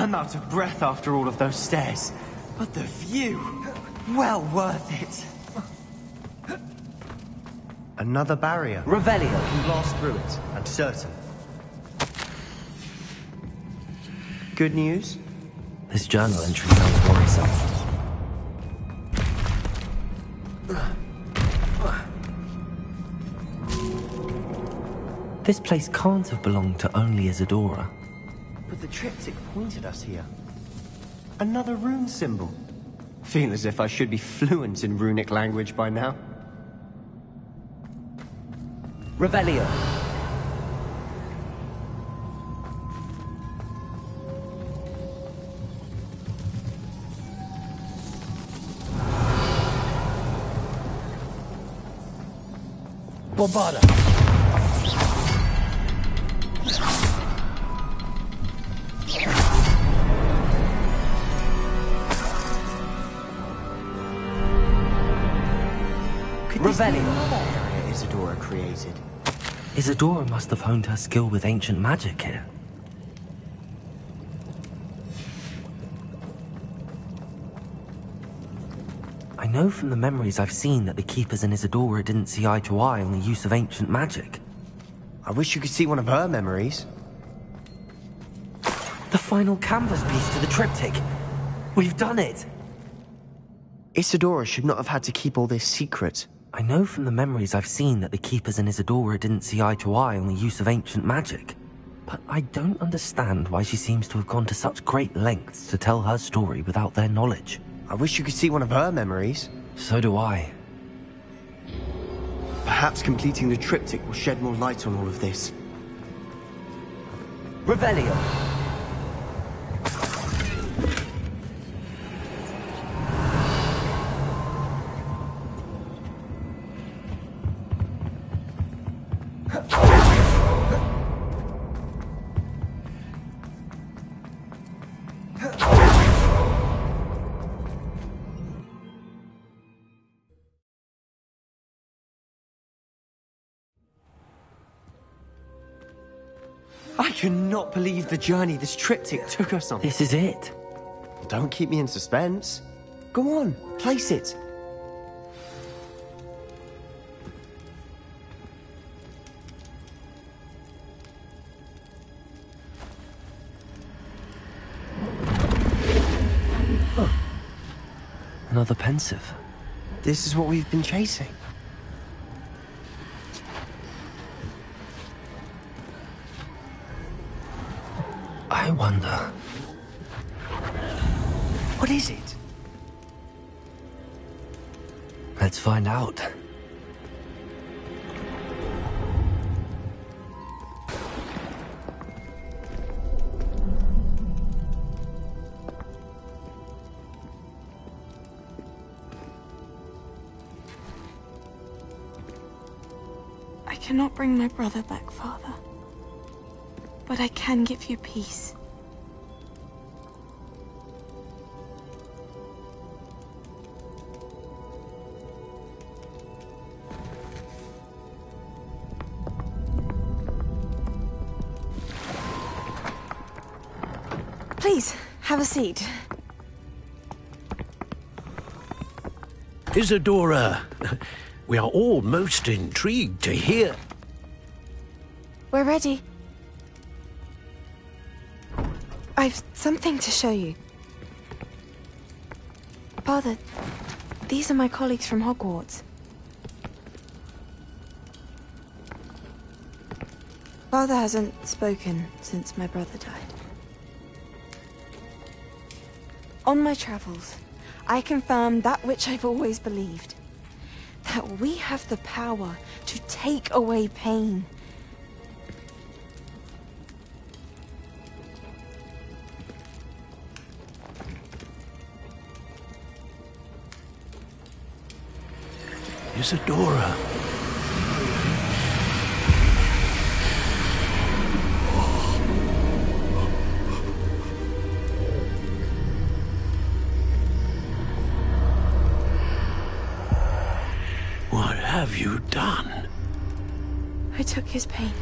I'm out of breath after all of those stairs. But the view, well worth it. Another barrier. Revelio. can blast through it, I'm certain. Good news? This journal entry sounds worrisome. This place can't have belonged to only Isidora. Triptych pointed us here. Another rune symbol. Feel as if I should be fluent in runic language by now. Revelio. Bombarda. Isidora must have honed her skill with ancient magic here. I know from the memories I've seen that the Keepers and Isidora didn't see eye to eye on the use of ancient magic. I wish you could see one of her memories. The final canvas piece to the triptych. We've done it! Isidora should not have had to keep all this secret. I know from the memories I've seen that the Keepers and Isidora didn't see eye to eye on the use of ancient magic. But I don't understand why she seems to have gone to such great lengths to tell her story without their knowledge. I wish you could see one of her memories. So do I. Perhaps completing the triptych will shed more light on all of this. Revelio. Cannot believe the journey this triptych took us on. This is it. Don't keep me in suspense. Go on, place it. Another Pensieve. This is what we've been chasing. What is it? Let's find out. I cannot bring my brother back, Father. But I can give you peace. Seat. Isidora, we are all most intrigued to hear. We're ready. I've something to show you. Father, these are my colleagues from Hogwarts. Father hasn't spoken since my brother died. On my travels, I confirmed that which I've always believed. That we have the power to take away pain. Isidora. took his pain.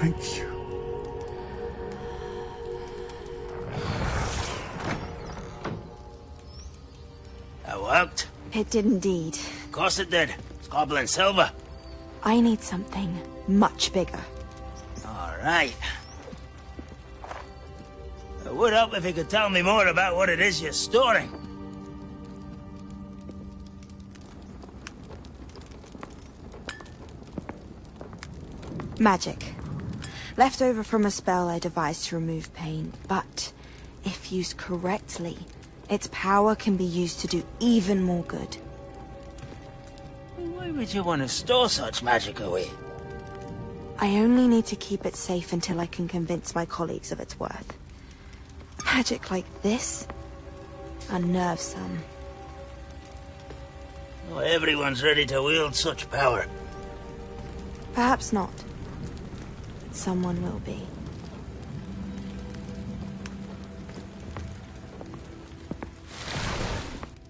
Thank you. That worked? It did indeed. Of course it did. It's goblin silver. I need something much bigger. All right. Would help if you could tell me more about what it is you're storing. Magic. Left over from a spell I devised to remove pain, but if used correctly, its power can be used to do even more good. Why would you want to store such magic away? I only need to keep it safe until I can convince my colleagues of its worth. Magic like this unnerves some. Not everyone's ready to wield such power. Perhaps not. Someone will be.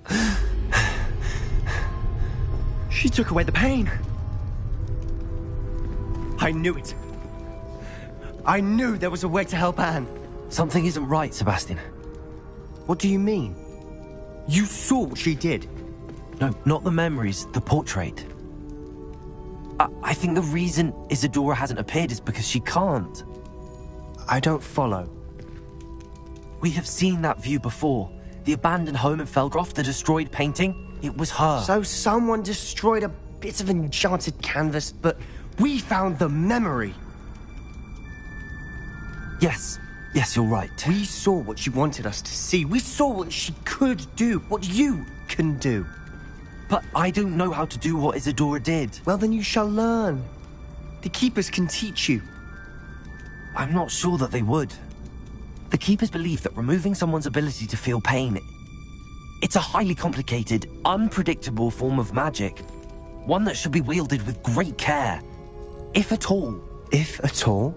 She took away the pain. I knew it. I knew there was a way to help Anne. Something isn't right, Sebastian. What do you mean? You saw what she did. No, not the memories, the portrait. I, I think the reason Isidora hasn't appeared is because she can't. I don't follow. We have seen that view before. The abandoned home in Feldcroft, the destroyed painting, it was her. So someone destroyed a bit of enchanted canvas, but we found the memory. yes, yes, you're right. We saw what she wanted us to see. We saw what she could do, what you can do. But I don't know how to do what Isidora did. Well, then you shall learn. The Keepers can teach you. I'm not sure that they would. The Keepers believe that removing someone's ability to feel pain... It's a highly complicated, unpredictable form of magic. One that should be wielded with great care. If at all. If at all,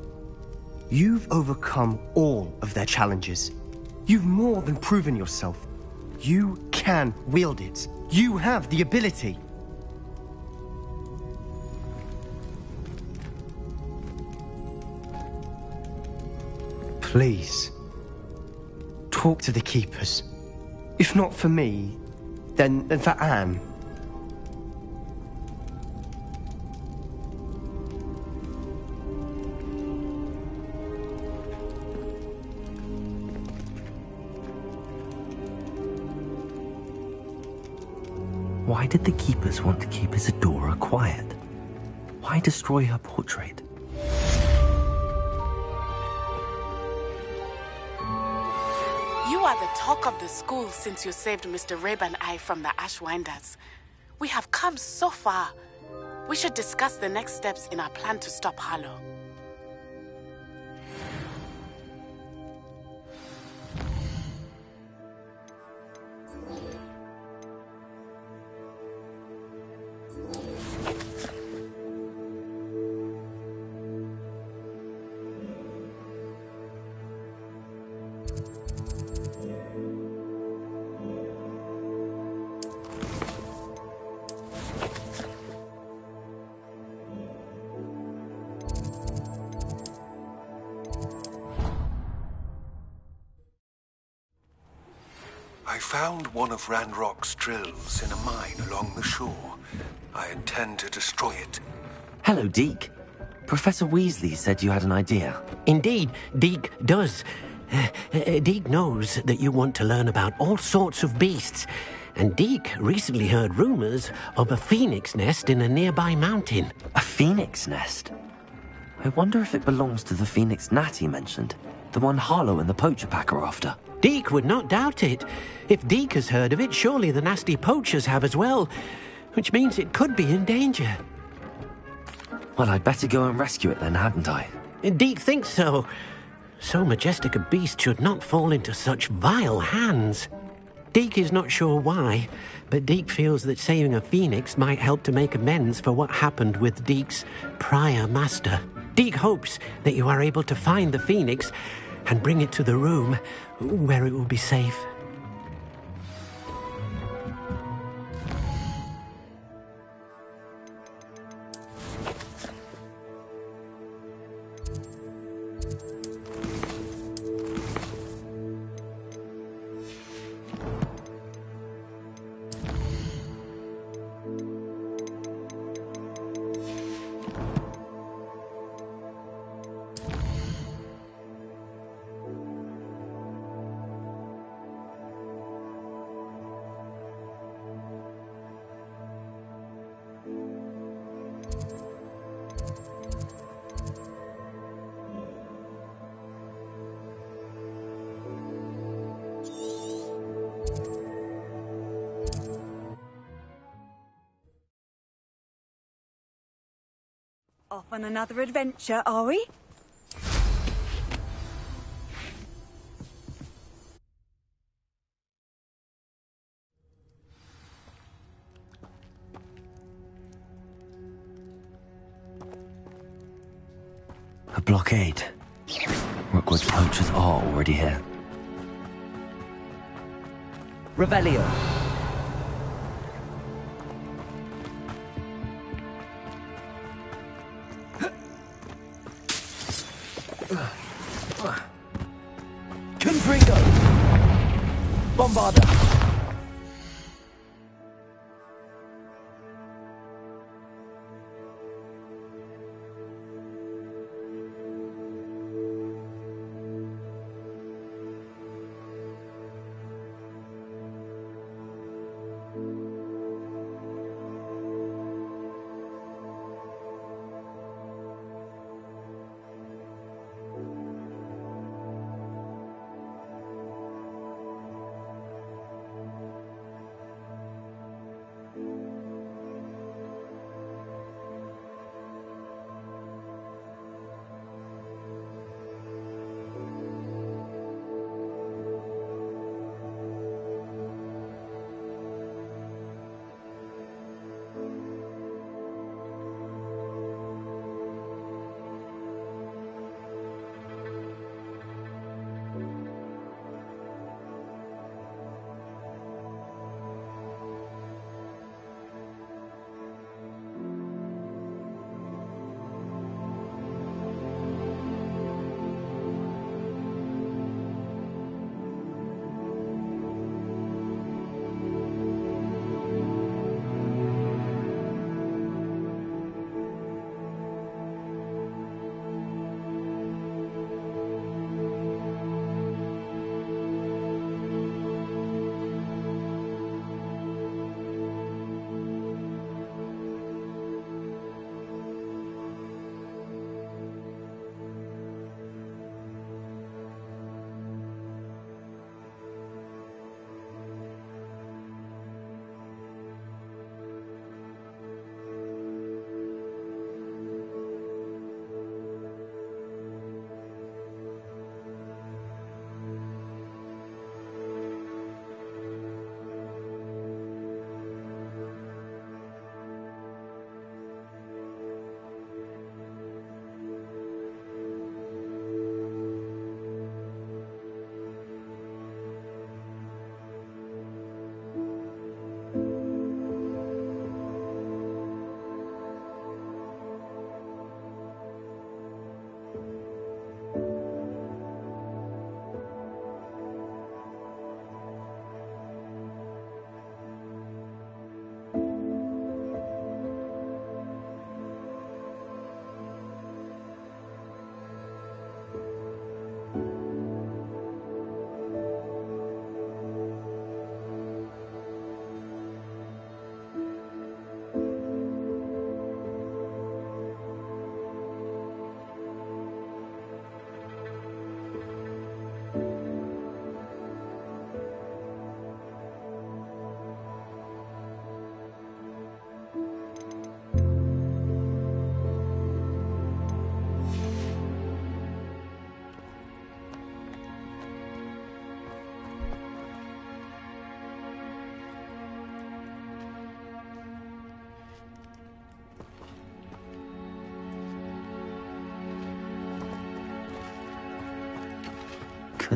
you've overcome all of their challenges. You've more than proven yourself. You can wield it. You have the ability. Please, talk to the keepers. If not for me, then, for Anne. Did the Keepers want to keep Isidora quiet? Why destroy her portrait? You are the talk of the school since you saved Mr. Rabe and I from the Ashwinders. We have come so far. We should discuss the next steps in our plan to stop Harlow. Of Ranrock's drills in a mine along the shore. I intend to destroy it. Hello, Deke. Professor Weasley said you had an idea. Indeed, Deke does. Uh, uh, Deke knows that you want to learn about all sorts of beasts. And Deke recently heard rumors of a phoenix nest in a nearby mountain. A phoenix nest? I wonder if it belongs to the phoenix Natty mentioned. The one Harlow and the poacher pack are after. Deke would not doubt it. If Deke has heard of it, surely the nasty poachers have as well. Which means it could be in danger. Well, I'd better go and rescue it then, hadn't I? Deke thinks so. So majestic a beast should not fall into such vile hands. Deke is not sure why, but Deke feels that saving a phoenix might help to make amends for what happened with Deke's prior master. Deke hopes that you are able to find the phoenix and bring it to the room where it will be safe. On another adventure, are we? A blockade. Rookwood's poachers are already here. Revelio.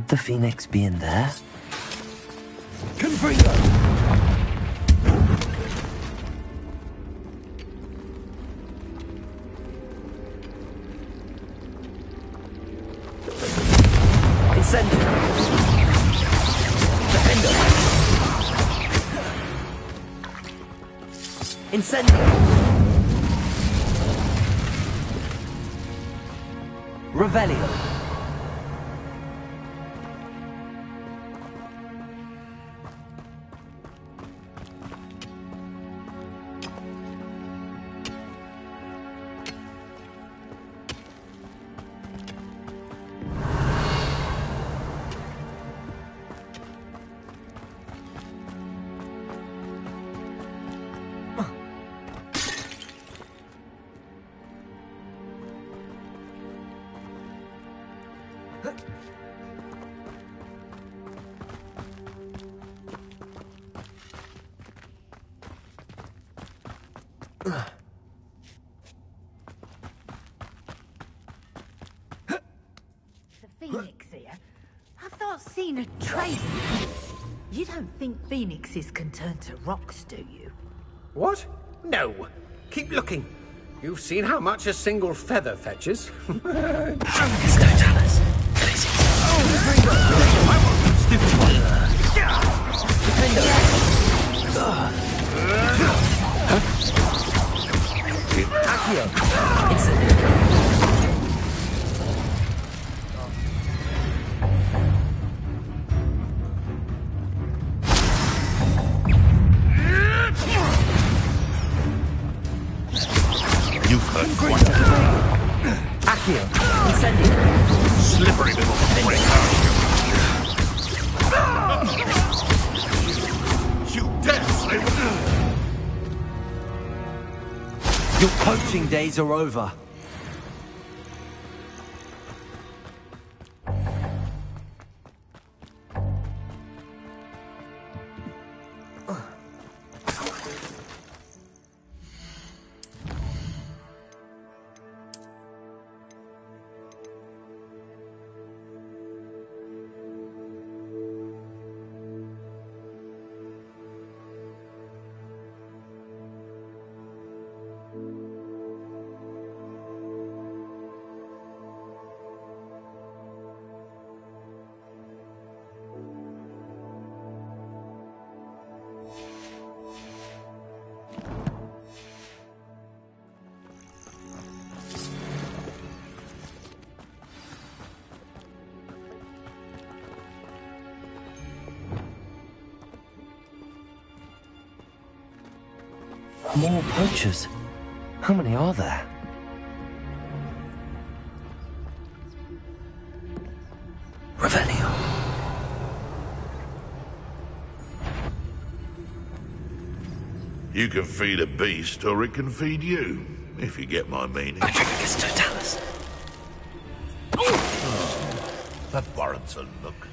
The Phoenix be in there? Confringo! Incendio! Revelio! To rocks, do you? What? No. Keep looking. You've seen how much a single feather fetches. You've are over. Poachers. How many are there? Revelio. You can feed a beast, or it can feed you, if you get my meaning. Petrificus Totalus. That warrants a look.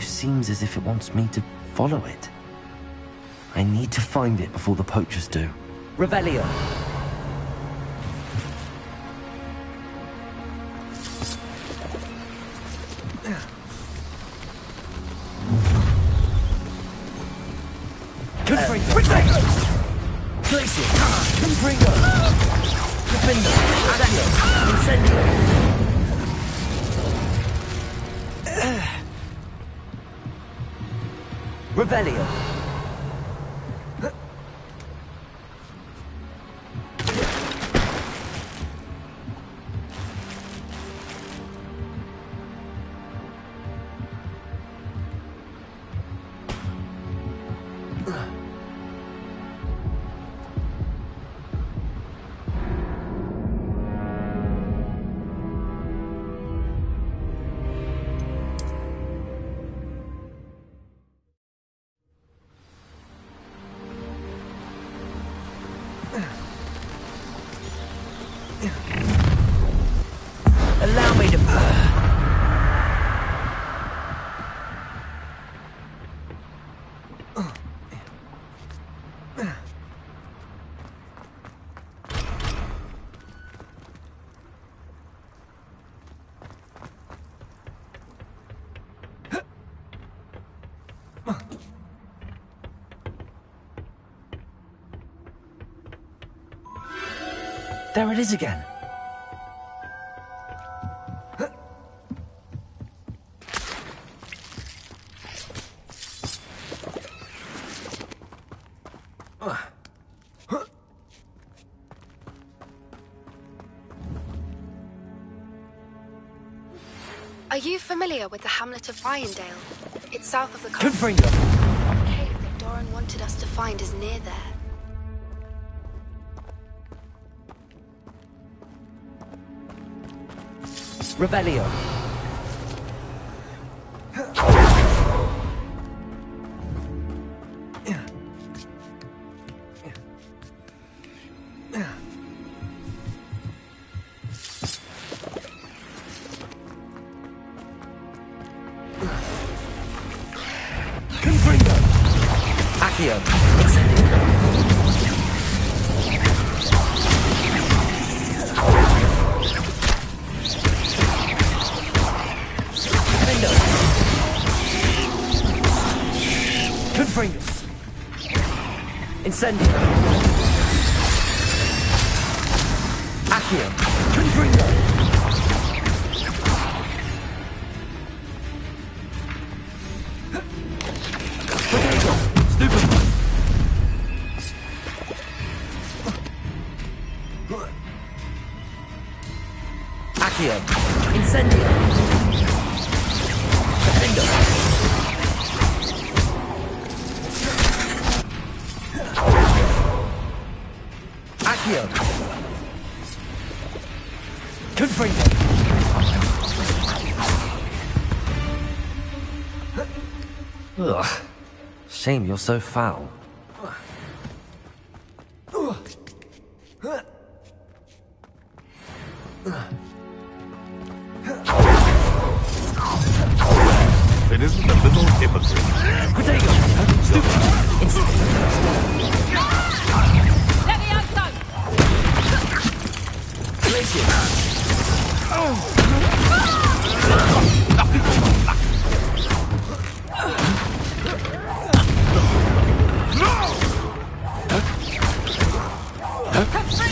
Almost seems as if it wants me to follow it. I need to find it before the poachers do. Revelio. There it is again. Are you familiar with the hamlet of Irondale? It's south of the... Confringo! The cave that Doran wanted us to find is near there. Revelio. Shame you're so foul. Huh?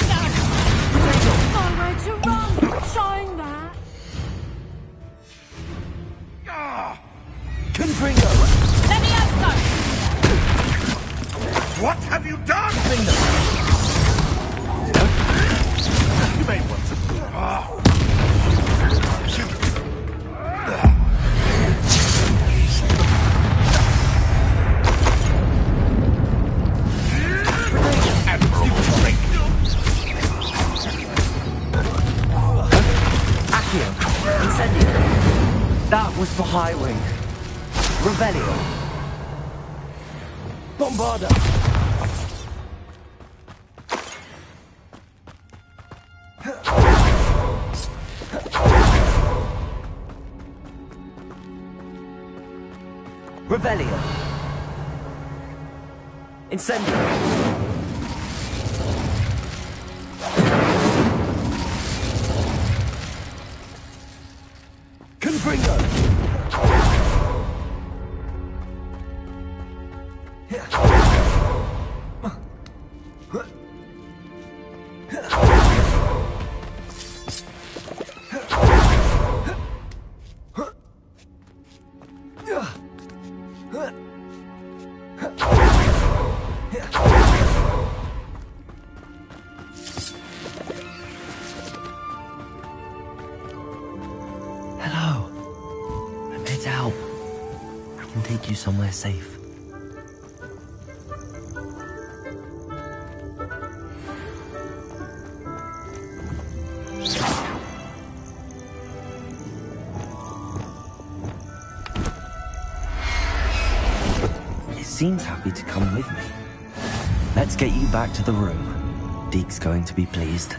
somewhere safe. It seems happy to come with me. Let's get you back to the room. Deke's going to be pleased.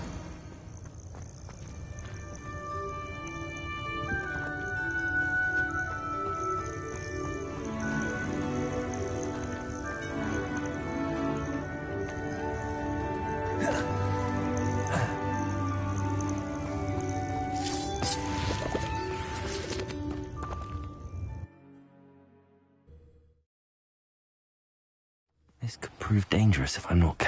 if I'm not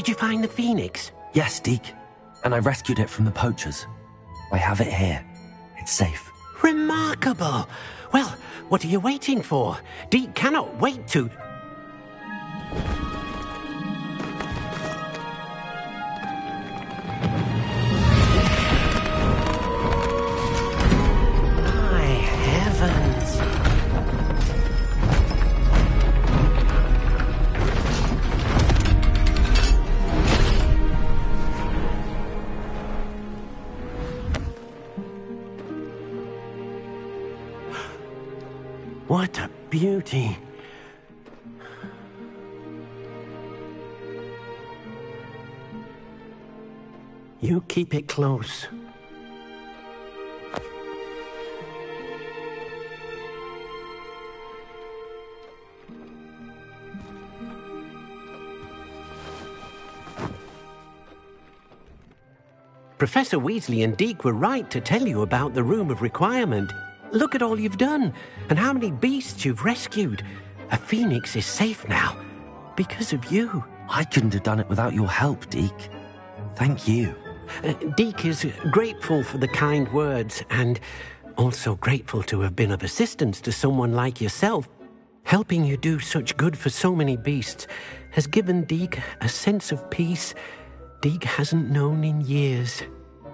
Did you find the phoenix? Yes, Deke. And I rescued it from the poachers. I have it here. It's safe. Remarkable! Well, what are you waiting for? Deke cannot wait to. Beauty! You keep it close. Professor Weasley and Deke were right to tell you about the Room of Requirement. Look at all you've done, and how many beasts you've rescued. A phoenix is safe now, because of you. I couldn't have done it without your help, Deke. Thank you. Uh, Deke is grateful for the kind words, and also grateful to have been of assistance to someone like yourself. Helping you do such good for so many beasts has given Deke a sense of peace Deke hasn't known in years.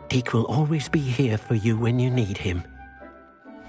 Deke will always be here for you when you need him.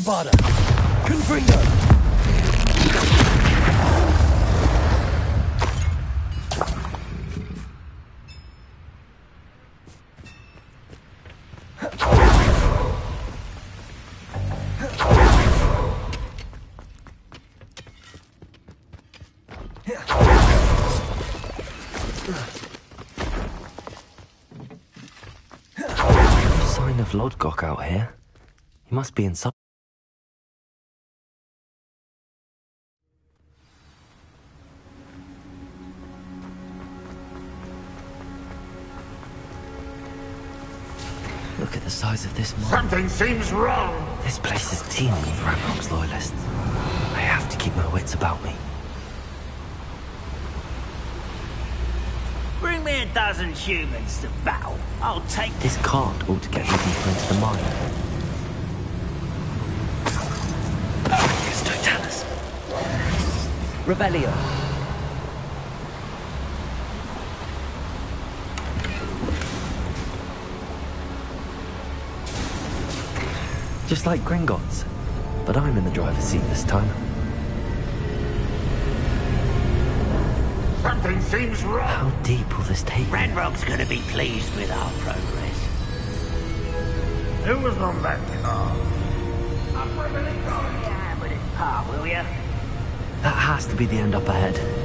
Bombarda. Confringo. Sign of Lodgok out here. He must be in some. Seems wrong. This place is teeming with Ranrock's loyalists. I have to keep my wits about me. Bring me a dozen humans to battle. I'll take This cart ought to get me deeper into the mine. Totalus. Revelio. Just like Gringotts. But I'm in the driver's seat this time. Something seems wrong. How deep will this take me? Ranrock's gonna be pleased with our progress. Who was on that car? I'm really going your hand with his pa, will ya? That has to be the end up ahead.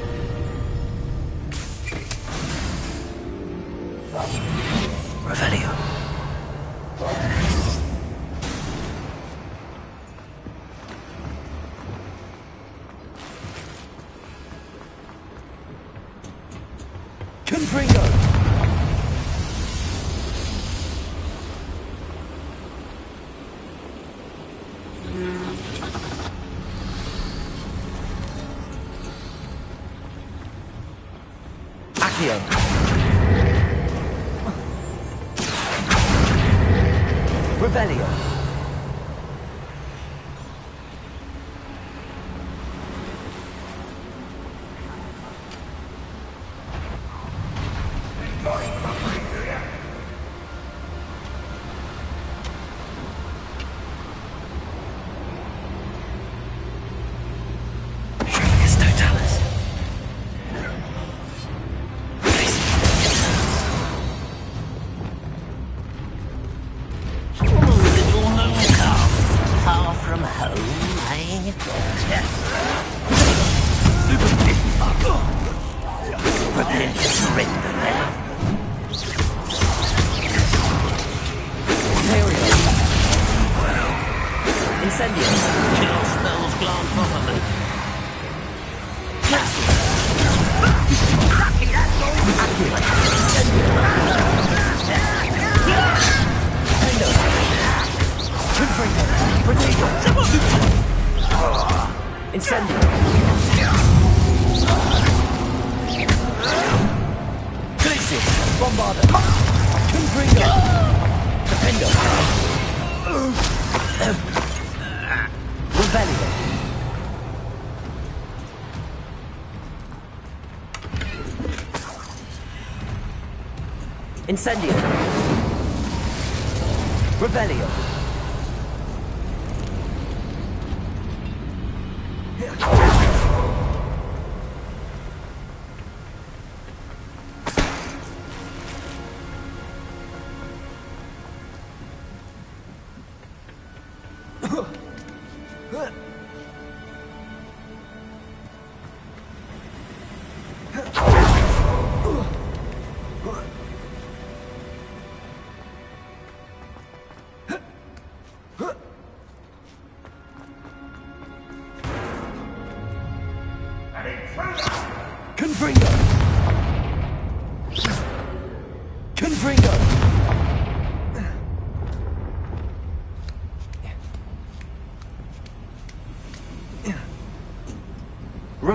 Incendio.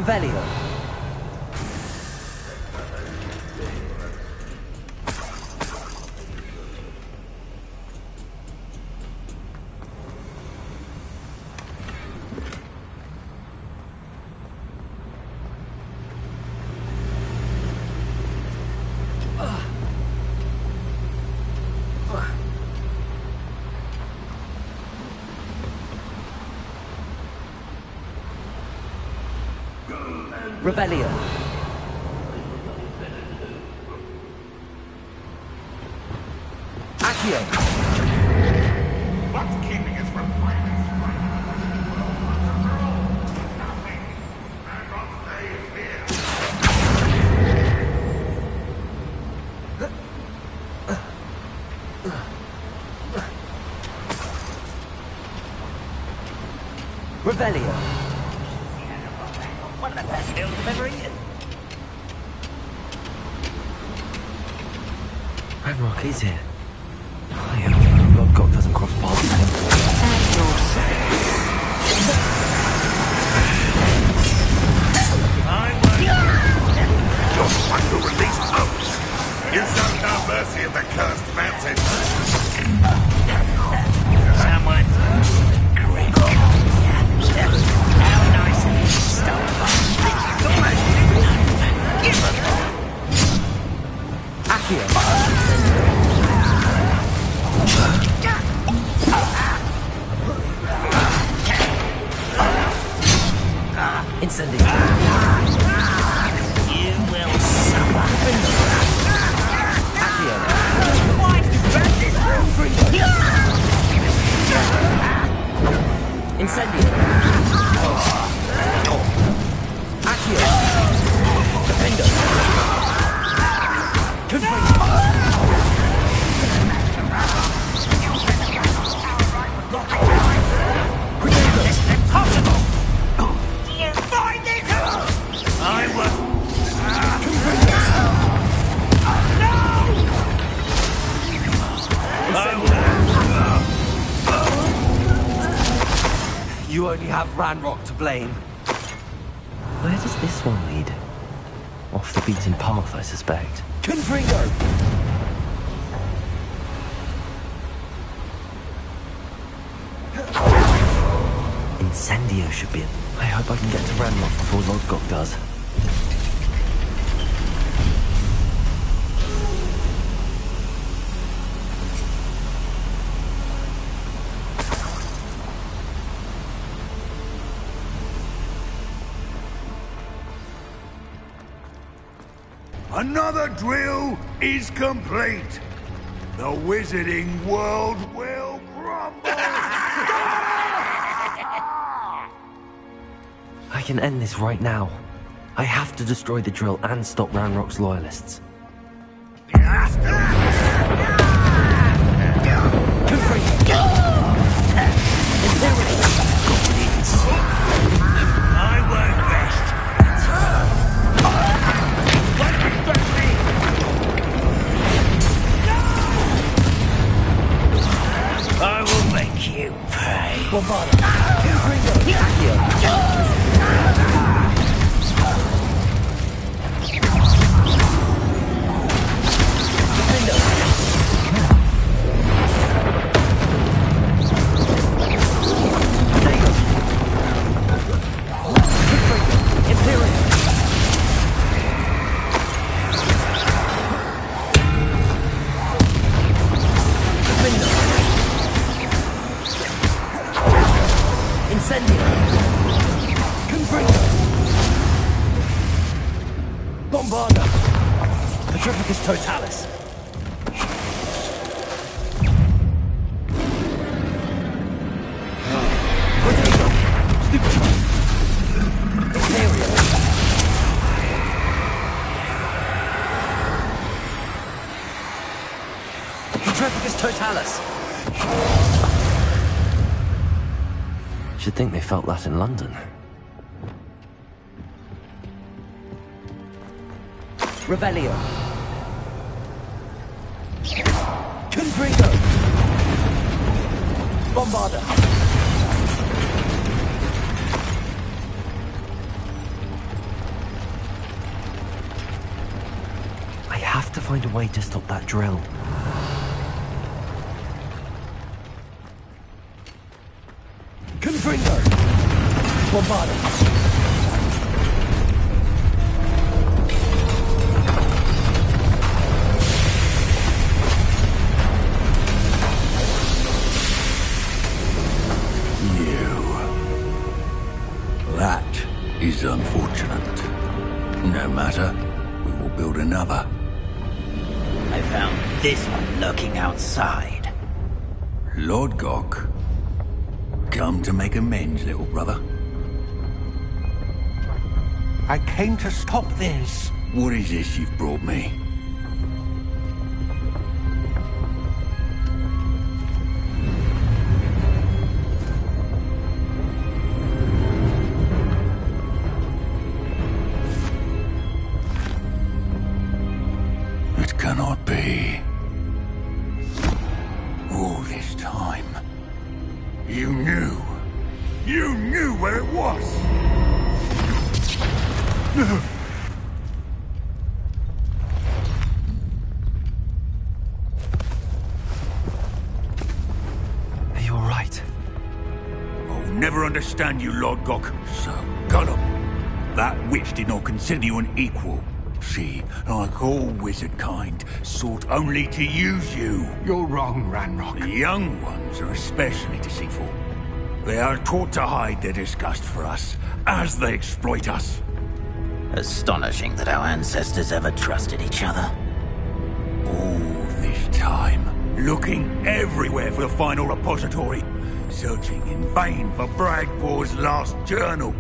Revelio. Revelio. Ranrock to blame. Where does this one lead? Off the beaten path, I suspect. Confringo! Incendio should be... I hope I can get to Ranrock before Lodgok does. Another drill is complete. The wizarding world will crumble. I can end this right now. I have to destroy the drill and stop Ranrock's loyalists. Should think they felt that in London. Revelio. Confringo! Bombarda! I have to find a way to stop that drill. Understand you, Lodgok. So gullible. That witch did not consider you an equal. She, like all wizard kind, sought only to use you. You're wrong, Ranrock. The young ones are especially deceitful. They are taught to hide their disgust for us as they exploit us. Astonishing that our ancestors ever trusted each other. All this time, looking everywhere for the final repository, searching in vain for Bragbor's last journal.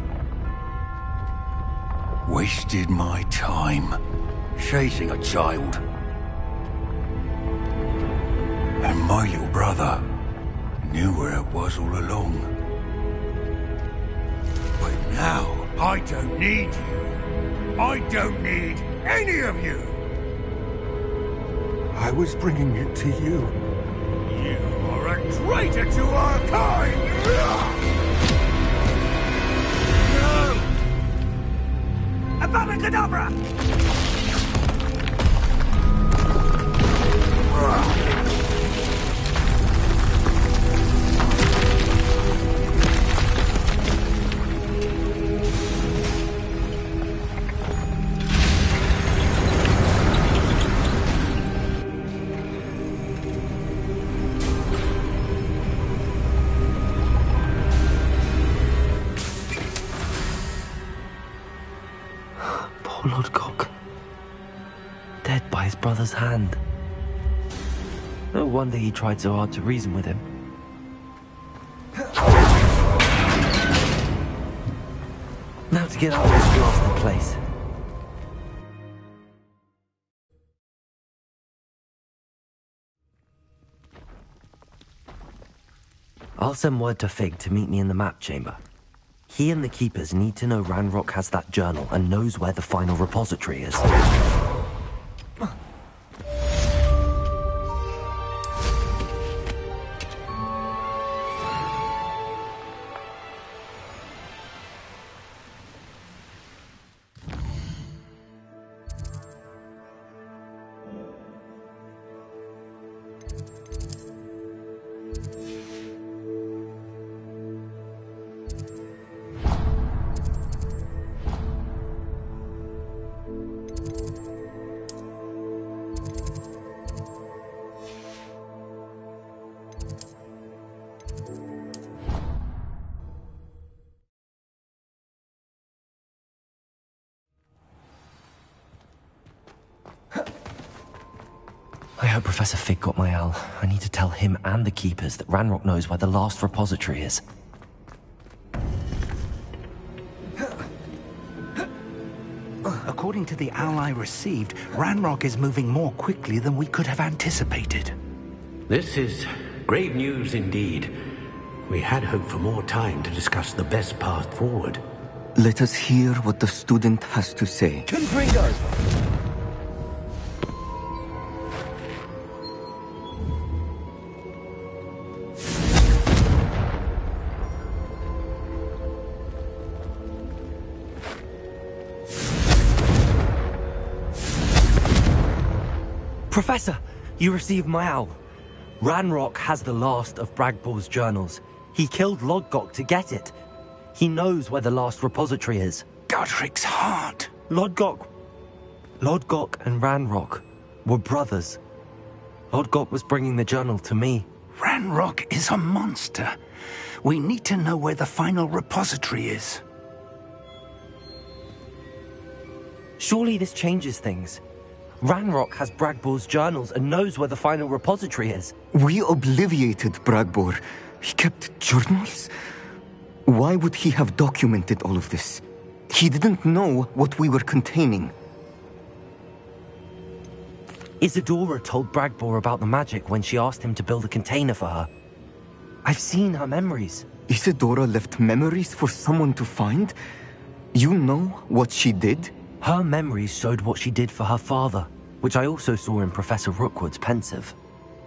Wasted my time chasing a child. And my little brother knew where it was all along. But now, I don't need you. I don't need any of you. I was bringing it to you. You traitor to our kind! No! Avada! Brother's hand. No wonder he tried so hard to reason with him. Now to get out of this blasted place. I'll send word to Fig to meet me in the map chamber. He and the Keepers need to know Ranrock has that journal and knows where the final repository is. Him and the Keepers that Ranrock knows where the last repository is. According to the owl I received, Ranrock is moving more quickly than we could have anticipated. This is grave news indeed. We had hoped for more time to discuss the best path forward. Let us hear what the student has to say. Confringo! Professor, you received my owl. Ranrock has the last of Bragbor's journals. He killed Lodgok to get it. He knows where the last repository is. Godric's heart. Lodgok. Lodgok and Ranrock were brothers. Lodgok was bringing the journal to me. Ranrock is a monster. We need to know where the final repository is. Surely this changes things. Ranrock has Bragbor's journals and knows where the final repository is. We obliviated Bragbor. He kept journals? Why would he have documented all of this? He didn't know what we were containing. Isidora told Bragbor about the magic when she asked him to build a container for her. I've seen her memories. Isidora left memories for someone to find? You know what she did? Her memories showed what she did for her father, which I also saw in Professor Rookwood's Pensieve.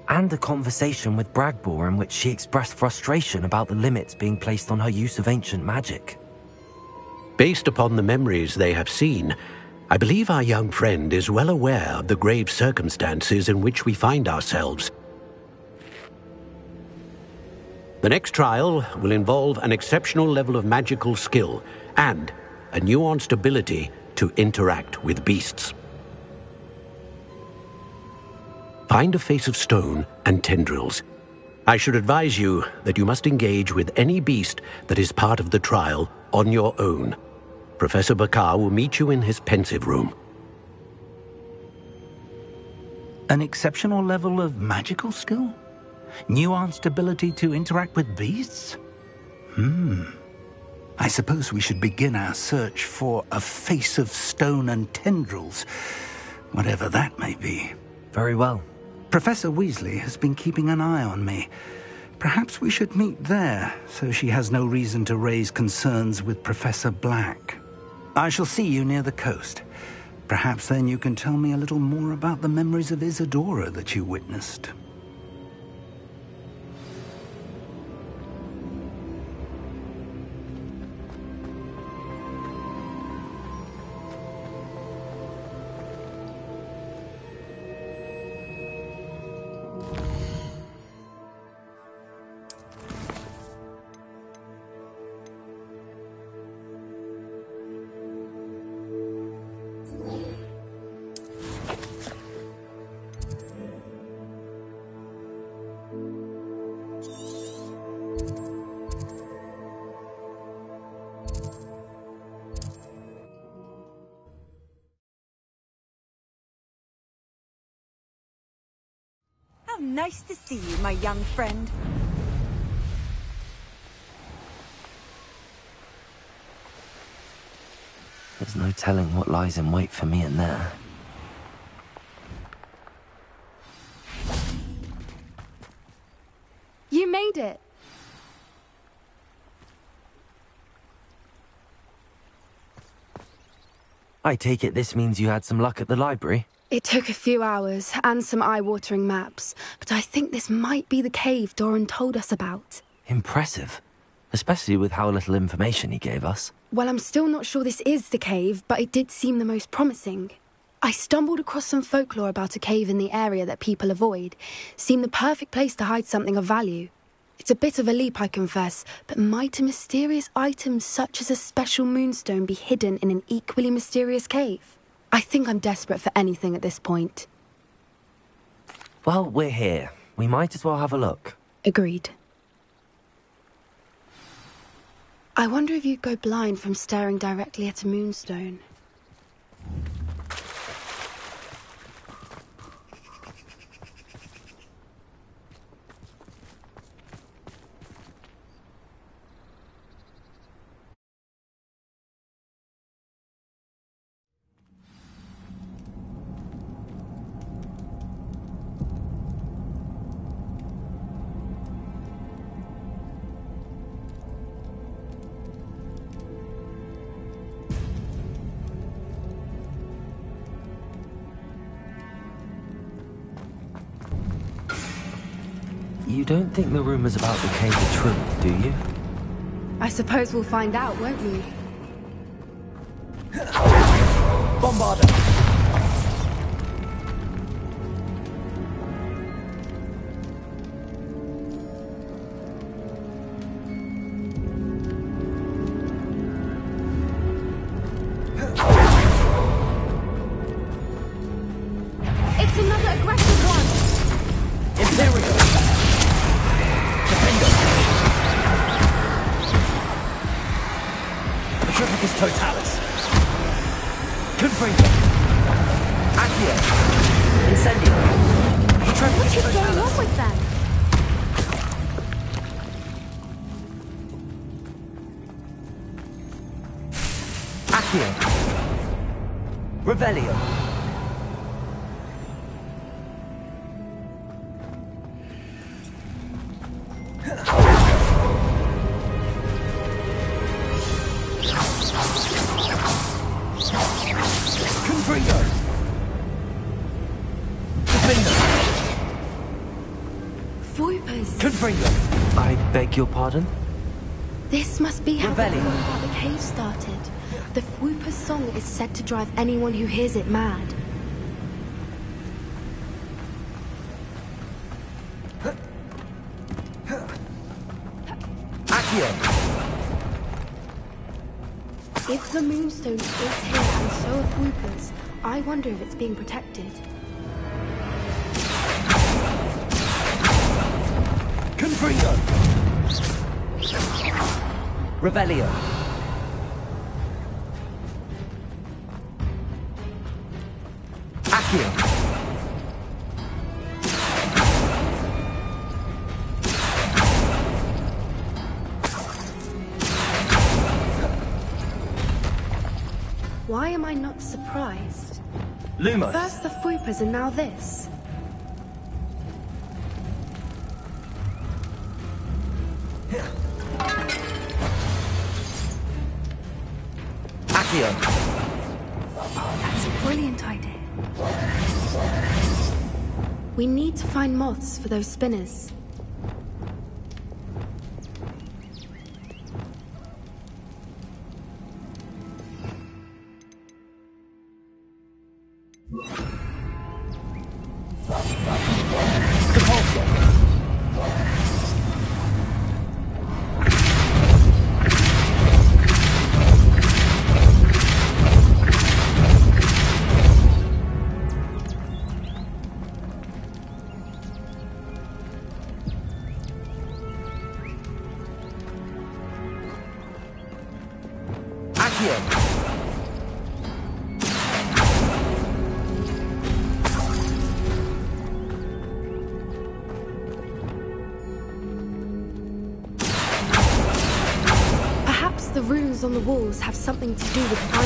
And a conversation with Bragbor in which she expressed frustration about the limits being placed on her use of ancient magic. Based upon the memories they have seen, I believe our young friend is well aware of the grave circumstances in which we find ourselves. The next trial will involve an exceptional level of magical skill and a nuanced ability to interact with beasts. Find a face of stone and tendrils. I should advise you that you must engage with any beast that is part of the trial on your own. Professor Bakar will meet you in his Pensieve room. An exceptional level of magical skill? Nuanced ability to interact with beasts? Hmm. I suppose we should begin our search for a face of stone and tendrils, whatever that may be. Very well. Professor Weasley has been keeping an eye on me. Perhaps we should meet there, so she has no reason to raise concerns with Professor Black. I shall see you near the coast. Perhaps then you can tell me a little more about the memories of Isidora that you witnessed. Nice to see you, my young friend. There's no telling what lies in wait for me in there. You made it. I take it this means you had some luck at the library? It took a few hours and some eye-watering maps, but I think this might be the cave Doran told us about. Impressive. Especially with how little information he gave us. Well, I'm still not sure this is the cave, but it did seem the most promising. I stumbled across some folklore about a cave in the area that people avoid. Seemed the perfect place to hide something of value. It's a bit of a leap, I confess, but might a mysterious item such as a special moonstone be hidden in an equally mysterious cave? I think I'm desperate for anything at this point. Well, we're here. We might as well have a look. Agreed. I wonder if you'd go blind from staring directly at a moonstone. You don't think the rumors about the cave are true, do you? I suppose we'll find out, won't we? Bombarda! With them? Accio! Revelio! Beg your pardon? This must be how the about the cave started. The Fwooper's song is said to drive anyone who hears it mad. If the Moonstone is here and so are Fwoopers, I wonder if it's being protected. Revelio! Accio! Why am I not surprised? Lumos! First the Fwoopers and now this. We need to find moths for those spinners. Something to do with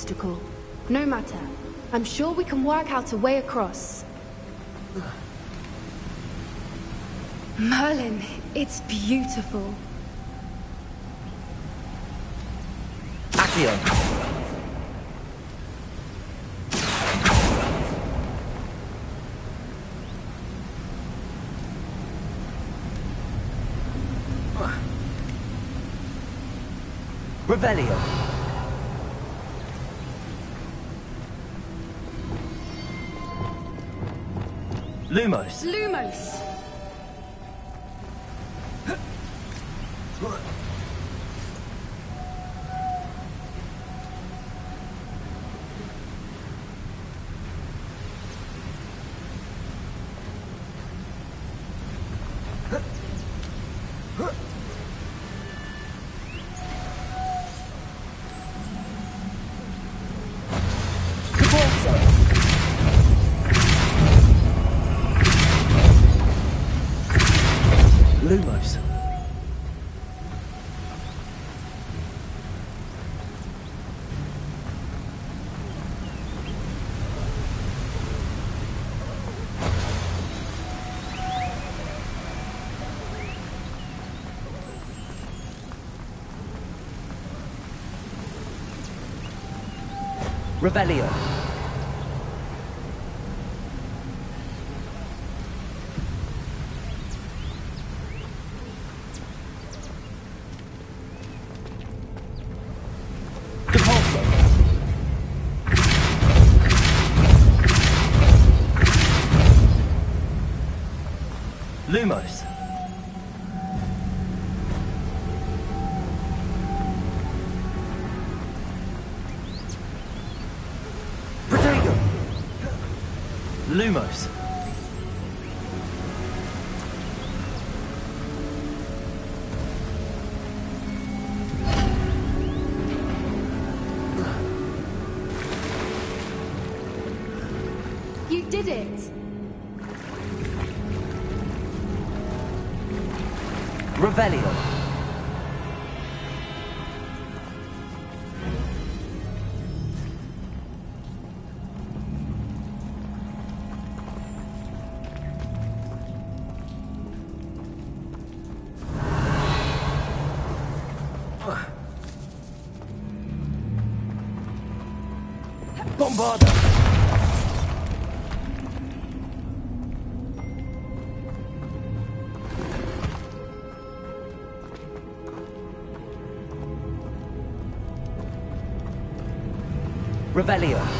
obstacle. No matter. I'm sure we can work out a way across. Merlin, it's beautiful. Accio. Revelio. Lumos. Lumos. Revelio. Lumos. You did it! Revelio. Revelio.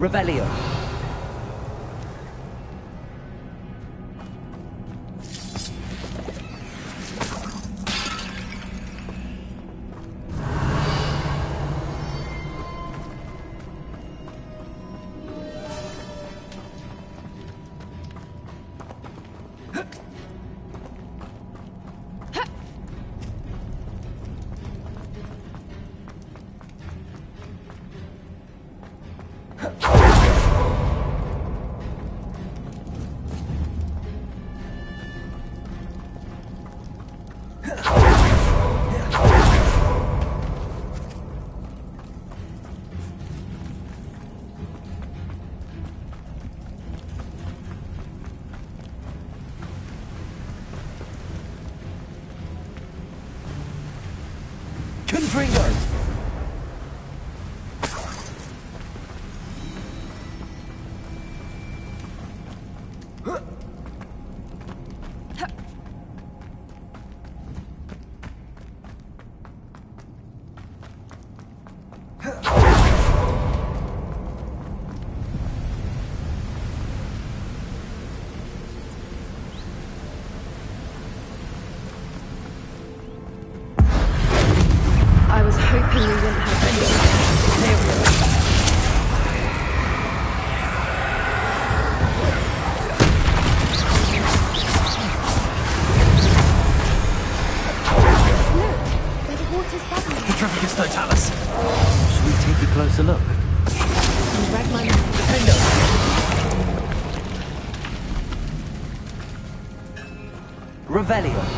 Revelio. Revelio.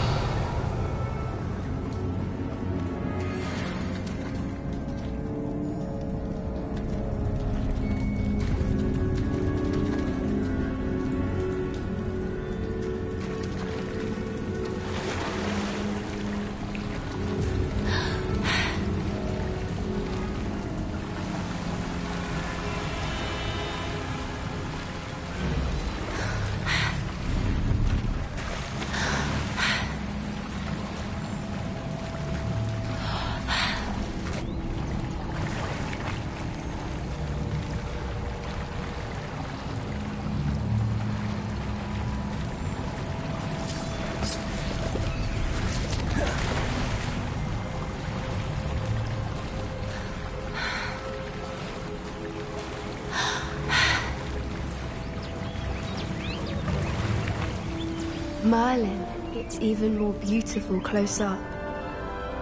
Merlin, it's even more beautiful close up.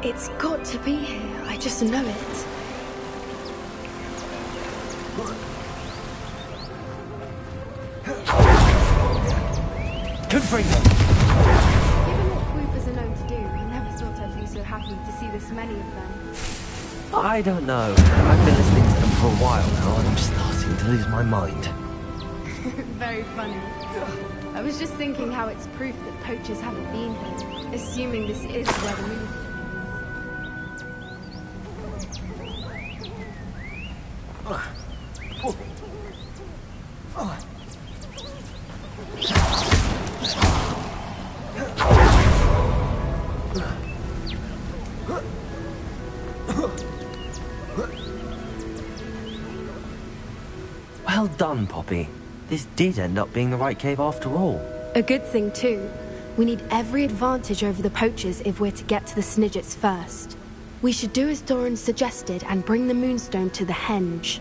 It's got to be here, I just know it. Good for you. Given what Fwoopers are known to do, I never thought I'd be so happy to see this many of them. I don't know. I've been listening to them for a while now, and I'm starting to lose my mind. Very funny. I was just thinking how it's proof that poachers haven't been here, assuming this is where the moon Well done, Poppy. This did end up being the right cave after all. A good thing, too. We need every advantage over the poachers if we're to get to the Snidgets first. We should do as Doran suggested and bring the Moonstone to the Henge.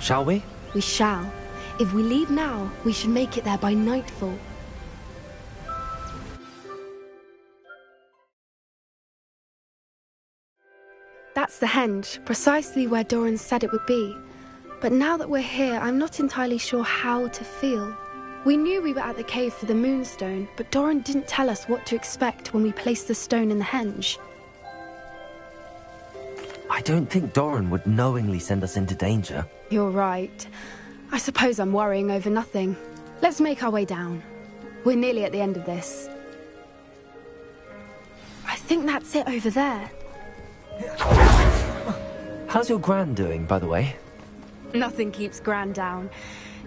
Shall we? We shall. If we leave now, we should make it there by nightfall. The henge, precisely where Doran said it would be. But now that we're here, I'm not entirely sure how to feel. We knew we were at the cave for the moonstone, but Doran didn't tell us what to expect when we placed the stone in the henge. I don't think Doran would knowingly send us into danger. You're right. I suppose I'm worrying over nothing. Let's make our way down. We're nearly at the end of this. I think that's it over there. How's your gran doing, by the way? Nothing keeps Gran down.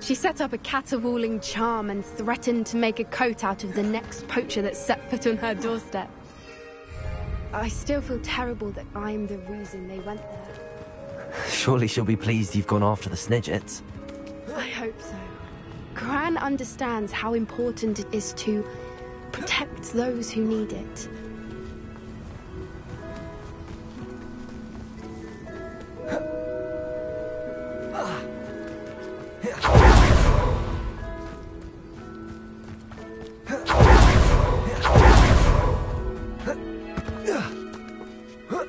She set up a caterwauling charm and threatened to make a coat out of the next poacher that set foot on her doorstep. I still feel terrible that I'm the reason they went there. Surely she'll be pleased you've gone after the Snidgets. I hope so. Gran understands how important it is to protect those who need it. I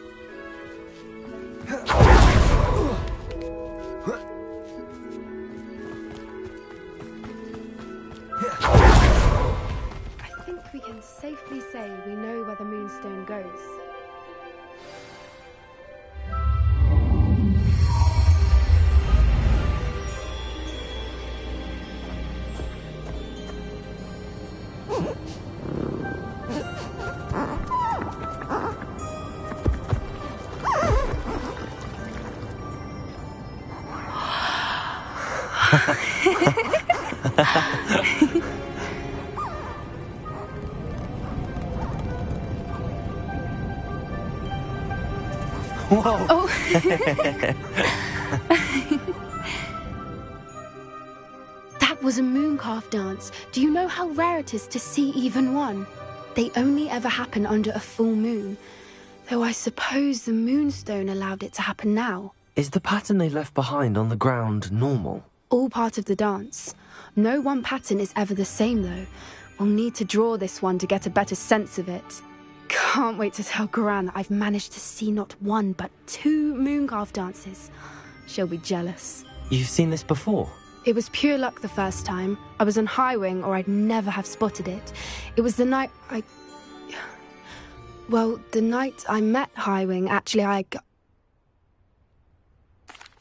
Whoa! Oh. that was a mooncalf dance. Do you know how rare it is to see even one? They only ever happen under a full moon. Though I suppose the moonstone allowed it to happen now. Is the pattern they left behind on the ground normal? All part of the dance. No one pattern is ever the same, though. We'll need to draw this one to get a better sense of it. Can't wait to tell Gran that I've managed to see not one but two mooncalf dances. She'll be jealous. You've seen this before? It was pure luck the first time. I was on Highwing, or I'd never have spotted it. It was the night I. Well, the night I met Highwing, actually, I.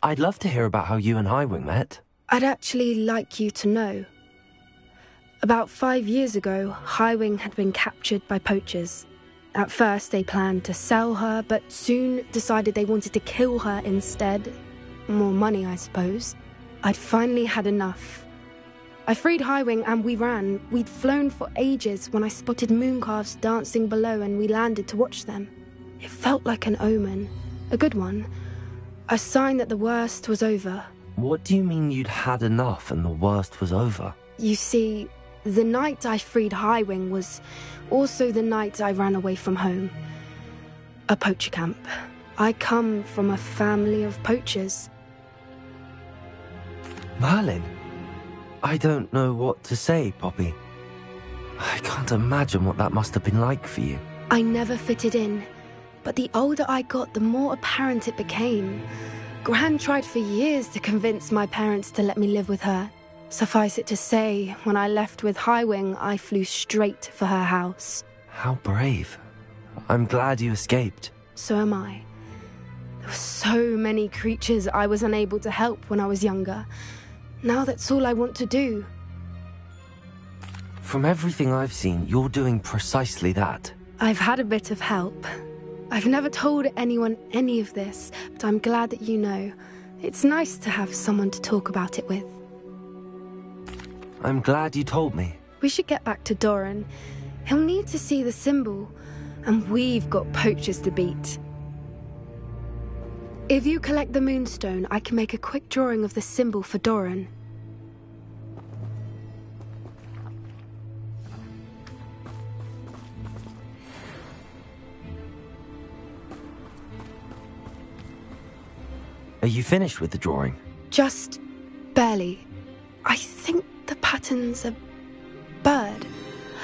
I'd love to hear about how you and Highwing met. I'd actually like you to know. About five years ago, Highwing had been captured by poachers. At first, they planned to sell her, but soon decided they wanted to kill her instead. More money, I suppose. I'd finally had enough. I freed Highwing and we ran. We'd flown for ages when I spotted mooncalves dancing below and we landed to watch them. It felt like an omen. A good one. A sign that the worst was over. What do you mean you'd had enough and the worst was over? You see, the night I freed Highwing was also the night I ran away from home. A poacher camp. I come from a family of poachers. Merlin? I don't know what to say, Poppy. I can't imagine what that must have been like for you. I never fitted in, but the older I got, the more apparent it became. Gran tried for years to convince my parents to let me live with her. Suffice it to say, when I left with Highwing, I flew straight for her house. How brave. I'm glad you escaped. So am I. There were so many creatures I was unable to help when I was younger. Now that's all I want to do. From everything I've seen, you're doing precisely that. I've had a bit of help. I've never told anyone any of this, but I'm glad that you know. It's nice to have someone to talk about it with. I'm glad you told me. We should get back to Doran. He'll need to see the symbol, and we've got poachers to beat. If you collect the moonstone, I can make a quick drawing of the symbol for Doran. Are you finished with the drawing? Just barely. I think the pattern's a bird.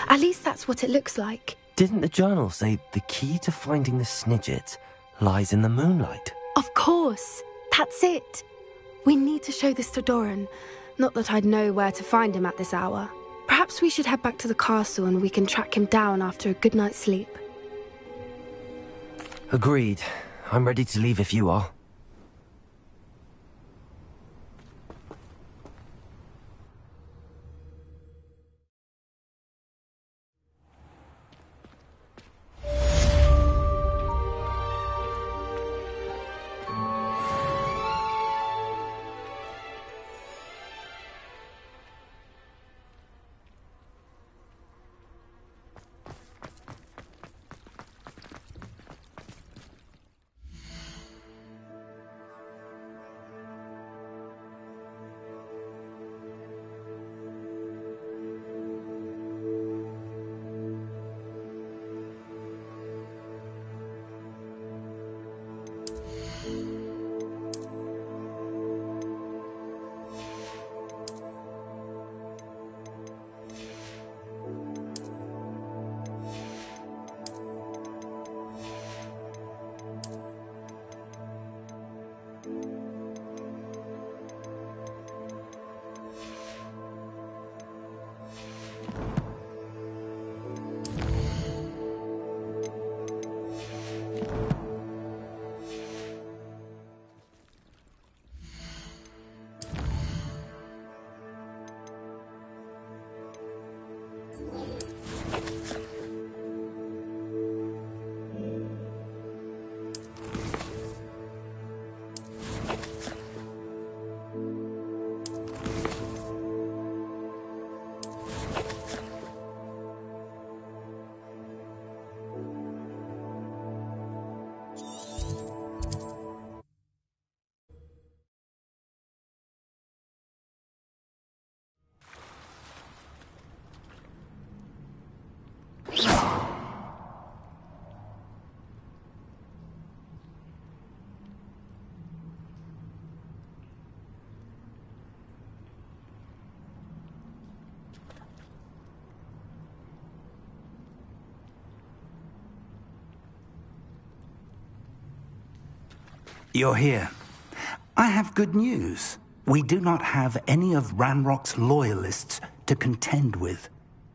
At least that's what it looks like. Didn't the journal say the key to finding the Snidget lies in the moonlight? Of course. That's it. We need to show this to Doran. Not that I'd know where to find him at this hour. Perhaps we should head back to the castle and we can track him down after a good night's sleep. Agreed. I'm ready to leave if you are. You're here. I have good news. We do not have any of Ranrock's loyalists to contend with.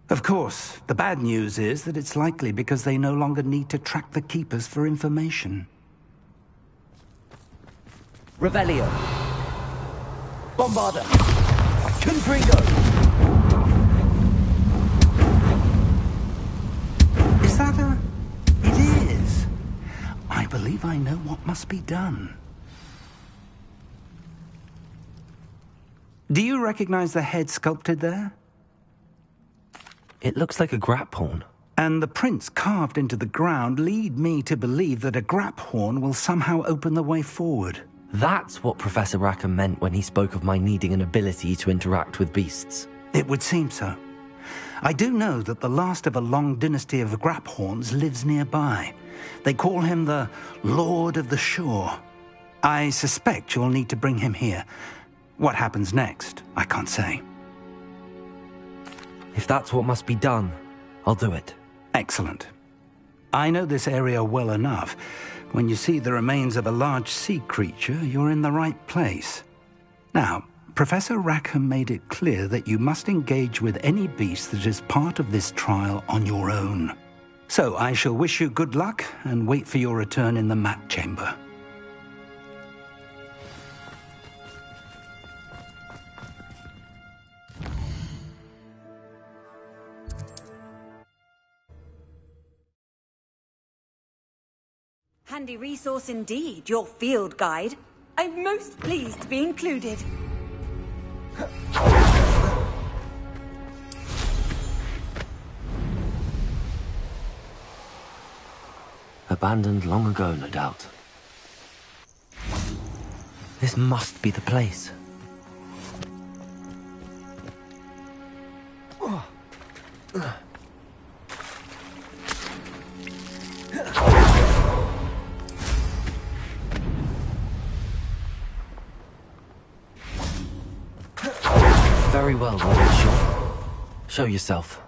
Of course, the bad news is that it's likely because they no longer need to track the Keepers for information. Revelio. Bombarda. Confringo. Is that a... It is. I believe I know what must be done. Do you recognize the head sculpted there? It looks like a graphorn. And the prints carved into the ground lead me to believe that a graphorn will somehow open the way forward. That's what Professor Rackham meant when he spoke of my needing an ability to interact with beasts. It would seem so. I do know that the last of a long dynasty of Graphorns lives nearby. They call him the Lord of the Shore. I suspect you'll need to bring him here. What happens next, I can't say. If that's what must be done, I'll do it. Excellent. I know this area well enough. When you see the remains of a large sea creature, you're in the right place. Now, Professor Rackham made it clear that you must engage with any beast that is part of this trial on your own. So I shall wish you good luck and wait for your return in the map chamber. Handy resource indeed, your field guide. I'm most pleased to be included. Abandoned long ago, no doubt. This must be the place. Very well, Shaw. Show yourself.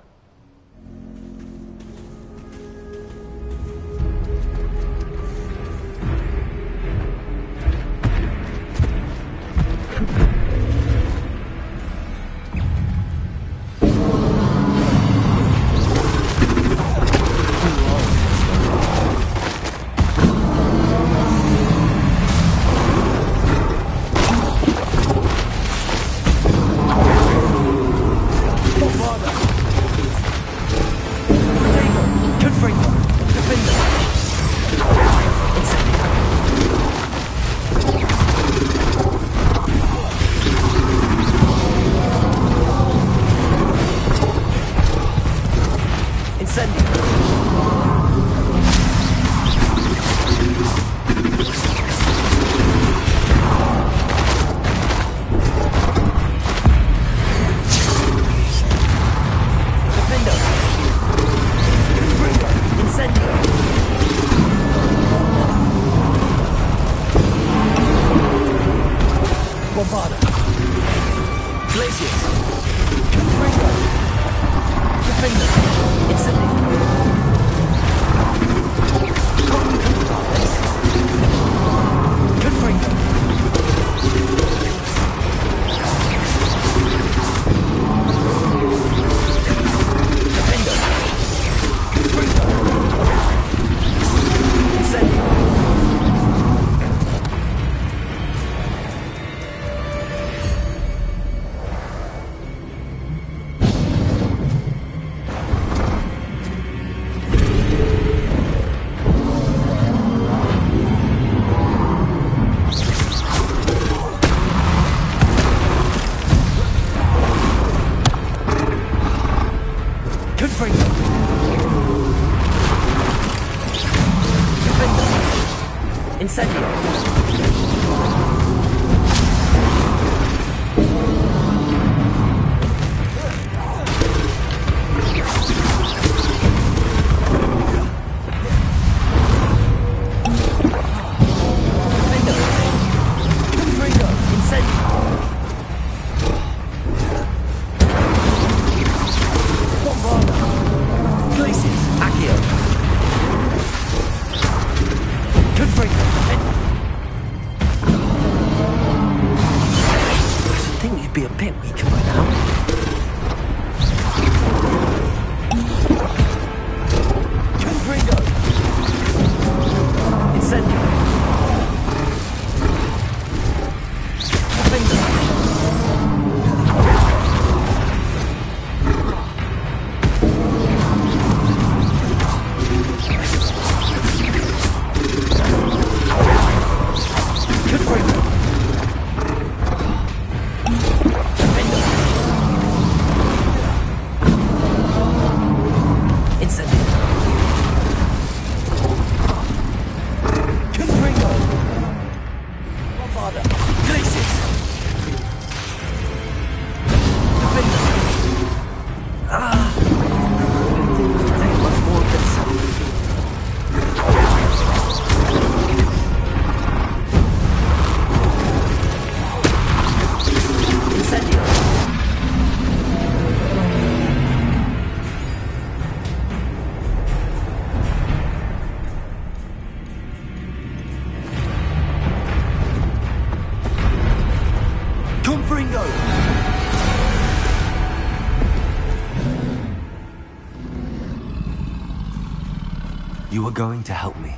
To help me.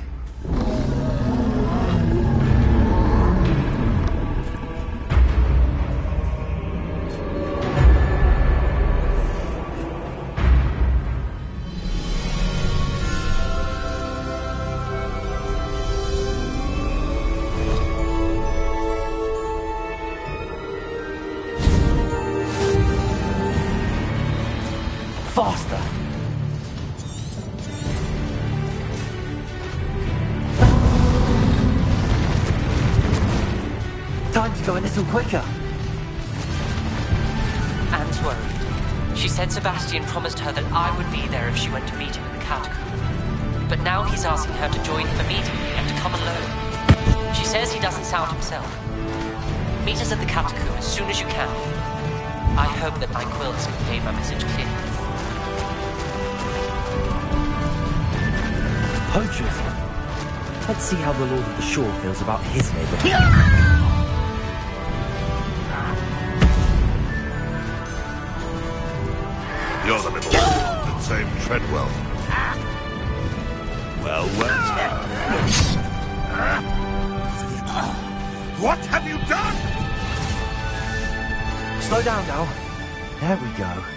Time to go a little quicker. Anne's worried. She said Sebastian promised her that I would be there if she went to meet him in the catacomb. But now he's asking her to join him immediately and to come alone. She says he doesn't sound himself. Meet us at the catacomb as soon as you can. I hope that my quill has conveyed my message clearly. Poachers. Let's see how the Lord of the Shore feels about his neighborhood. Treadwell. Well, well. What have you done? Slow down now. There we go.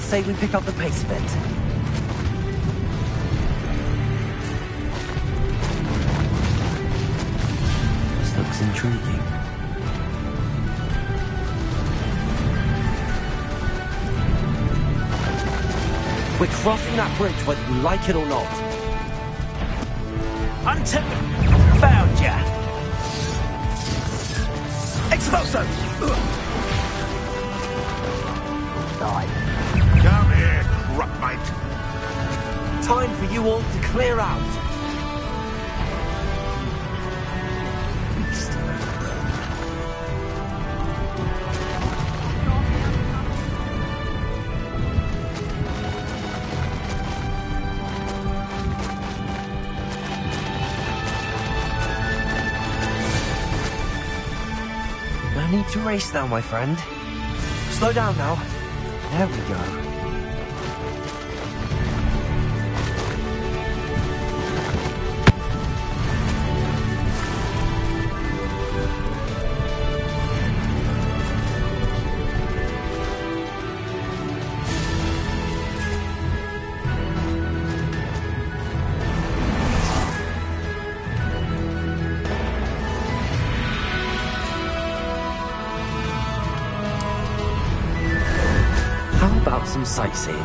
What say we pick up the pace a bit? This looks intriguing. We're crossing that bridge whether you like it or not. Hunter! Found ya! Exposo! Time for you all to clear out. No need to race now, my friend. Slow down now. There we go. About some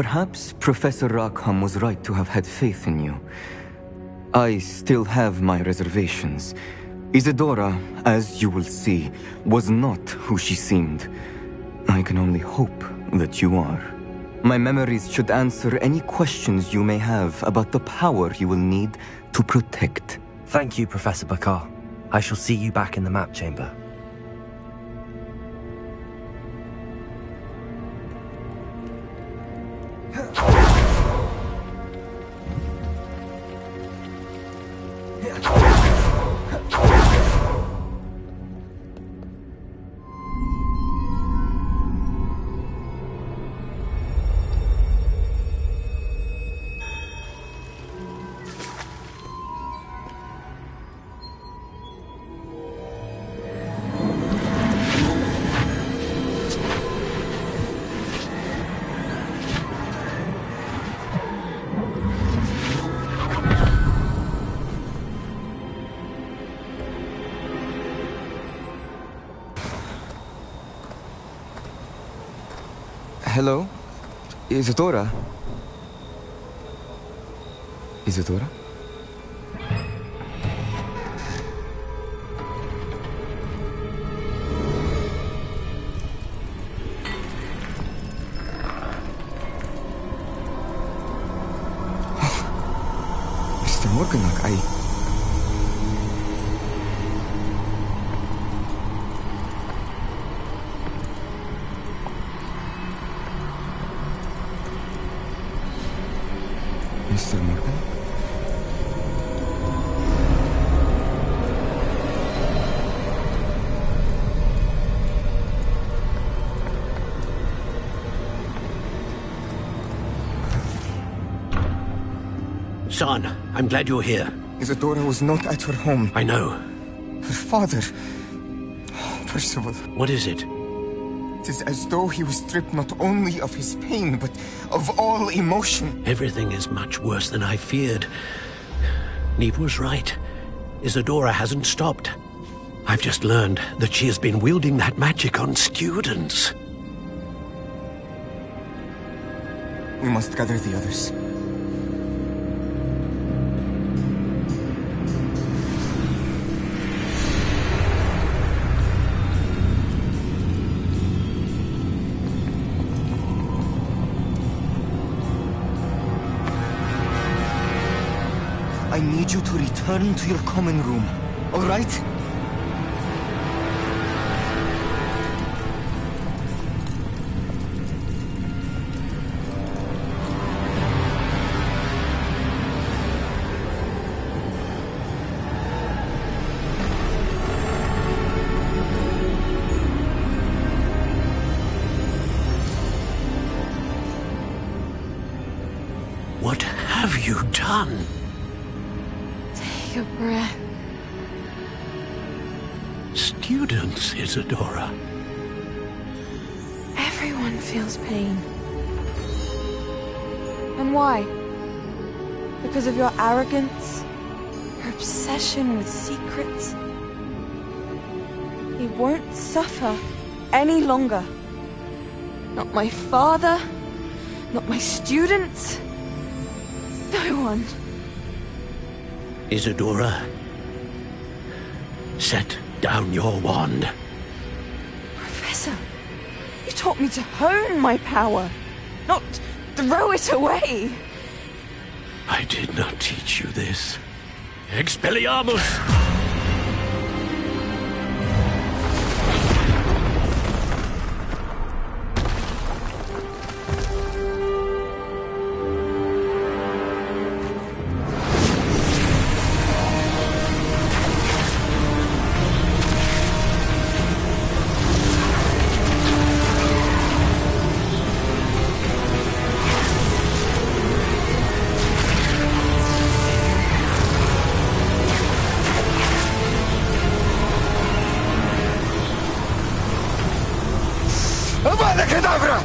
Perhaps Professor Rackham was right to have had faith in you. I still have my reservations. Isidora, as you will see, was not who she seemed. I can only hope that you are. My memories should answer any questions you may have about the power you will need to protect. Thank you, Professor Bakar. I shall see you back in the map chamber. Isidora? Isidora? Son, I'm glad you're here. Isidora was not at her home. I know. Her father... Percival. What is it? It is as though he was stripped not only of his pain, but of all emotion. Everything is much worse than I feared. Niamh was right. Isidora hasn't stopped. I've just learned that she has been wielding that magic on students. We must gather the others. Return to your common room, all right? Any longer. Not my father, not my students, no one. Isidora, set down your wand. Professor, you taught me to hone my power, not throw it away. I did not teach you this. Expelliarmus! Mă bate cadavra!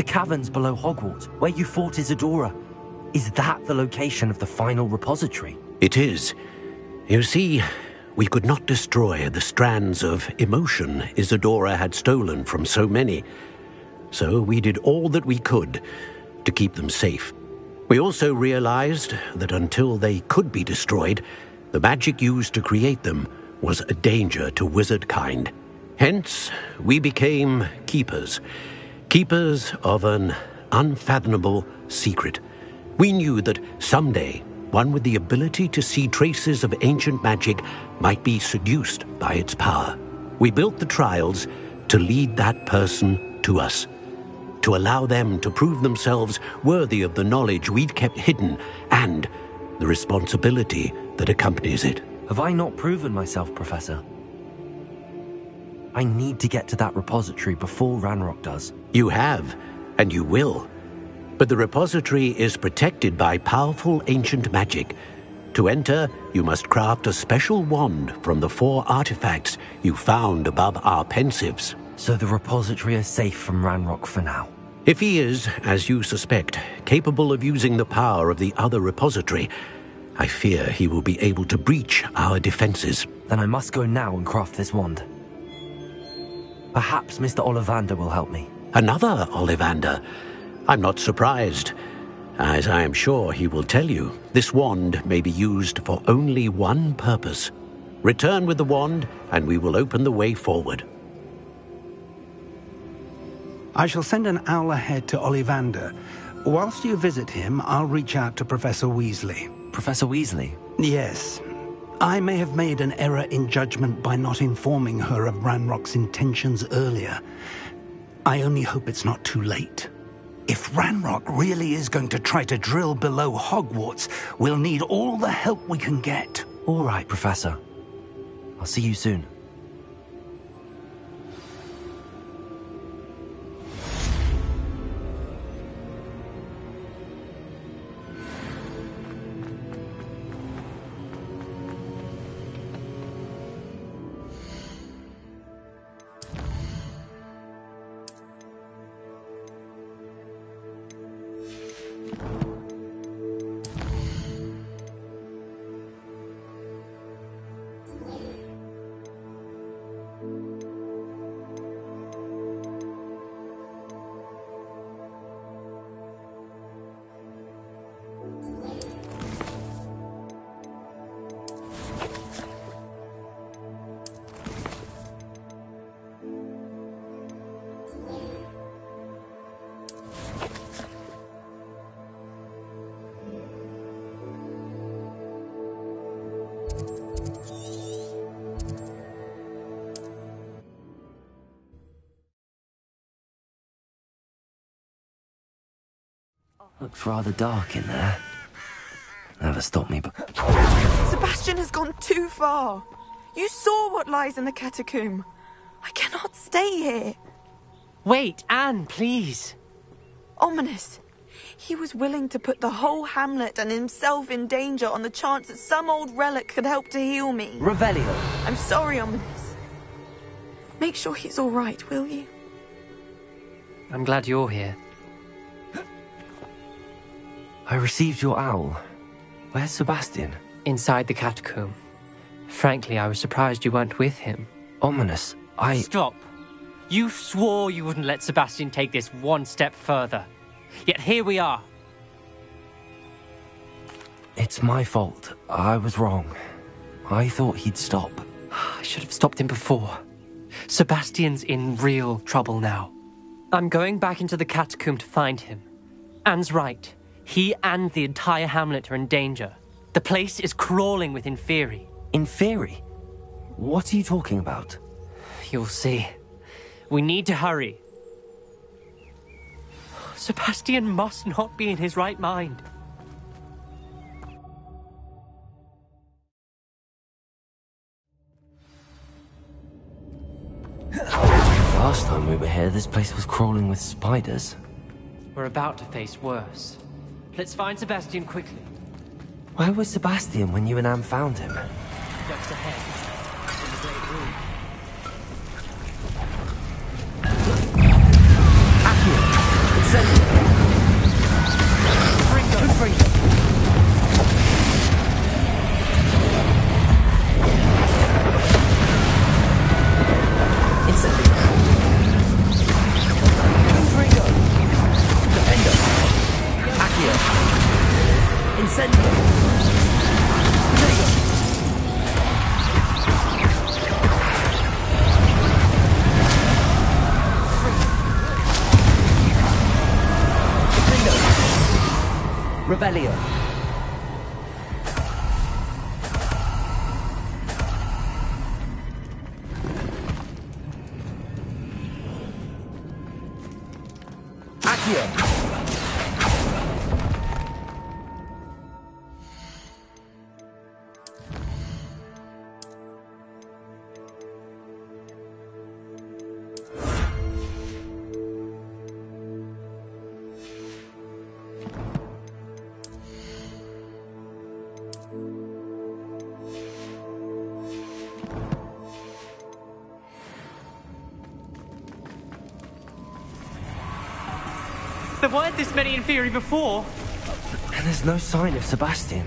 The caverns below Hogwarts, where you fought Isidora. Is that the location of the final repository? It is. You see, we could not destroy the strands of emotion Isidora had stolen from so many. So we did all that we could to keep them safe. We also realized that until they could be destroyed, the magic used to create them was a danger to wizard kind. Hence, we became keepers. Keepers of an unfathomable secret. We knew that someday one with the ability to see traces of ancient magic might be seduced by its power. We built the trials to lead that person to us, to allow them to prove themselves worthy of the knowledge we'd kept hidden and the responsibility that accompanies it. Have I not proven myself, Professor? I need to get to that repository before Ranrock does. You have, and you will. But the repository is protected by powerful ancient magic. To enter, you must craft a special wand from the four artifacts you found above our Pensieves. So the repository is safe from Ranrock for now. If he is, as you suspect, capable of using the power of the other repository, I fear he will be able to breach our defenses. Then I must go now and craft this wand. Perhaps Mr. Ollivander will help me. Another Ollivander? I'm not surprised. As I am sure he will tell you, this wand may be used for only one purpose. Return with the wand, and we will open the way forward. I shall send an owl ahead to Ollivander. Whilst you visit him, I'll reach out to Professor Weasley. Professor Weasley? Yes. I may have made an error in judgment by not informing her of Ranrock's intentions earlier. I only hope it's not too late. If Ranrock really is going to try to drill below Hogwarts, we'll need all the help we can get. All right, Professor. I'll see you soon. Looks rather dark in there. Never stopped me, but. Sebastian has gone too far. You saw what lies in the catacomb. I cannot stay here. Wait, Anne, please. Ominis. He was willing to put the whole hamlet and himself in danger on the chance that some old relic could help to heal me. Revelio. I'm sorry, Ominis. Make sure he's all right, will you? I'm glad you're here. I received your owl. Where's Sebastian? Inside the catacomb. Frankly, I was surprised you weren't with him. Ominis. I. Stop. You swore you wouldn't let Sebastian take this one step further. Yet here we are. It's my fault. I was wrong. I thought he'd stop. I should have stopped him before. Sebastian's in real trouble now. I'm going back into the catacomb to find him. Anne's right. He and the entire hamlet are in danger. The place is crawling with Inferi. Inferi? What are you talking about? You'll see. We need to hurry. Sebastian must not be in his right mind. Last time we were here, this place was crawling with spiders. We're about to face worse. Let's find Sebastian quickly. Where was Sebastian when you and Anne found him? Just ahead. In the great room. Revelio. Inferi before. And there's no sign of Sebastian.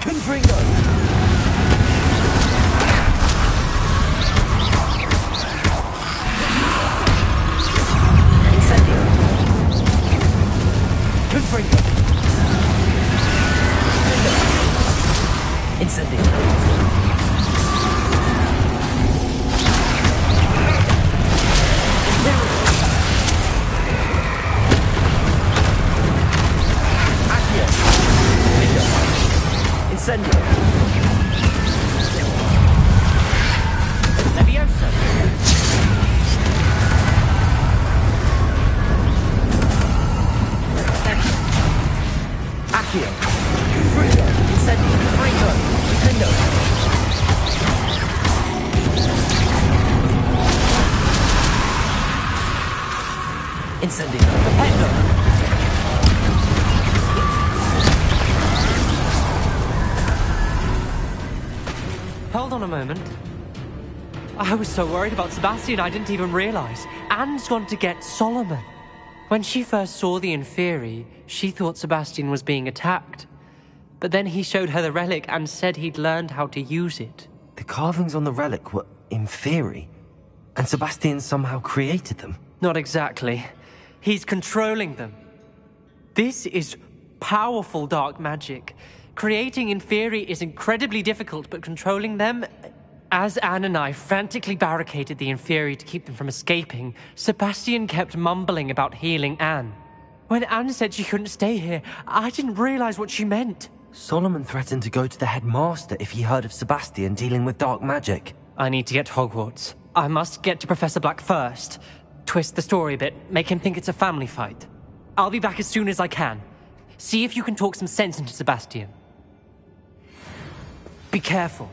Confringo. So worried about Sebastian I didn't even realize. Anne's gone to get Solomon. When she first saw the Inferi, she thought Sebastian was being attacked. But then he showed her the relic and said he'd learned how to use it. The carvings on the relic were Inferi, and Sebastian somehow created them. Not exactly. He's controlling them. This is powerful dark magic. Creating Inferi is incredibly difficult, but controlling them. As Anne and I frantically barricaded the Inferi to keep them from escaping, Sebastian kept mumbling about healing Anne. When Anne said she couldn't stay here, I didn't realize what she meant. Solomon threatened to go to the headmaster if he heard of Sebastian dealing with dark magic. I need to get to Hogwarts. I must get to Professor Black first. Twist the story a bit, make him think it's a family fight. I'll be back as soon as I can. See if you can talk some sense into Sebastian. Be careful.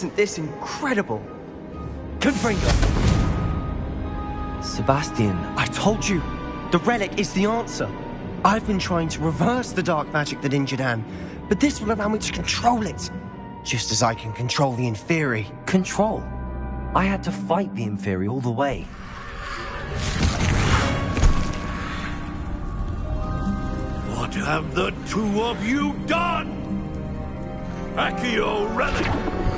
Isn't this incredible? Confringo. Sebastian. I told you, the relic is the answer. I've been trying to reverse the dark magic that injured Anne, but this will allow me to control it. Just as I can control the Inferi. Control? I had to fight the Inferi all the way. What have the two of you done? Accio Relic!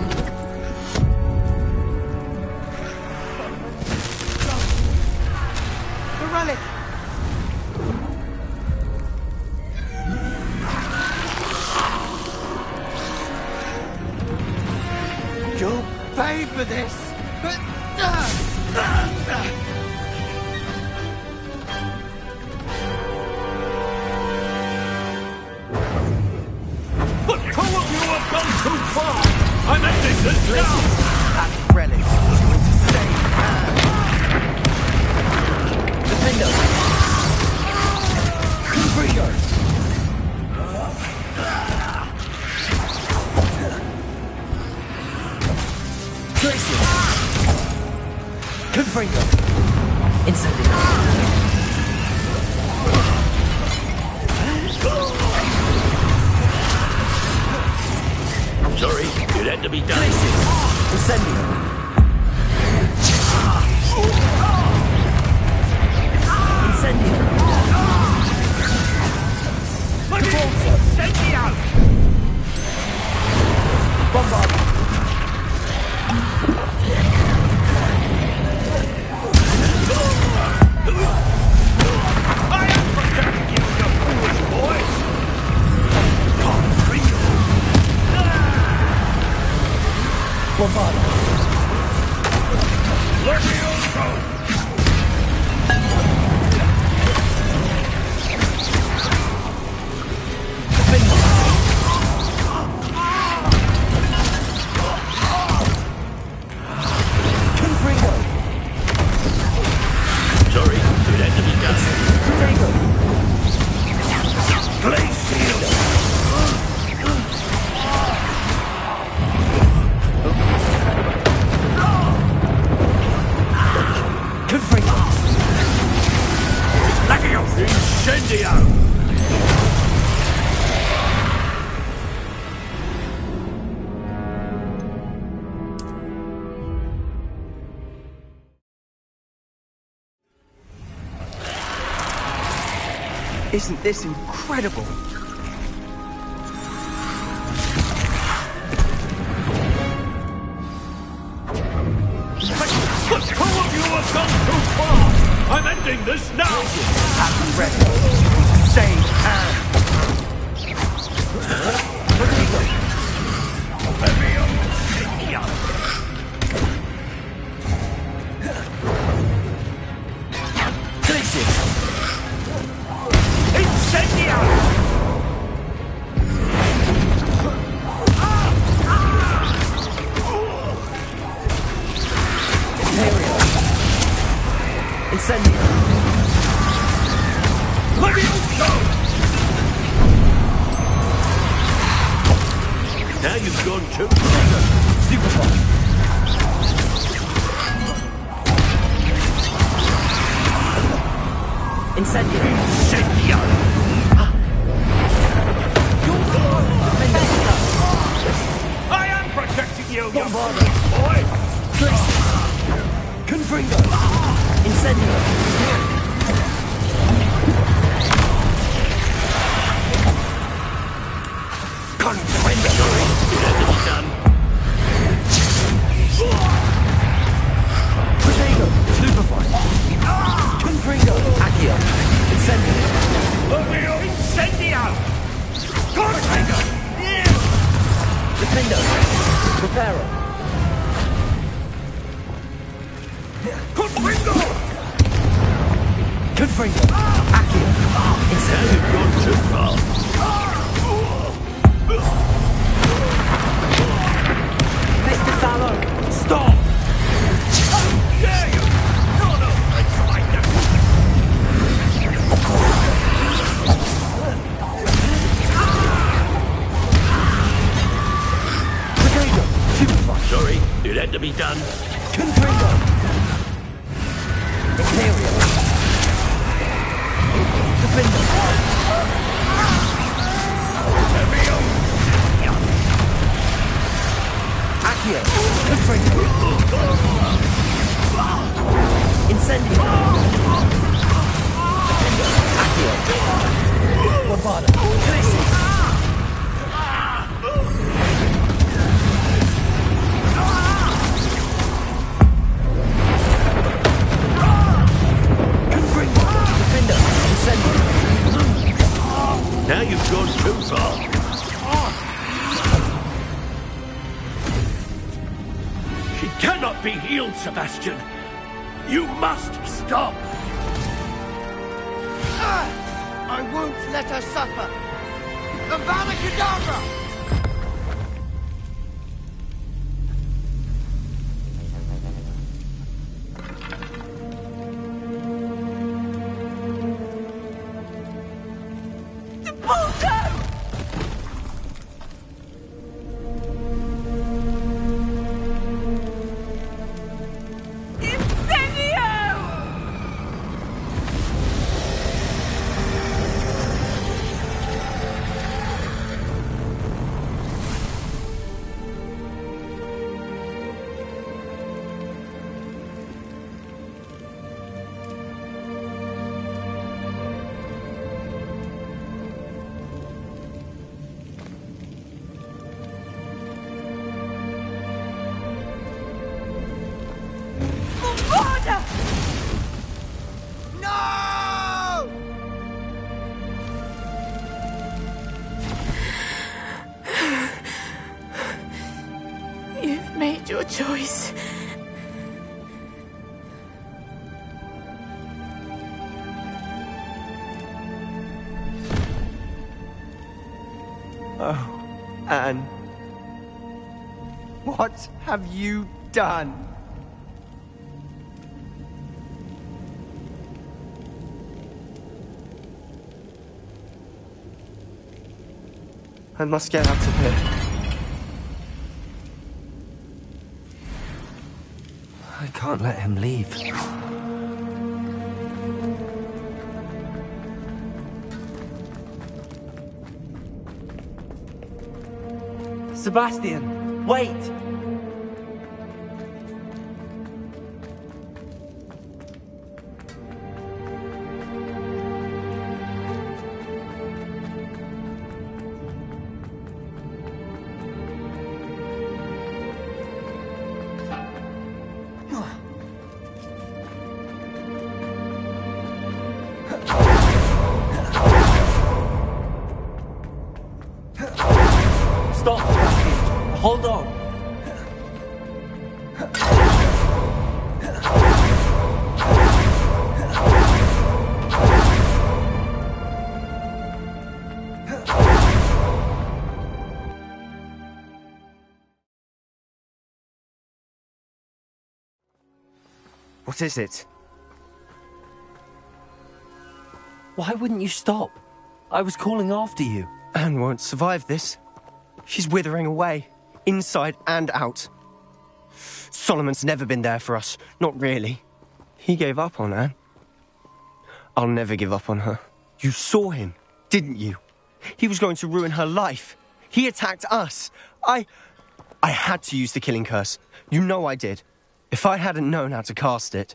Isn't this incredible? Have you done? I must get out of here. I can't let him leave. Sebastian! Wait! What is it? Why wouldn't you stop? I was calling after you. Anne won't survive this. She's withering away, inside and out. Solomon's never been there for us, not really. He gave up on Anne. I'll never give up on her. You saw him, didn't you? He was going to ruin her life. He attacked us. I. I had to use the killing curse. You know I did. If I hadn't known how to cast it...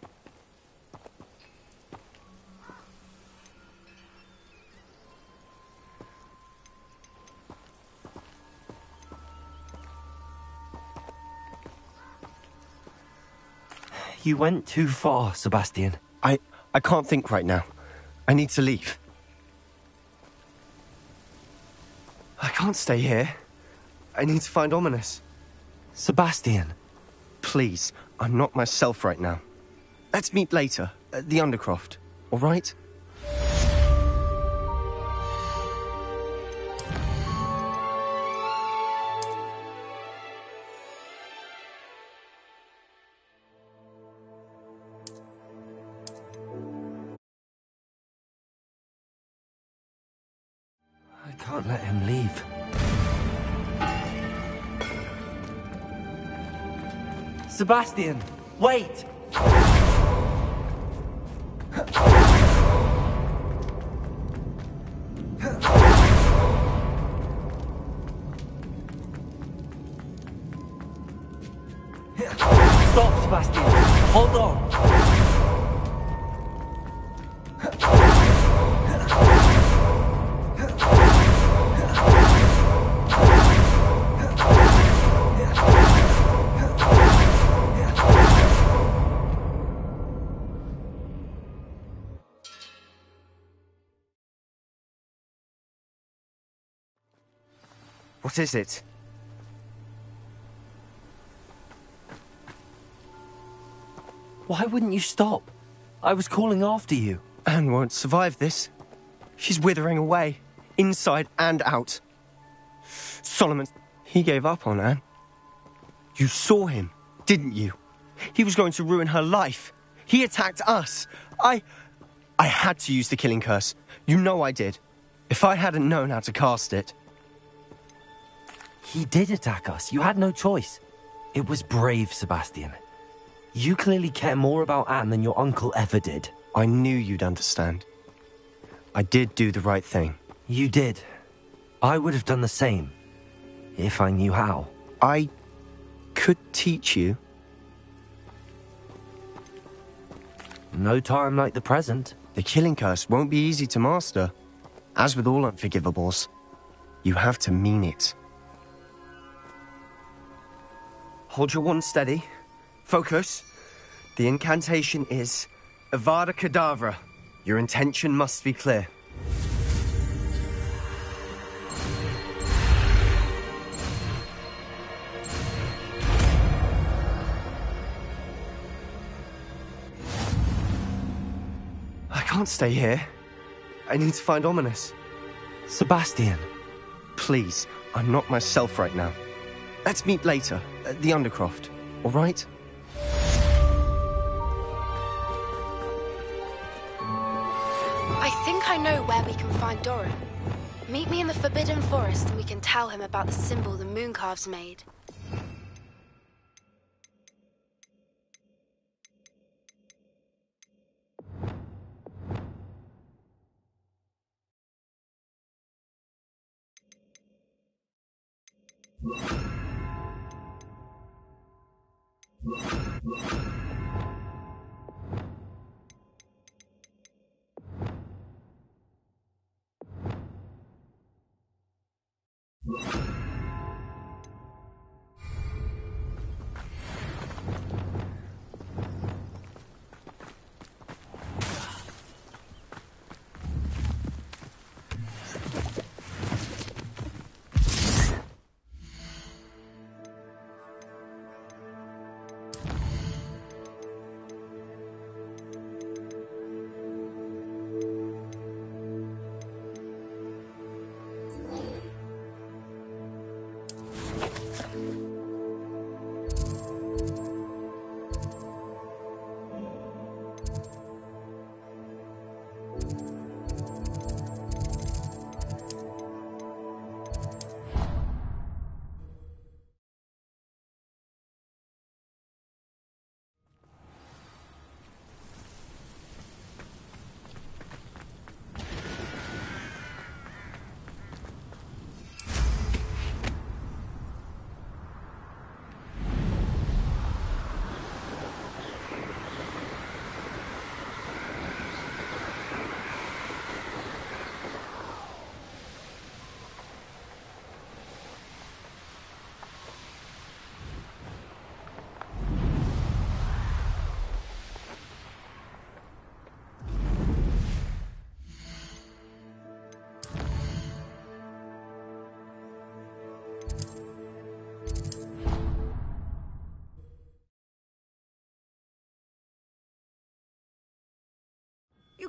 You went too far, Sebastian. I... I can't think right now. I need to leave. I can't stay here. I need to find Ominis. Sebastian. Please, I'm not myself right now. Let's meet later at the Undercroft, all right? Sebastian, wait! Stop, Sebastian. Hold on. What is it? Why wouldn't you stop? I was calling after you. Anne won't survive this. She's withering away, inside and out. Solomon, he gave up on Anne. You saw him, didn't you? He was going to ruin her life. He attacked us. I. I had to use the killing curse. You know I did. If I hadn't known how to cast it. He did attack us. You had no choice. It was brave, Sebastian. You clearly care more about Anne than your uncle ever did. I knew you'd understand. I did do the right thing. You did. I would have done the same. If I knew how. I could teach you. No time like the present. The killing curse won't be easy to master. As with all unforgivables, you have to mean it. Hold your wand steady. Focus. The incantation is Avada Kedavra. Your intention must be clear. I can't stay here. I need to find Ominis. Sebastian. Please, I'm not myself right now. Let's meet later at the Undercroft, all right? I think I know where we can find Doran. Meet me in the Forbidden Forest and we can tell him about the symbol the Mooncalves made.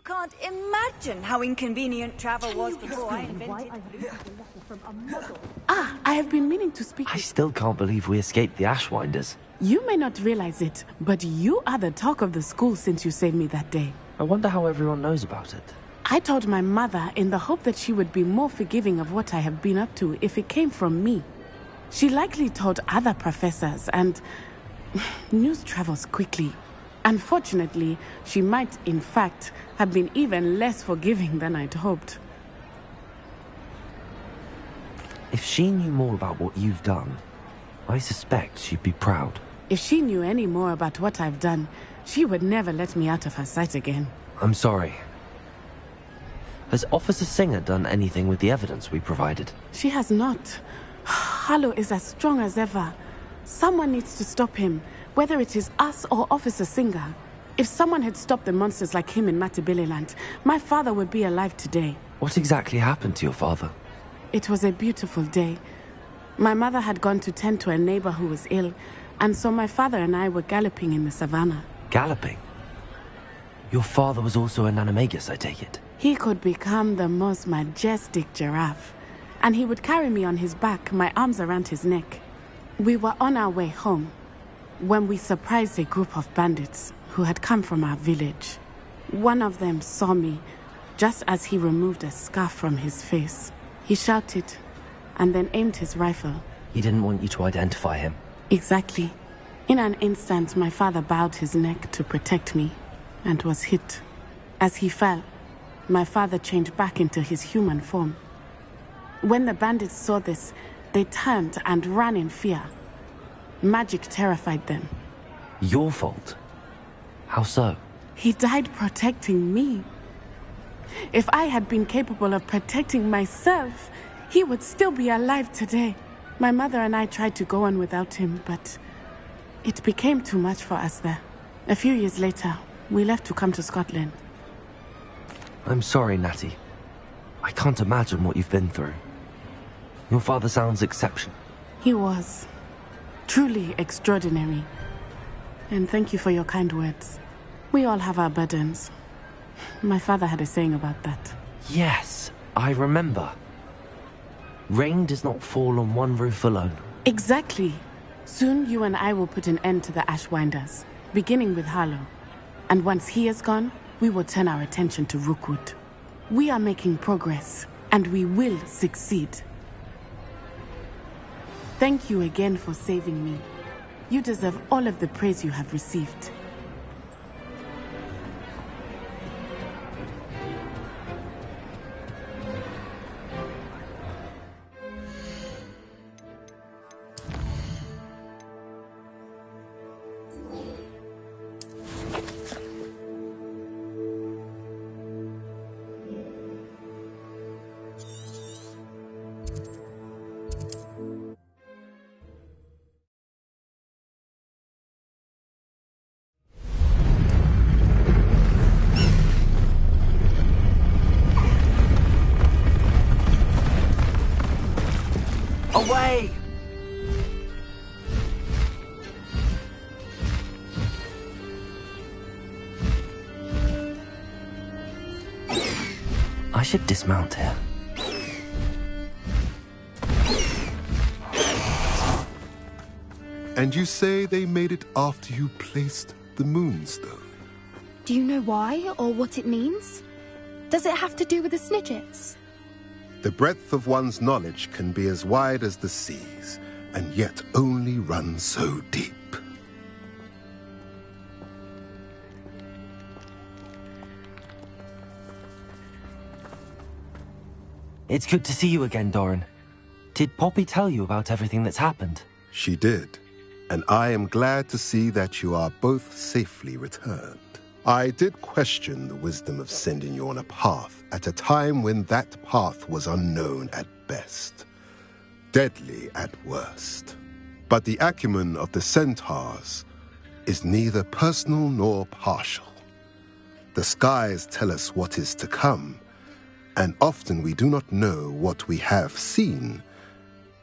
Can't imagine how inconvenient travel was before I invented Ah, I have been meaning to speak. I still can't believe we escaped the Ashwinders. You may not realize it, but you are the talk of the school since you saved me that day. I wonder how everyone knows about it. I told my mother in the hope that she would be more forgiving of what I have been up to if it came from me. She likely told other professors, and news travels quickly. Unfortunately, she might, in fact, have been even less forgiving than I'd hoped. If she knew more about what you've done, I suspect she'd be proud. If she knew any more about what I've done, she would never let me out of her sight again. I'm sorry. Has Officer Singer done anything with the evidence we provided? She has not. Harlow is as strong as ever. Someone needs to stop him, whether it is us or Officer Singer. If someone had stopped the monsters like him in Matabeleland, my father would be alive today. What exactly happened to your father? It was a beautiful day. My mother had gone to tend to a neighbor who was ill, and so my father and I were galloping in the savannah. Galloping? Your father was also an animagus, I take it. He could become the most majestic giraffe, and he would carry me on his back, my arms around his neck. We were on our way home when we surprised a group of bandits who had come from our village. One of them saw me just as he removed a scarf from his face. He shouted and then aimed his rifle. He didn't want you to identify him. Exactly. In an instant, my father bowed his neck to protect me and was hit. As he fell, my father changed back into his human form. When the bandits saw this, they turned and ran in fear. Magic terrified them. Your fault? How so? He died protecting me. If I had been capable of protecting myself, he would still be alive today. My mother and I tried to go on without him, but it became too much for us there. A few years later, we left to come to Scotland. I'm sorry, Natty. I can't imagine what you've been through. Your father sounds exceptional. He was truly extraordinary. And thank you for your kind words. We all have our burdens. My father had a saying about that. Yes, I remember. Rain does not fall on one roof alone. Exactly. Soon you and I will put an end to the Ashwinders, beginning with Harlow. And once he is gone, we will turn our attention to Rookwood. We are making progress, and we will succeed. Thank you again for saving me. You deserve all of the praise you have received. Should dismount here. And you say they made it after you placed the moonstone? Do you know why or what it means? Does it have to do with the Snidgets? The breadth of one's knowledge can be as wide as the seas, and yet only run so deep. It's good to see you again, Doran. Did Poppy tell you about everything that's happened? She did, and I am glad to see that you are both safely returned. I did question the wisdom of sending you on a path at a time when that path was unknown at best, deadly at worst. But the acumen of the centaurs is neither personal nor partial. The skies tell us what is to come, and often we do not know what we have seen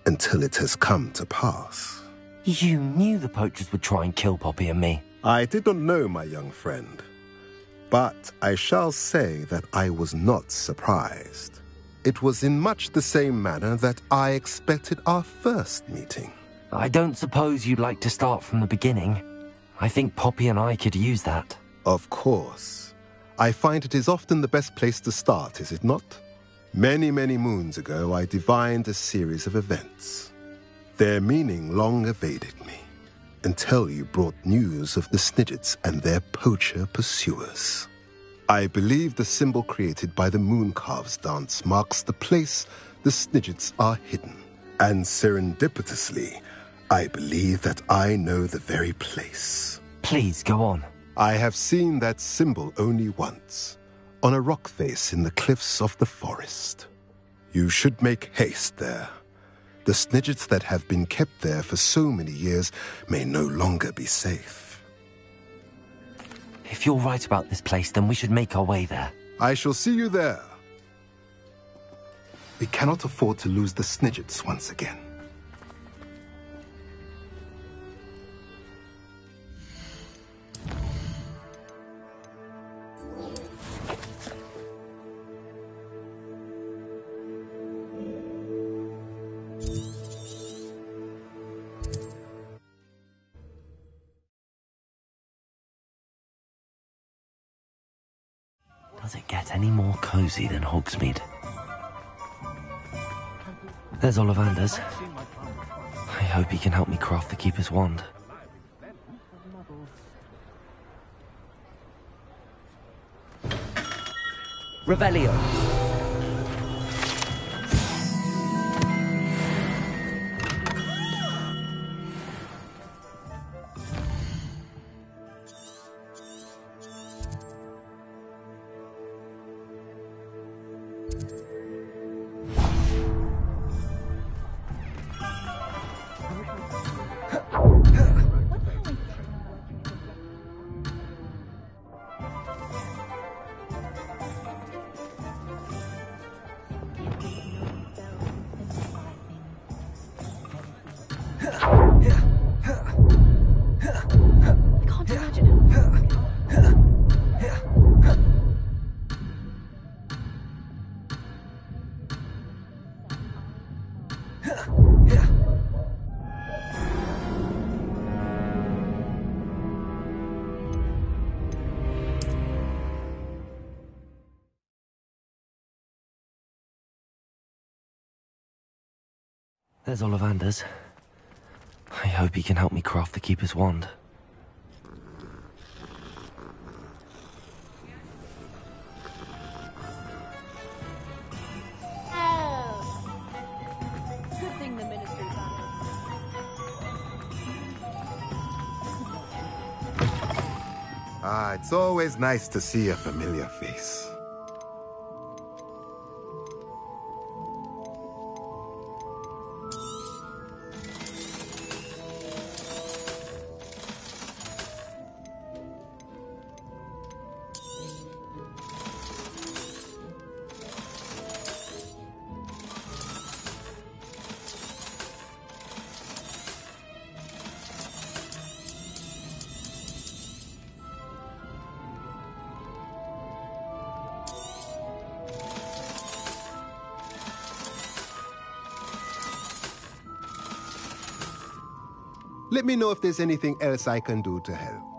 until it has come to pass. You knew the poachers would try and kill Poppy and me. I did not know, my young friend. But I shall say that I was not surprised. It was in much the same manner that I expected our first meeting. I don't suppose you'd like to start from the beginning. I think Poppy and I could use that. Of course. I find it is often the best place to start, is it not? Many, many moons ago, I divined a series of events. Their meaning long evaded me, until you brought news of the Snidgets and their poacher pursuers. I believe the symbol created by the Mooncalves dance marks the place the Snidgets are hidden. And serendipitously, I believe that I know the very place. Please, go on. I have seen that symbol only once, on a rock face in the cliffs of the forest. You should make haste there. The snidgets that have been kept there for so many years may no longer be safe. If you're right about this place, then we should make our way there. I shall see you there. We cannot afford to lose the snidgets once again. Does it get any more cozy than Hogsmeade? There's Ollivanders. I hope he can help me craft the Keeper's Wand. Revelio. There's Ollivanders. I hope he can help me craft the Keeper's Wand. Good thing the ministry Ah, it's always nice to see a familiar face. If there's anything else I can do to help.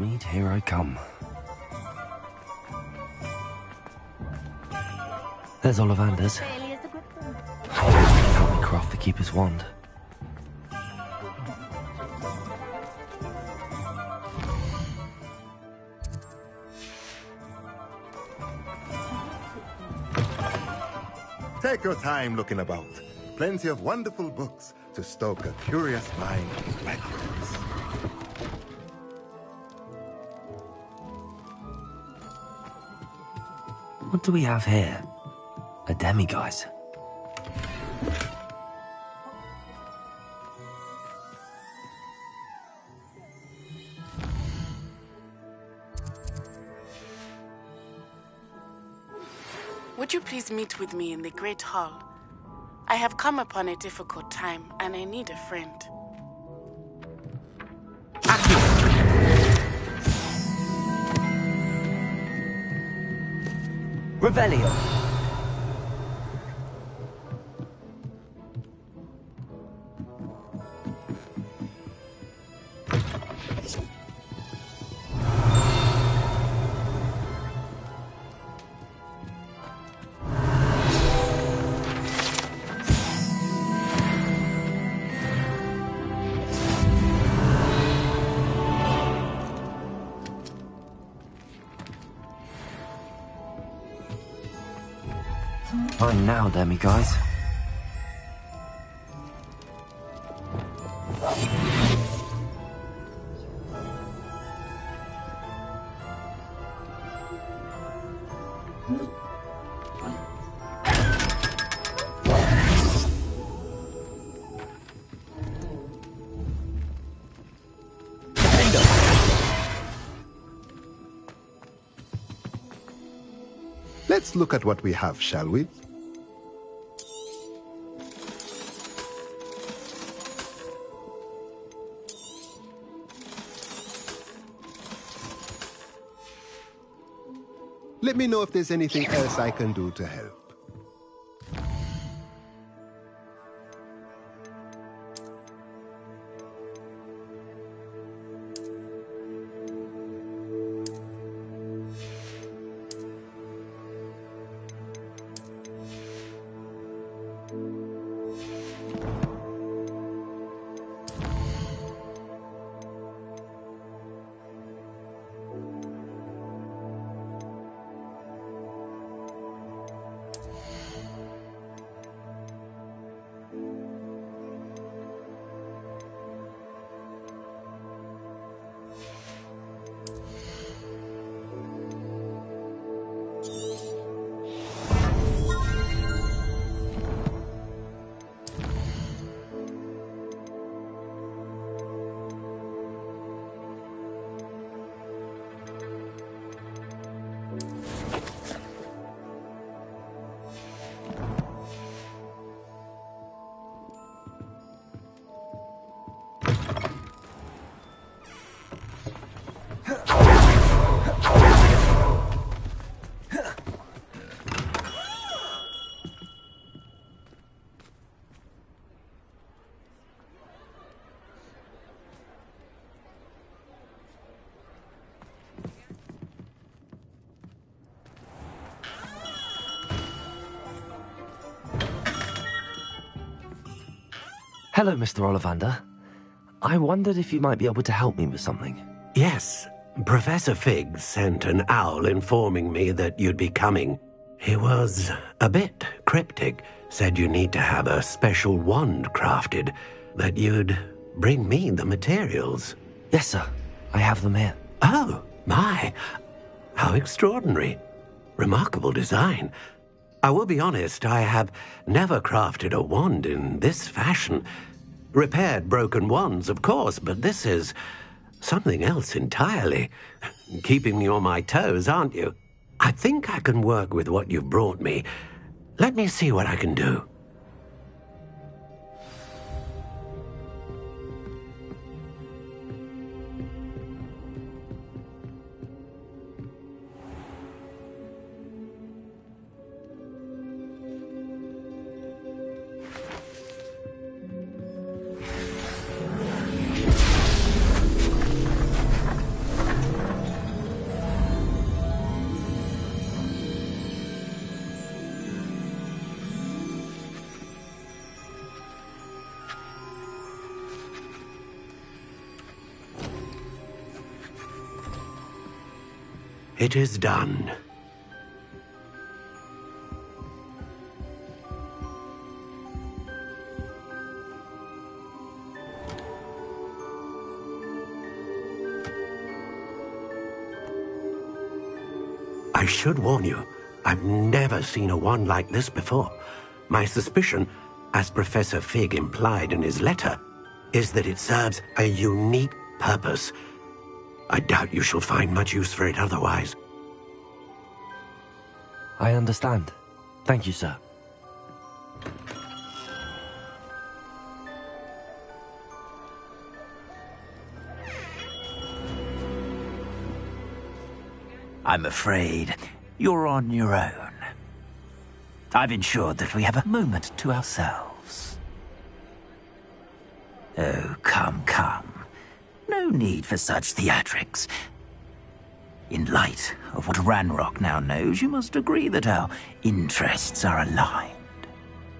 Here I come. There's Ollivander's. Help me craft the Keeper's wand. Take your time looking about. Plenty of wonderful books to stoke a curious mind with. What do we have here? A demiguise. Would you please meet with me in the Great Hall? I have come upon a difficult time and I need a friend. Revelio. Fine now, demiguise. Let's look at what we have, shall we? Let me know if there's anything else I can do to help. Hello, Mr. Ollivander. I wondered if you might be able to help me with something. Yes, Professor Fig sent an owl informing me that you'd be coming. He was a bit cryptic, said you need to have a special wand crafted, that you'd bring me the materials. Yes, sir. I have them here. Oh, my. How extraordinary. Remarkable design. I will be honest, I have never crafted a wand in this fashion. Repaired broken wands, of course, but this is something else entirely. Keeping me on my toes, aren't you? I think I can work with what you've brought me. Let me see what I can do. It is done. I should warn you, I've never seen a wand like this before. My suspicion, as Professor Fig implied in his letter, is that it serves a unique purpose. I doubt you shall find much use for it otherwise. I understand. Thank you, sir. I'm afraid you're on your own. I've ensured that we have a moment to ourselves. Oh, come, come. No need for such theatrics. In light of what Ranrock now knows, you must agree that our interests are aligned.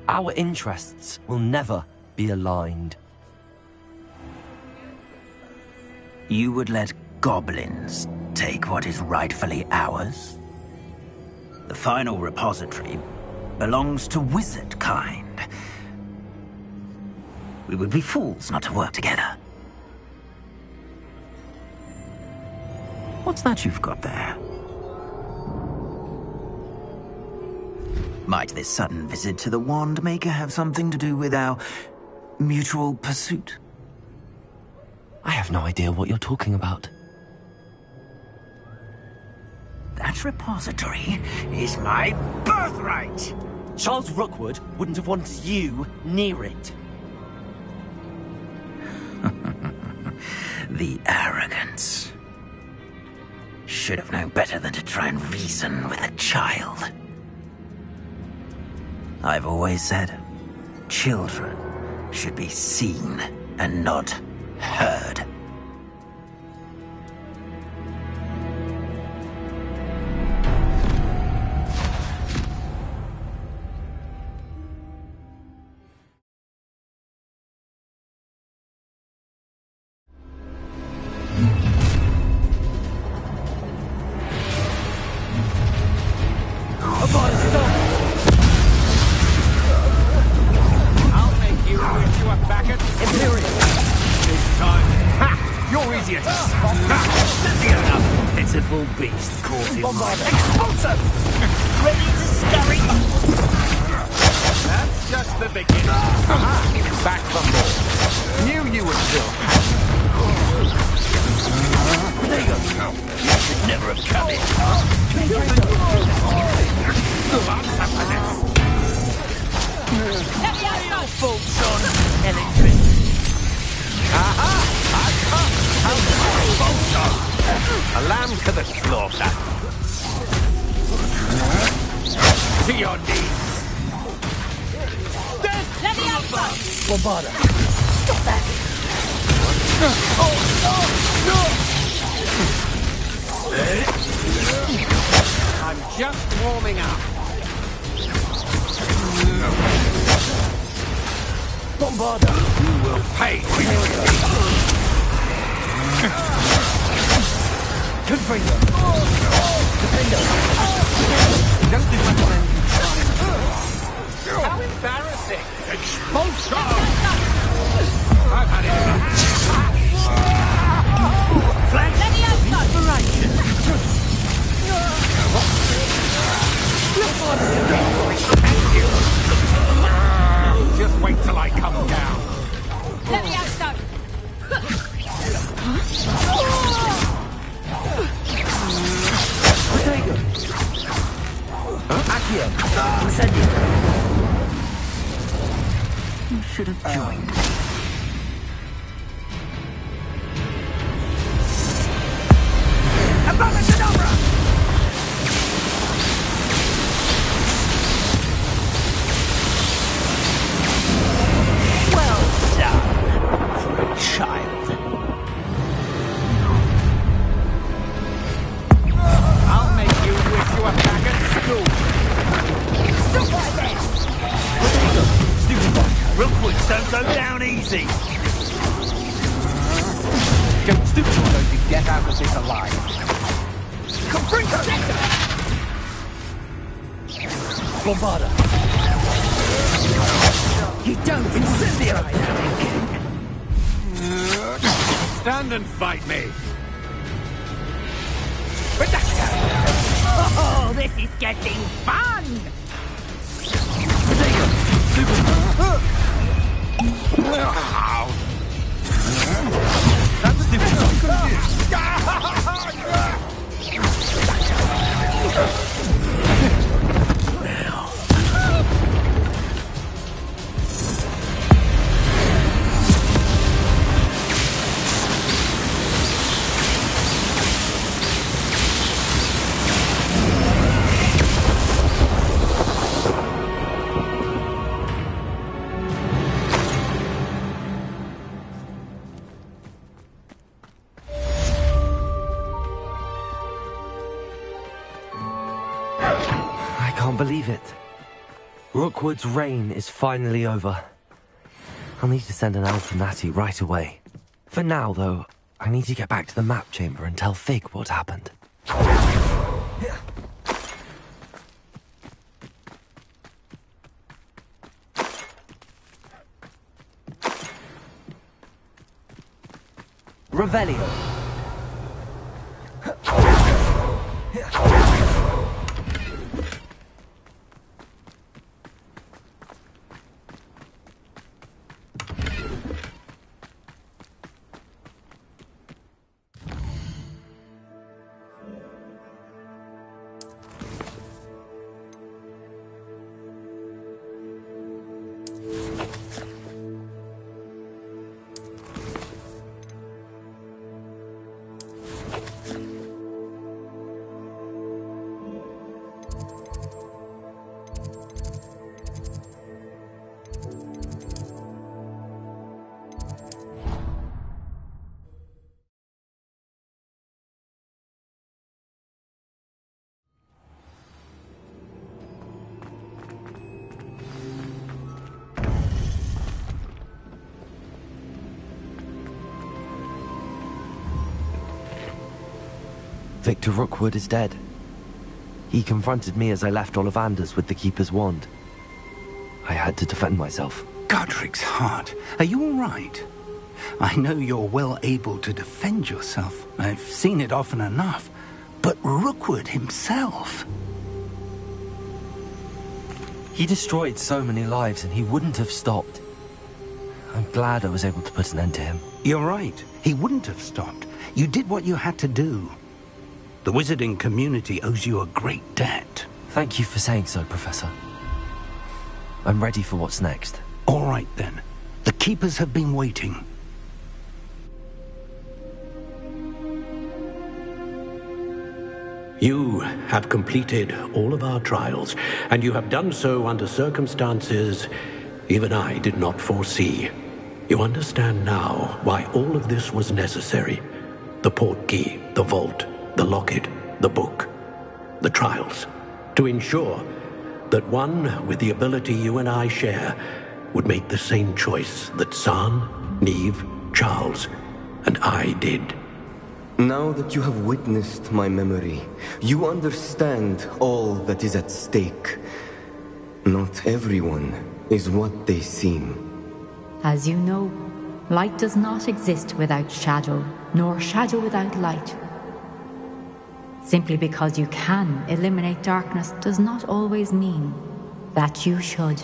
Our interests will never be aligned. You would let goblins take what is rightfully ours? The final repository belongs to wizard kind. We would be fools not to work together. What's that you've got there? Might this sudden visit to the Wand Maker have something to do with our mutual pursuit? I have no idea what you're talking about. That repository is my birthright! Charles Rookwood wouldn't have wanted you near it. the arrogance. Should have known better than to try and reason with a child. I've always said, children should be seen and not heard. Accio. Incendio. You should have joined me. Rookwood's reign is finally over. I'll need to send an elf to Natty right away. For now, though, I need to get back to the map chamber and tell Fig what happened. Revelio. Victor Rookwood is dead. He confronted me as I left Ollivanders with the Keeper's wand. I had to defend myself. Godric's heart. Are you all right? I know you're well able to defend yourself. I've seen it often enough. But Rookwood himself. He destroyed so many lives and he wouldn't have stopped. I'm glad I was able to put an end to him. You're right. He wouldn't have stopped. You did what you had to do. The wizarding community owes you a great debt. Thank you for saying so, Professor. I'm ready for what's next. All right, then. The Keepers have been waiting. You have completed all of our trials, and you have done so under circumstances even I did not foresee. You understand now why all of this was necessary. The portkey, the vault, the locket, the book, the trials. To ensure that one with the ability you and I share would make the same choice that San, Niamh, Charles, and I did. Now that you have witnessed my memory, you understand all that is at stake. Not everyone is what they seem. As you know, light does not exist without shadow, nor shadow without light. Simply because you can eliminate darkness does not always mean that you should.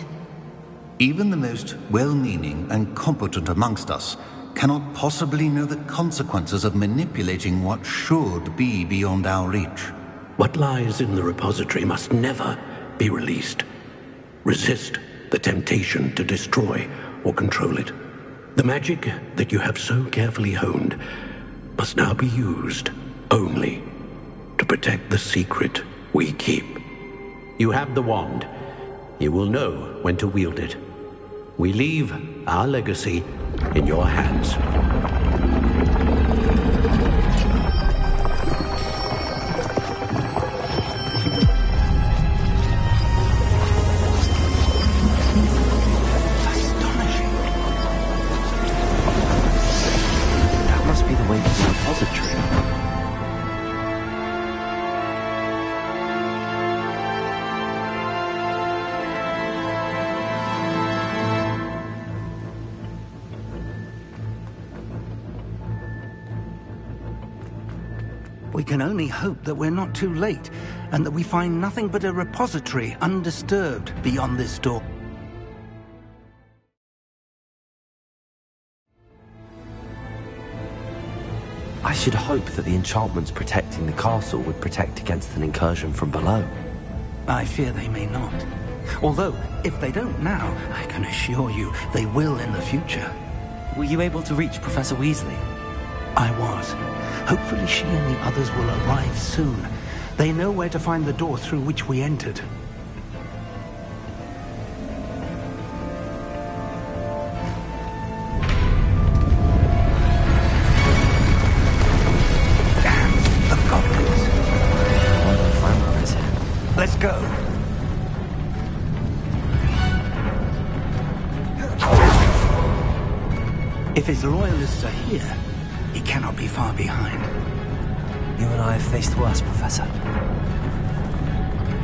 Even the most well-meaning and competent amongst us cannot possibly know the consequences of manipulating what should be beyond our reach. What lies in the repository must never be released. Resist the temptation to destroy or control it. The magic that you have so carefully honed must now be used only to protect the secret we keep. You have the wand. You will know when to wield it. We leave our legacy in your hands. Can only hope that we're not too late, and that we find nothing but a repository undisturbed beyond this door. I should hope that the enchantments protecting the castle would protect against an incursion from below. I fear they may not. Although, if they don't now, I can assure you they will in the future. Were you able to reach Professor Weasley? I was. Hopefully she and the others will arrive soon. They know where to find the door through which we entered. If his loyalists are here, he cannot be far behind. You and I have faced worse, Professor.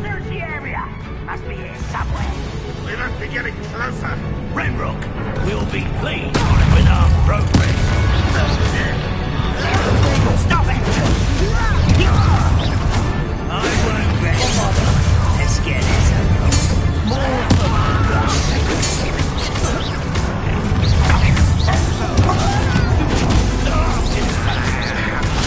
Search the area. Must be here somewhere. We must be getting closer. Ranrock, we'll be pleased with our progress. Stop it! I won't rest. Let's get it.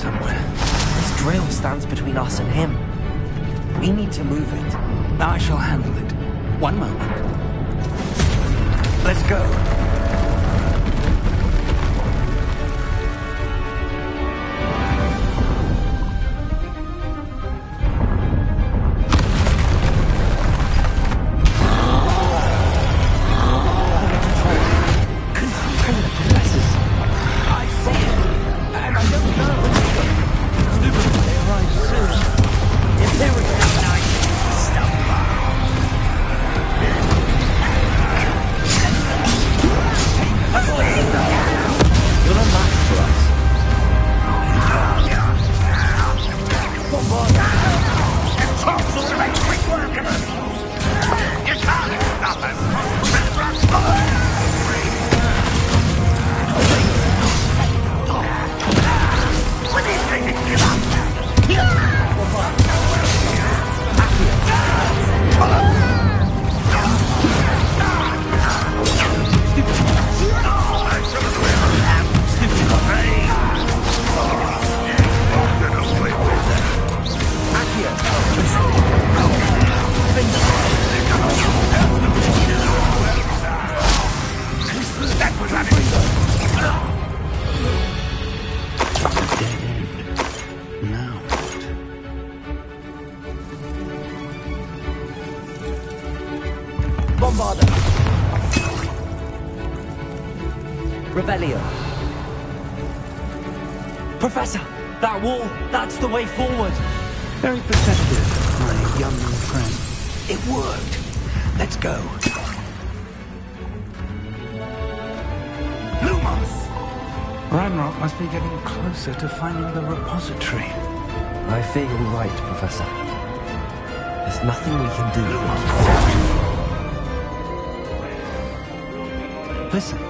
somewhere. This drill stands between us and him. We need to move it. Now I shall handle it. One moment. Let's go. That wall! That's the way forward! Very perceptive, my young friend. It worked. Let's go. Lumos! Ranrock must be getting closer to finding the repository. I fear you're right, Professor. There's nothing we can do. Listen,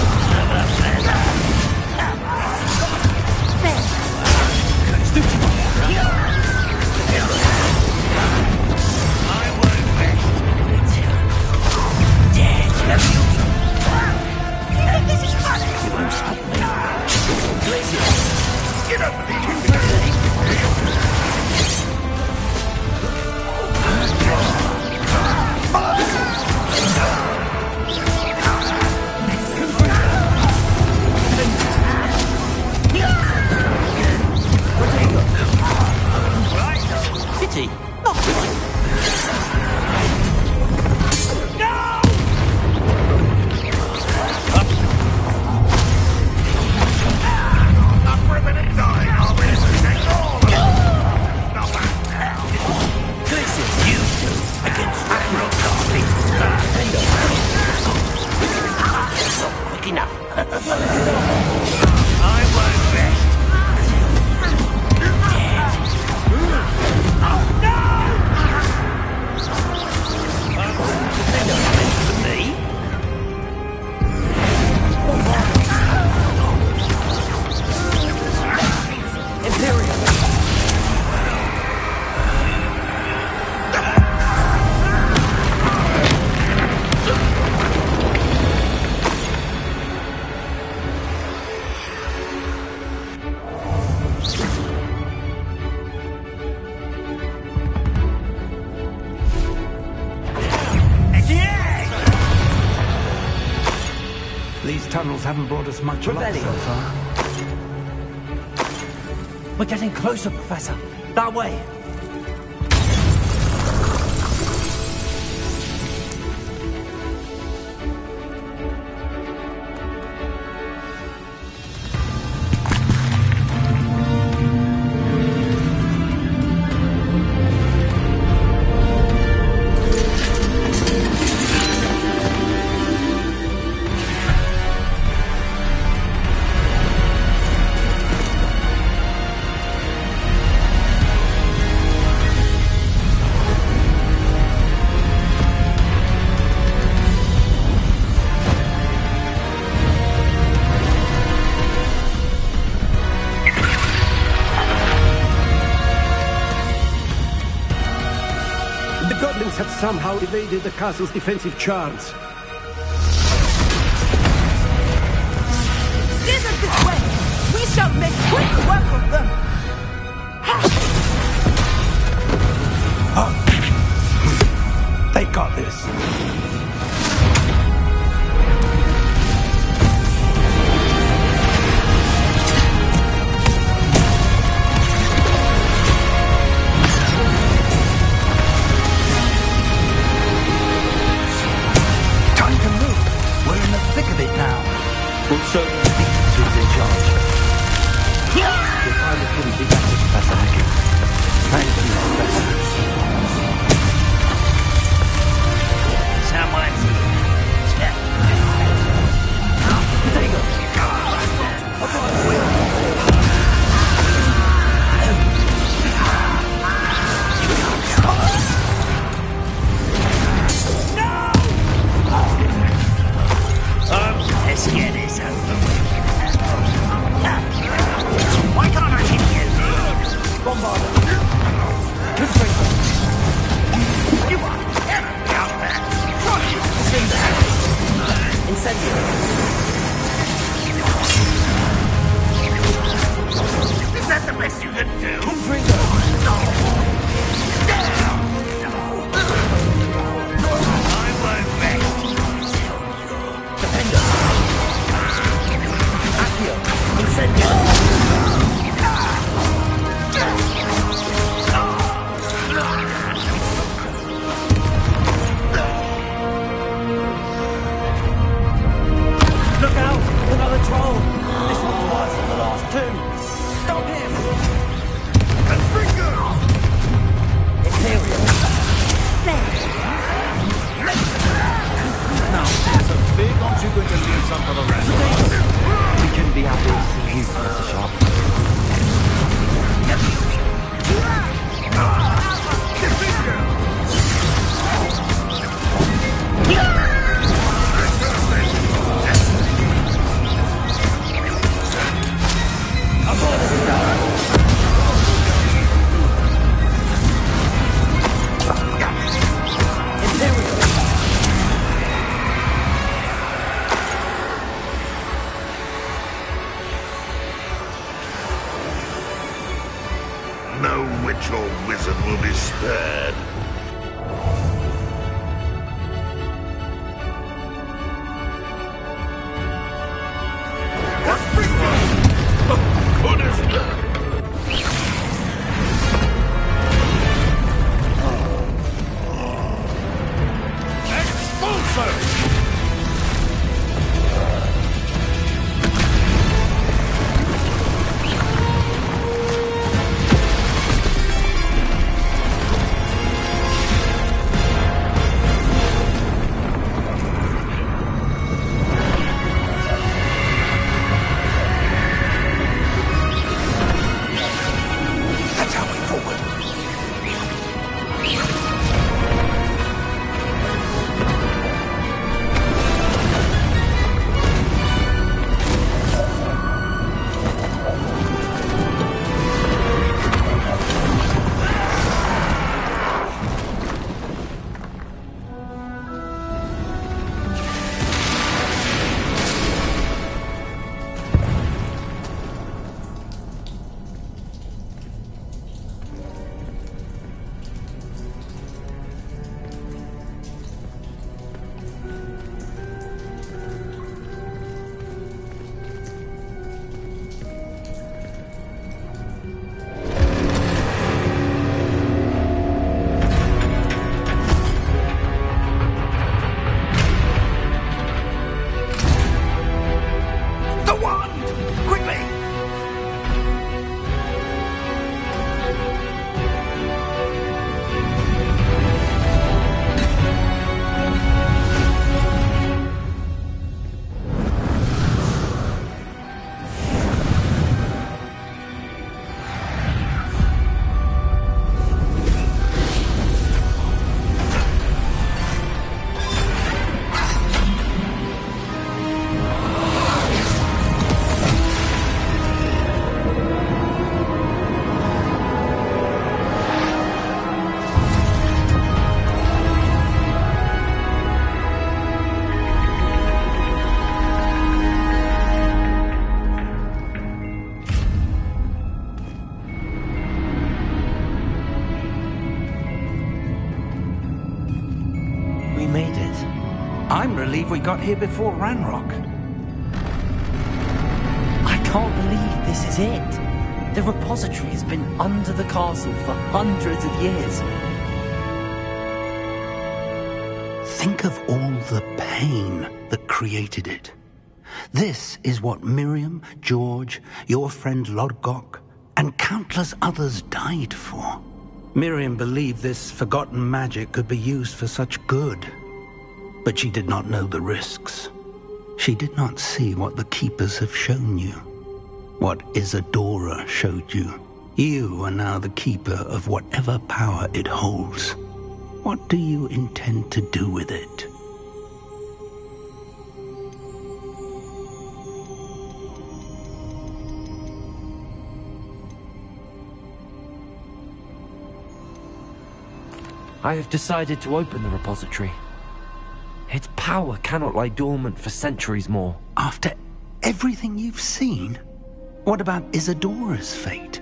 Haven't brought us much Revelio. luck so far. We're getting closer, Professor. That way. somehow evaded the castle's defensive charge. Scissor this way! We shall make quick work of them! Ha! Oh. They got this. Here before Ranrock. I can't believe this is it. The repository has been under the castle for hundreds of years. Think of all the pain that created it. This is what Miriam, George, your friend Lodgok, and countless others died for. Miriam believed this forgotten magic could be used for such good. But she did not know the risks. She did not see what the Keepers have shown you. What Isidora showed you. You are now the Keeper of whatever power it holds. What do you intend to do with it? I have decided to open the repository. Its power cannot lie dormant for centuries more. After everything you've seen? What about Isidora's fate?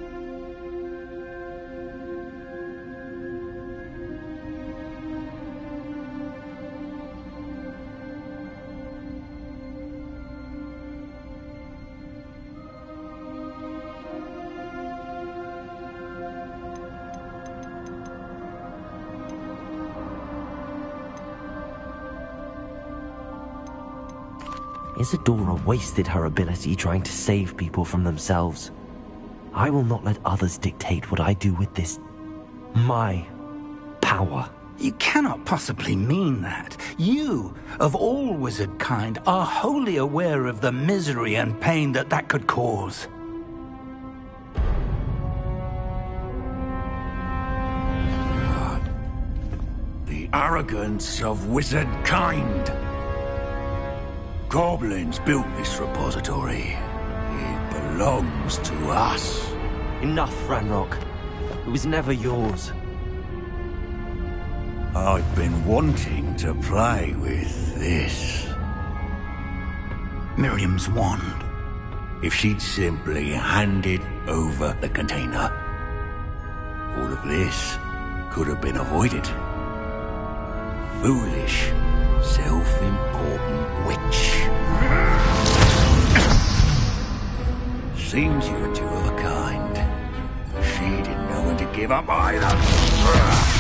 Isidora wasted her ability trying to save people from themselves. I will not let others dictate what I do with this. my power. You cannot possibly mean that. You, of all wizard kind, are wholly aware of the misery and pain that that could cause. The arrogance of wizard kind. Goblins built this repository. It belongs to us. Enough, Ranrock. It was never yours. I've been wanting to play with this. Miriam's wand. If she'd simply handed over the container, all of this could have been avoided. Foolish, self-important witch. Seems you were two of a kind. She didn't know when to give up either.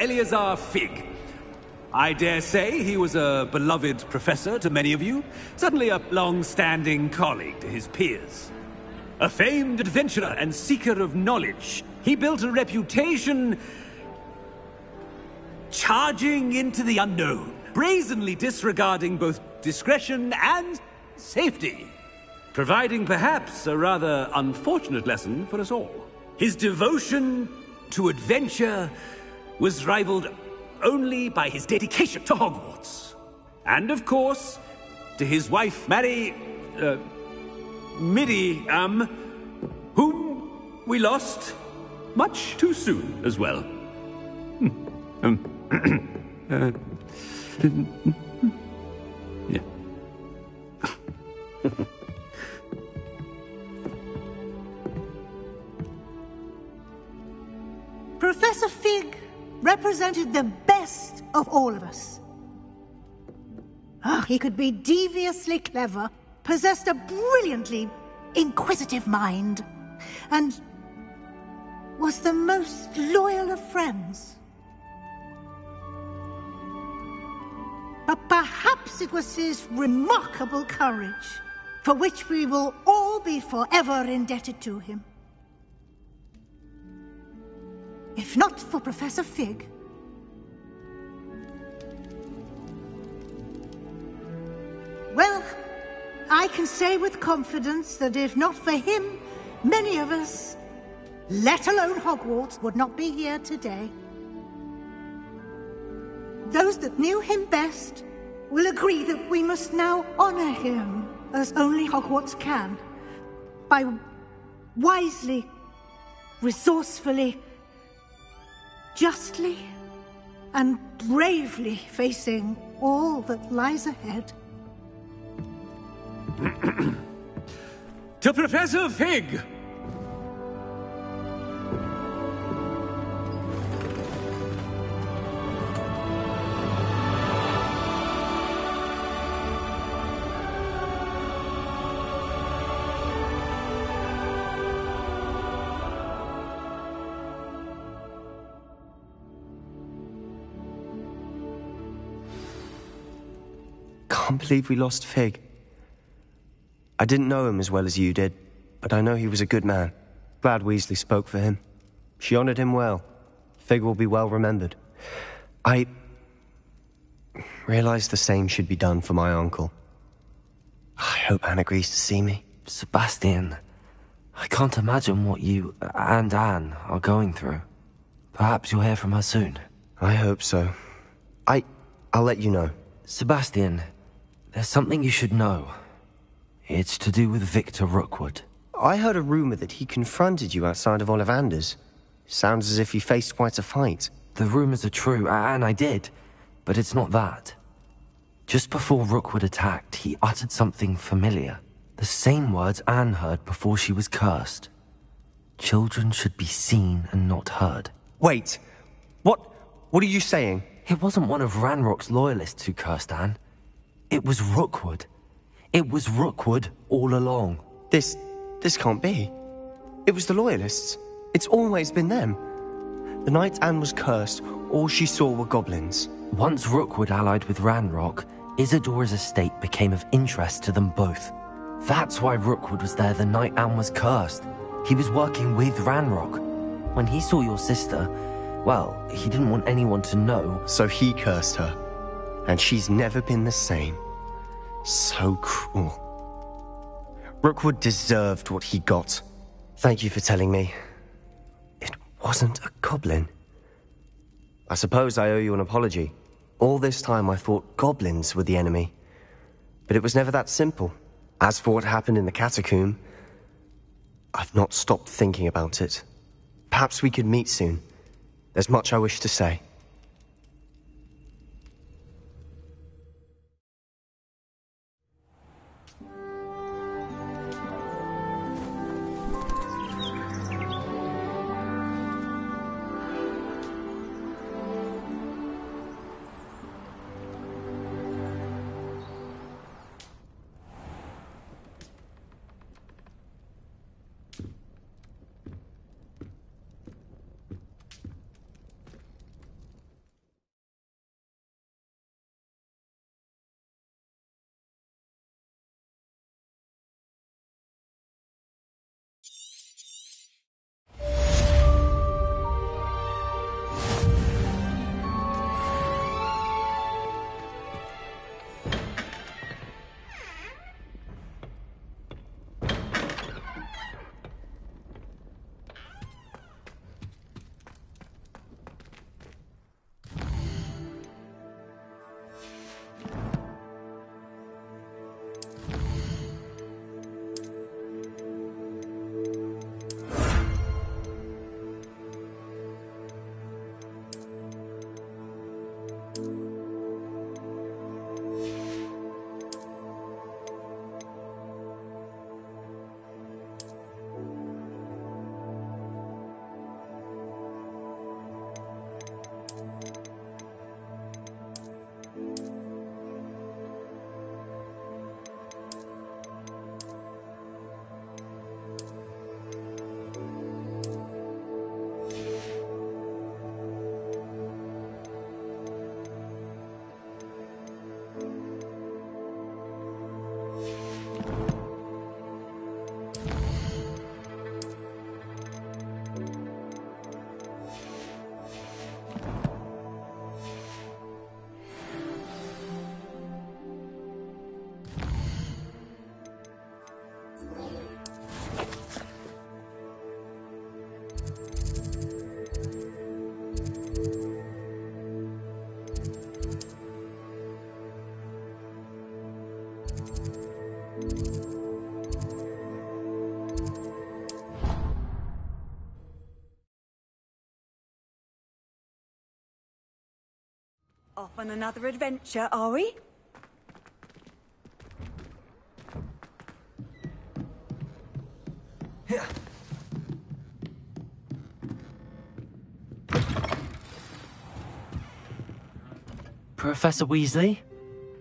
Eleazar Fig. I dare say he was a beloved professor to many of you, certainly a long-standing colleague to his peers. A famed adventurer and seeker of knowledge, he built a reputation charging into the unknown, brazenly disregarding both discretion and safety, providing perhaps a rather unfortunate lesson for us all. His devotion to adventure was rivaled only by his dedication to Hogwarts. And of course, to his wife, Mary... Uh, Miriam, whom we lost much too soon as well. Hmm. Um, uh, yeah. Professor Fig represented the best of all of us. Oh, he could be deviously clever, possessed a brilliantly inquisitive mind, and was the most loyal of friends. But perhaps it was his remarkable courage, for which we will all be forever indebted to him. If not for Professor Fig, Well, I can say with confidence that if not for him, many of us, let alone Hogwarts, would not be here today. Those that knew him best will agree that we must now honor him as only Hogwarts can by wisely, resourcefully, justly, and bravely facing all that lies ahead. to Professor Fig! Believe we lost Fig. I didn't know him as well as you did, but I know he was a good man. Glad Weasley spoke for him. She honored him well. Fig will be well remembered. I realized the same should be done for my uncle. I hope Anne agrees to see me. Sebastian, I can't imagine what you and Anne are going through. Perhaps you'll hear from her soon. I hope so. I... I'll let you know. Sebastian, there's something you should know. It's to do with Victor Rookwood. I heard a rumor that he confronted you outside of Ollivander's. Sounds as if you faced quite a fight. The rumors are true, and I did. But it's not that. Just before Rookwood attacked, he uttered something familiar. The same words Anne heard before she was cursed. Children should be seen and not heard. Wait. What... what are you saying? It wasn't one of Ranrock's loyalists who cursed Anne. It was Rookwood. It was Rookwood all along. This... this can't be. It was the Loyalists. It's always been them. The night Anne was cursed, all she saw were goblins. Once Rookwood allied with Ranrock, Isidora's estate became of interest to them both. That's why Rookwood was there the night Anne was cursed. He was working with Ranrock. When he saw your sister, well, he didn't want anyone to know. So he cursed her. And she's never been the same. So cruel. Rookwood deserved what he got. Thank you for telling me. It wasn't a goblin. I suppose I owe you an apology. All this time I thought goblins were the enemy. But it was never that simple. As for what happened in the catacomb, I've not stopped thinking about it. Perhaps we could meet soon. There's much I wish to say. Off on another adventure, are we? Professor Weasley?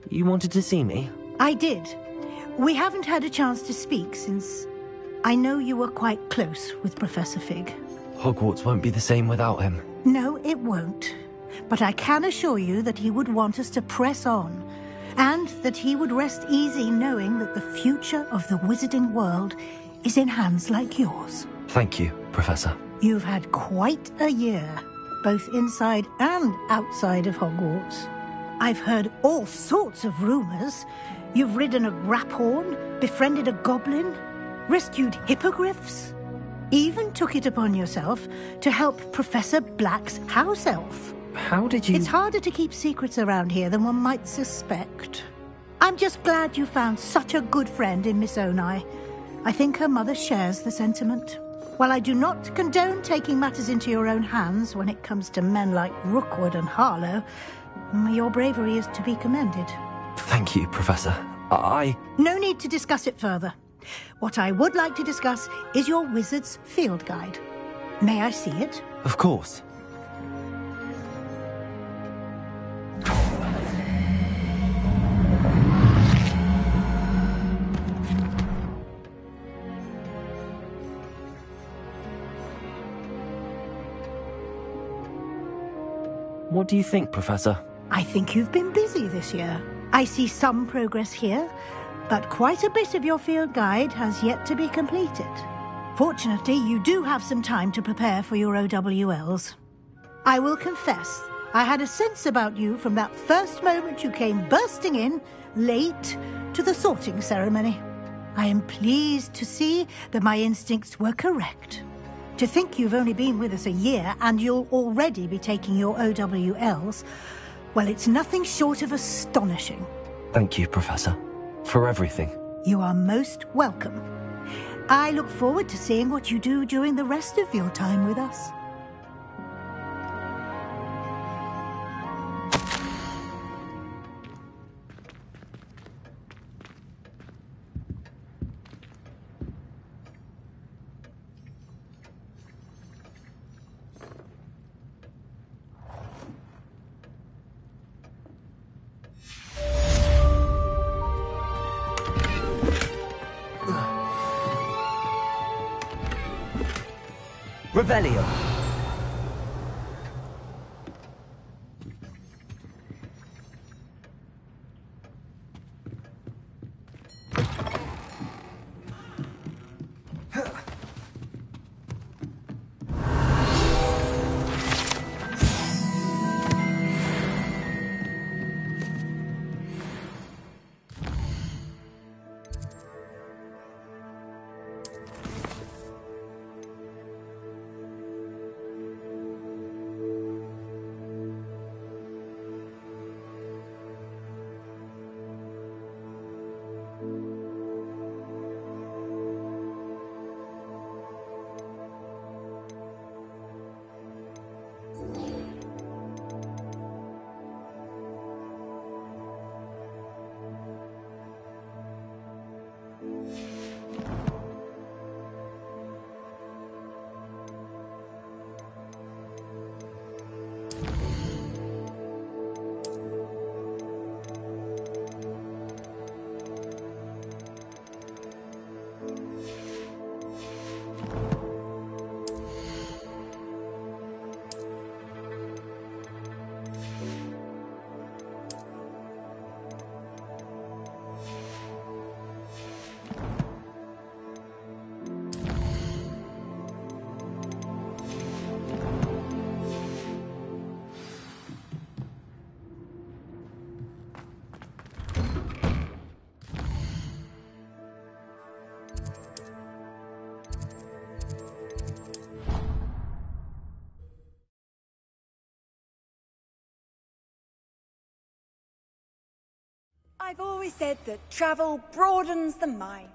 You wanted to see me? I did. We haven't had a chance to speak since I know you were quite close with Professor Fig. Hogwarts won't be the same without him. No, it won't. But I can assure you that he would want us to press on, and that he would rest easy knowing that the future of the wizarding world is in hands like yours. Thank you, Professor. You've had quite a year, both inside and outside of Hogwarts. I've heard all sorts of rumors. You've ridden a graphorn, befriended a goblin, rescued hippogriffs, even took it upon yourself to help Professor Black's house elf. How did you... It's harder to keep secrets around here than one might suspect. I'm just glad you found such a good friend in Miss Onai. I think her mother shares the sentiment. While I do not condone taking matters into your own hands when it comes to men like Rookwood and Harlow, your bravery is to be commended. Thank you, Professor. I... No need to discuss it further. What I would like to discuss is your wizard's field guide. May I see it? Of course. What do you think, Professor? I think you've been busy this year. I see some progress here, but quite a bit of your field guide has yet to be completed. Fortunately, you do have some time to prepare for your OWLs. I will confess, I had a sense about you from that first moment you came bursting in, late, to the sorting ceremony. I am pleased to see that my instincts were correct. To think you've only been with us a year and you'll already be taking your OWLs, well, it's nothing short of astonishing. Thank you, Professor, for everything. You are most welcome. I look forward to seeing what you do during the rest of your time with us. Revelio. Said that travel broadens the mind.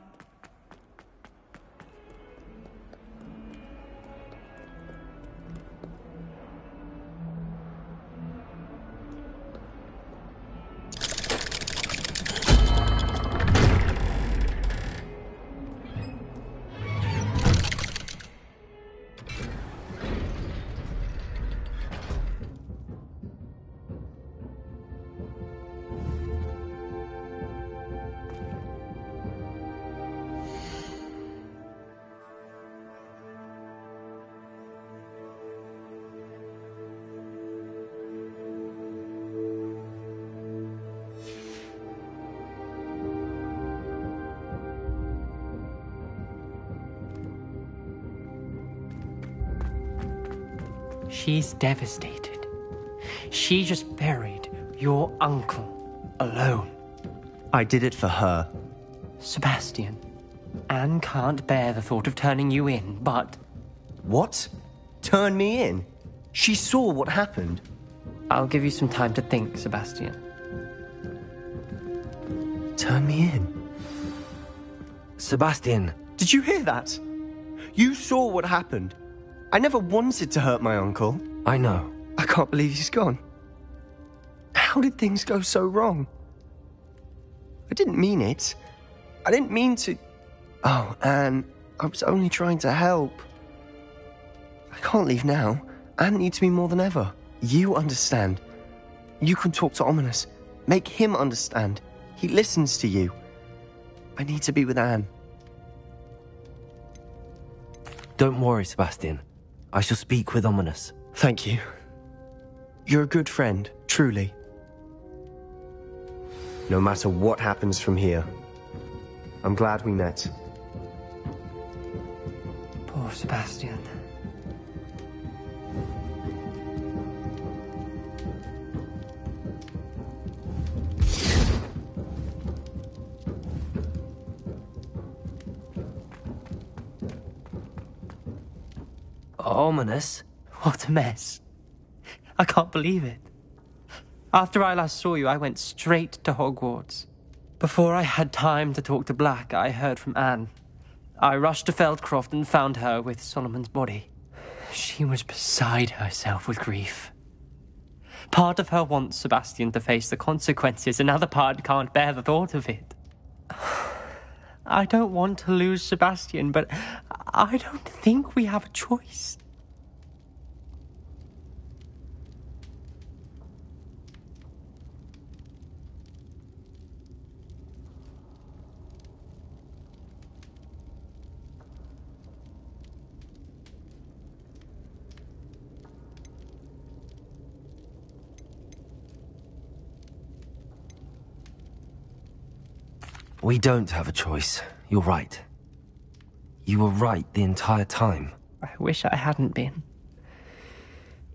She's devastated. She just buried your uncle alone. I did it for her. Sebastian, Anne can't bear the thought of turning you in, but. What? Turn me in? She saw what happened. I'll give you some time to think, Sebastian. Turn me in? Sebastian. Did you hear that? You saw what happened. I never wanted to hurt my uncle. I know. I can't believe he's gone. How did things go so wrong? I didn't mean it. I didn't mean to. Oh, Anne, I was only trying to help. I can't leave now. Anne needs me more than ever. You understand. You can talk to Ominis. Make him understand. He listens to you. I need to be with Anne. Don't worry, Sebastian. I shall speak with Ominis. Thank you. You're a good friend, truly. No matter what happens from here, I'm glad we met. Poor Sebastian. Ominis? What a mess. I can't believe it. After I last saw you, I went straight to Hogwarts. Before I had time to talk to Black, I heard from Anne. I rushed to Feldcroft and found her with Solomon's body. She was beside herself with grief. Part of her wants Sebastian to face the consequences, another part can't bear the thought of it. I don't want to lose Sebastian, but I don't think we have a choice. We don't have a choice. You're right. You were right the entire time. I wish I hadn't been.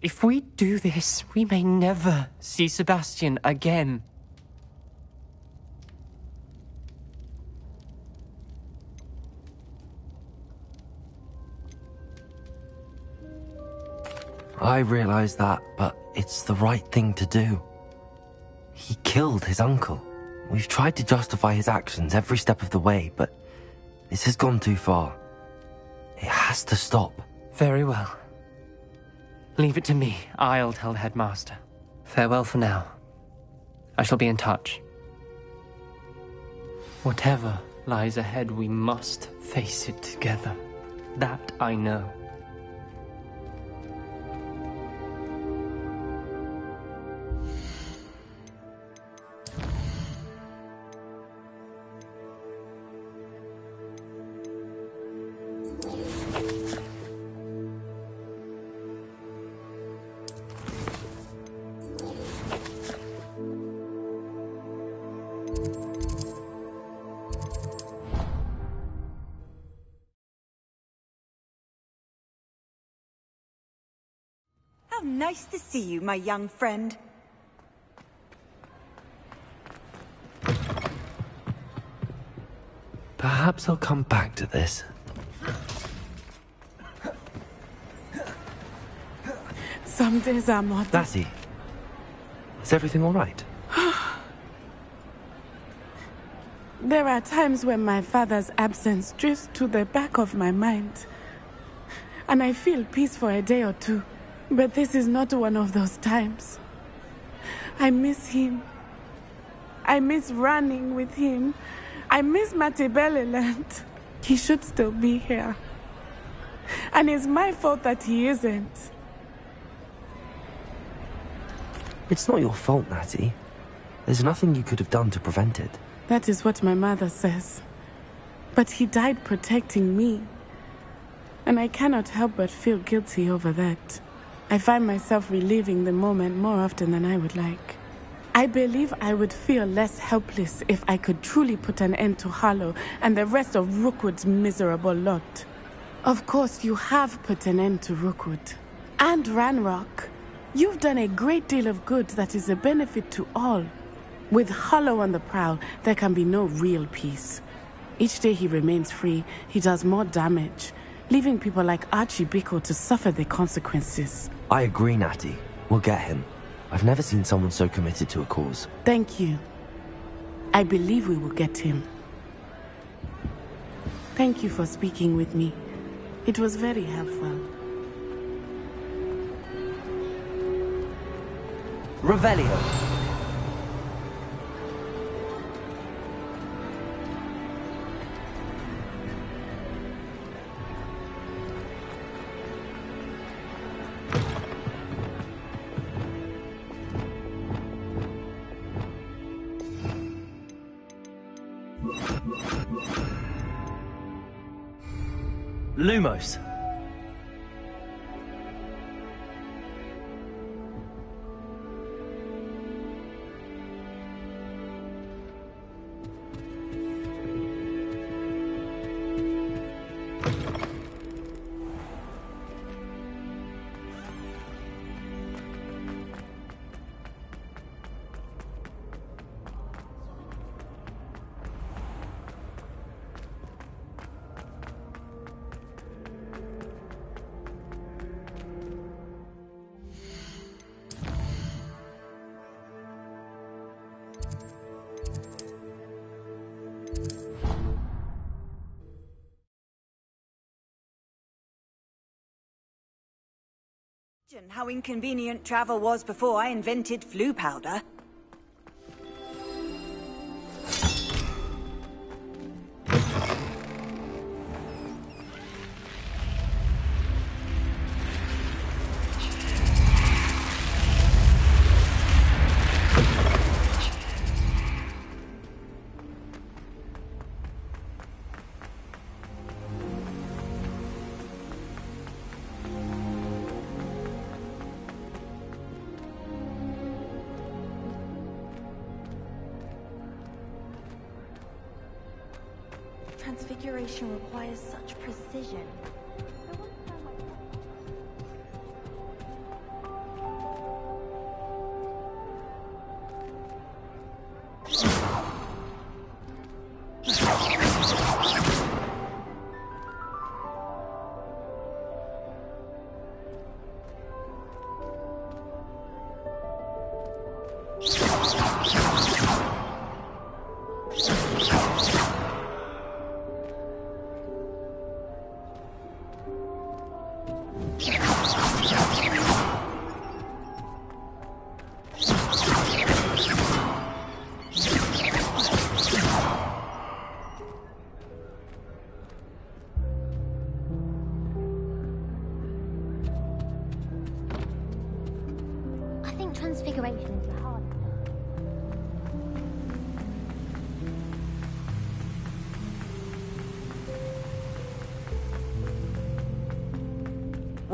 If we do this, we may never see Sebastian again. I realize that, but it's the right thing to do. He killed his uncle. We've tried to justify his actions every step of the way, but this has gone too far. It has to stop. Very well. Leave it to me. I'll tell the headmaster. Farewell for now. I shall be in touch. Whatever lies ahead, we must face it together. That I know. See you, my young friend. Perhaps I'll come back to this. Some days I'm not. Lassie, is everything all right? There are times when my father's absence drifts to the back of my mind. And I feel peace for a day or two. But this is not one of those times. I miss him. I miss running with him. I miss Matabeleland. He should still be here. And it's my fault that he isn't. It's not your fault, Natty. There's nothing you could have done to prevent it. That is what my mother says. But he died protecting me. And I cannot help but feel guilty over that. I find myself reliving the moment more often than I would like. I believe I would feel less helpless if I could truly put an end to Harlow and the rest of Rookwood's miserable lot. Of course, you have put an end to Rookwood. And Ranrock, you've done a great deal of good that is a benefit to all. With Harlow on the prowl, there can be no real peace. Each day he remains free, he does more damage, leaving people like Archie Biko to suffer the consequences. I agree, Natty. We'll get him. I've never seen someone so committed to a cause. Thank you. I believe we will get him. Thank you for speaking with me. It was very helpful. Revelio. Lumos. How inconvenient travel was before I invented Floo powder.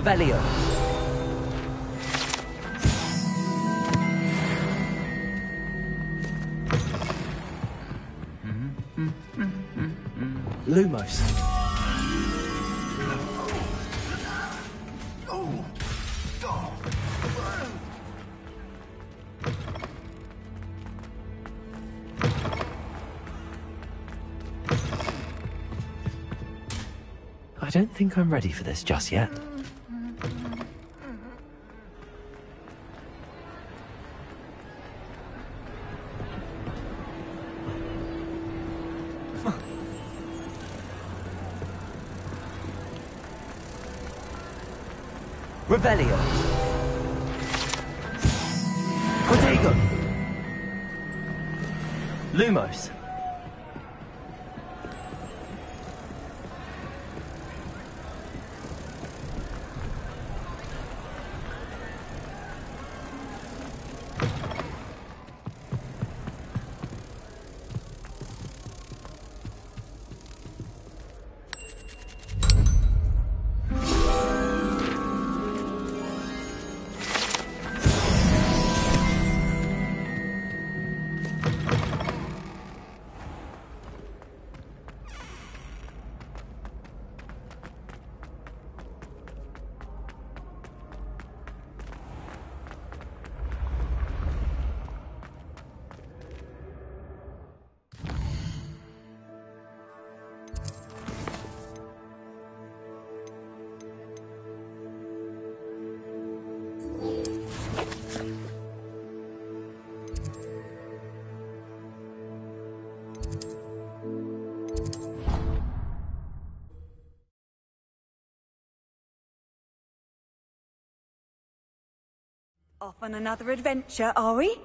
Revelio. Lumos. I don't think I'm ready for this just yet. On another adventure, are we?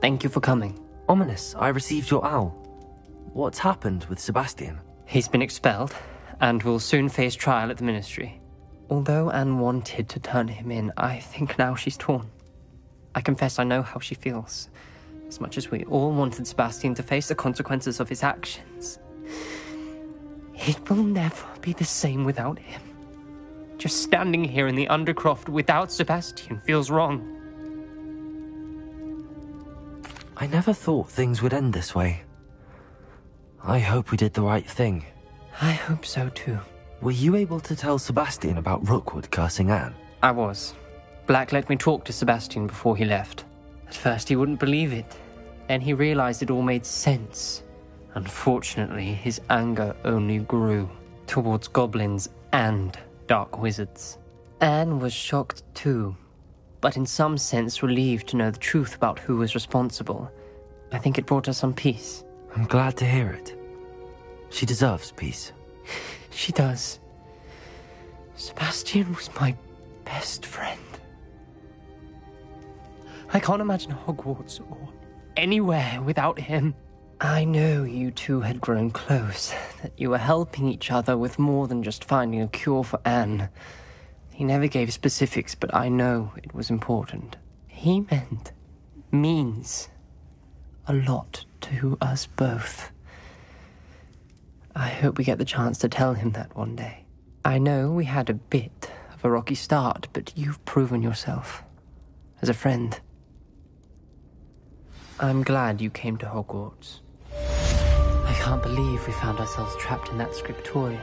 Thank you for coming. Ominis, I received your owl. What's happened with Sebastian? He's been expelled and will soon face trial at the Ministry. Although Anne wanted to turn him in, I think now she's torn. I confess I know how she feels. As much as we all wanted Sebastian to face the consequences of his actions. It will never be the same without him. Just standing here in the Undercroft without Sebastian feels wrong. I never thought things would end this way. I hope we did the right thing. I hope so too. Were you able to tell Sebastian about Rookwood cursing Anne? I was. Black let me talk to Sebastian before he left. At first, he wouldn't believe it. Then he realized it all made sense. Unfortunately, his anger only grew towards goblins and dark wizards. Anne was shocked too, but in some sense relieved to know the truth about who was responsible. I think it brought her some peace. I'm glad to hear it. She deserves peace. She does. Sebastian was my best friend. I can't imagine Hogwarts or anywhere without him. I know you two had grown close, that you were helping each other with more than just finding a cure for Anne. He never gave specifics, but I know it was important. He meant, means, a lot to us both. I hope we get the chance to tell him that one day. I know we had a bit of a rocky start, but you've proven yourself as a friend. I'm glad you came to Hogwarts. I can't believe we found ourselves trapped in that scriptorium.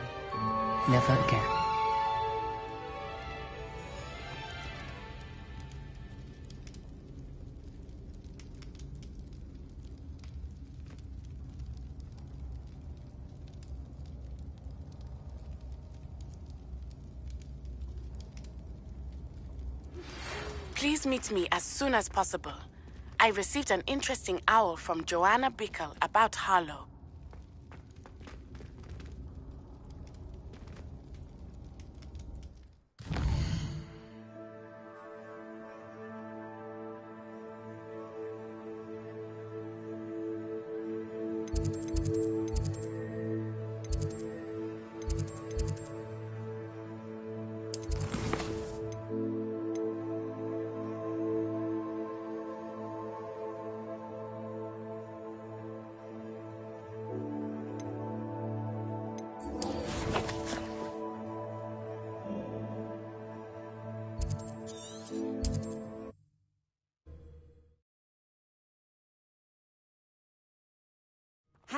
Never again. Meet me as soon as possible. I received an interesting owl from Joanna Bickle about Harlow.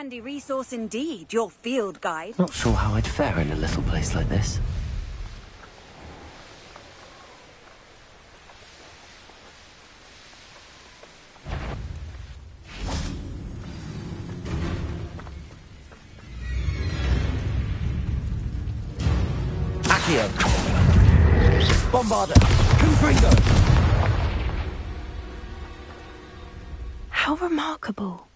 Handy resource indeed, your field guide. Not sure how I'd fare in a little place like this. Accio! Bombarda! Confringo! How remarkable.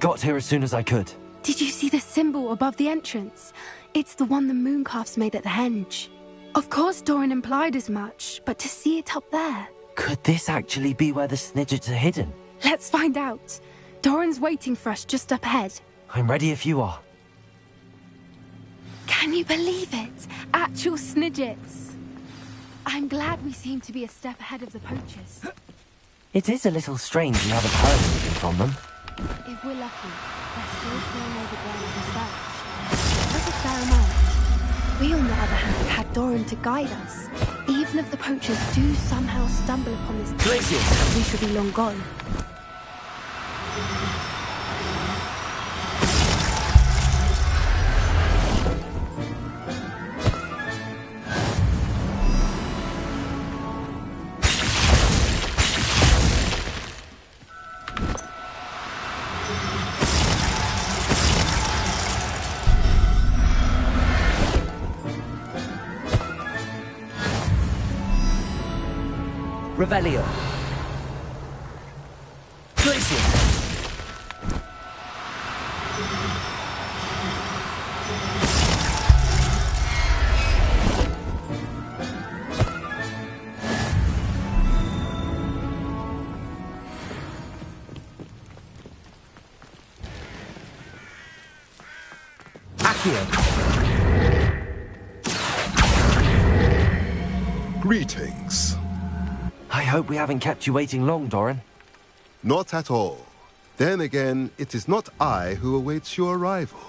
Got here as soon as I could. Did you see the symbol above the entrance? It's the one the mooncalfs made at the henge. Of course, Doran implied as much, but to see it up there. Could this actually be where the Snidgets are hidden? Let's find out. Doran's waiting for us just up ahead. I'm ready if you are. Can you believe it? Actual Snidgets. I'm glad we seem to be a step ahead of the poachers. It is a little strange we haven't heard anything from them. If we're lucky, they're still over ground themselves. Us bear in. We, on the other hand, have had Doran to guide us. Even if the poachers do somehow stumble upon this place, we should be long gone. Revelio. We haven't kept you waiting long, Doran. Not at all. Then again, it is not I who awaits your arrival.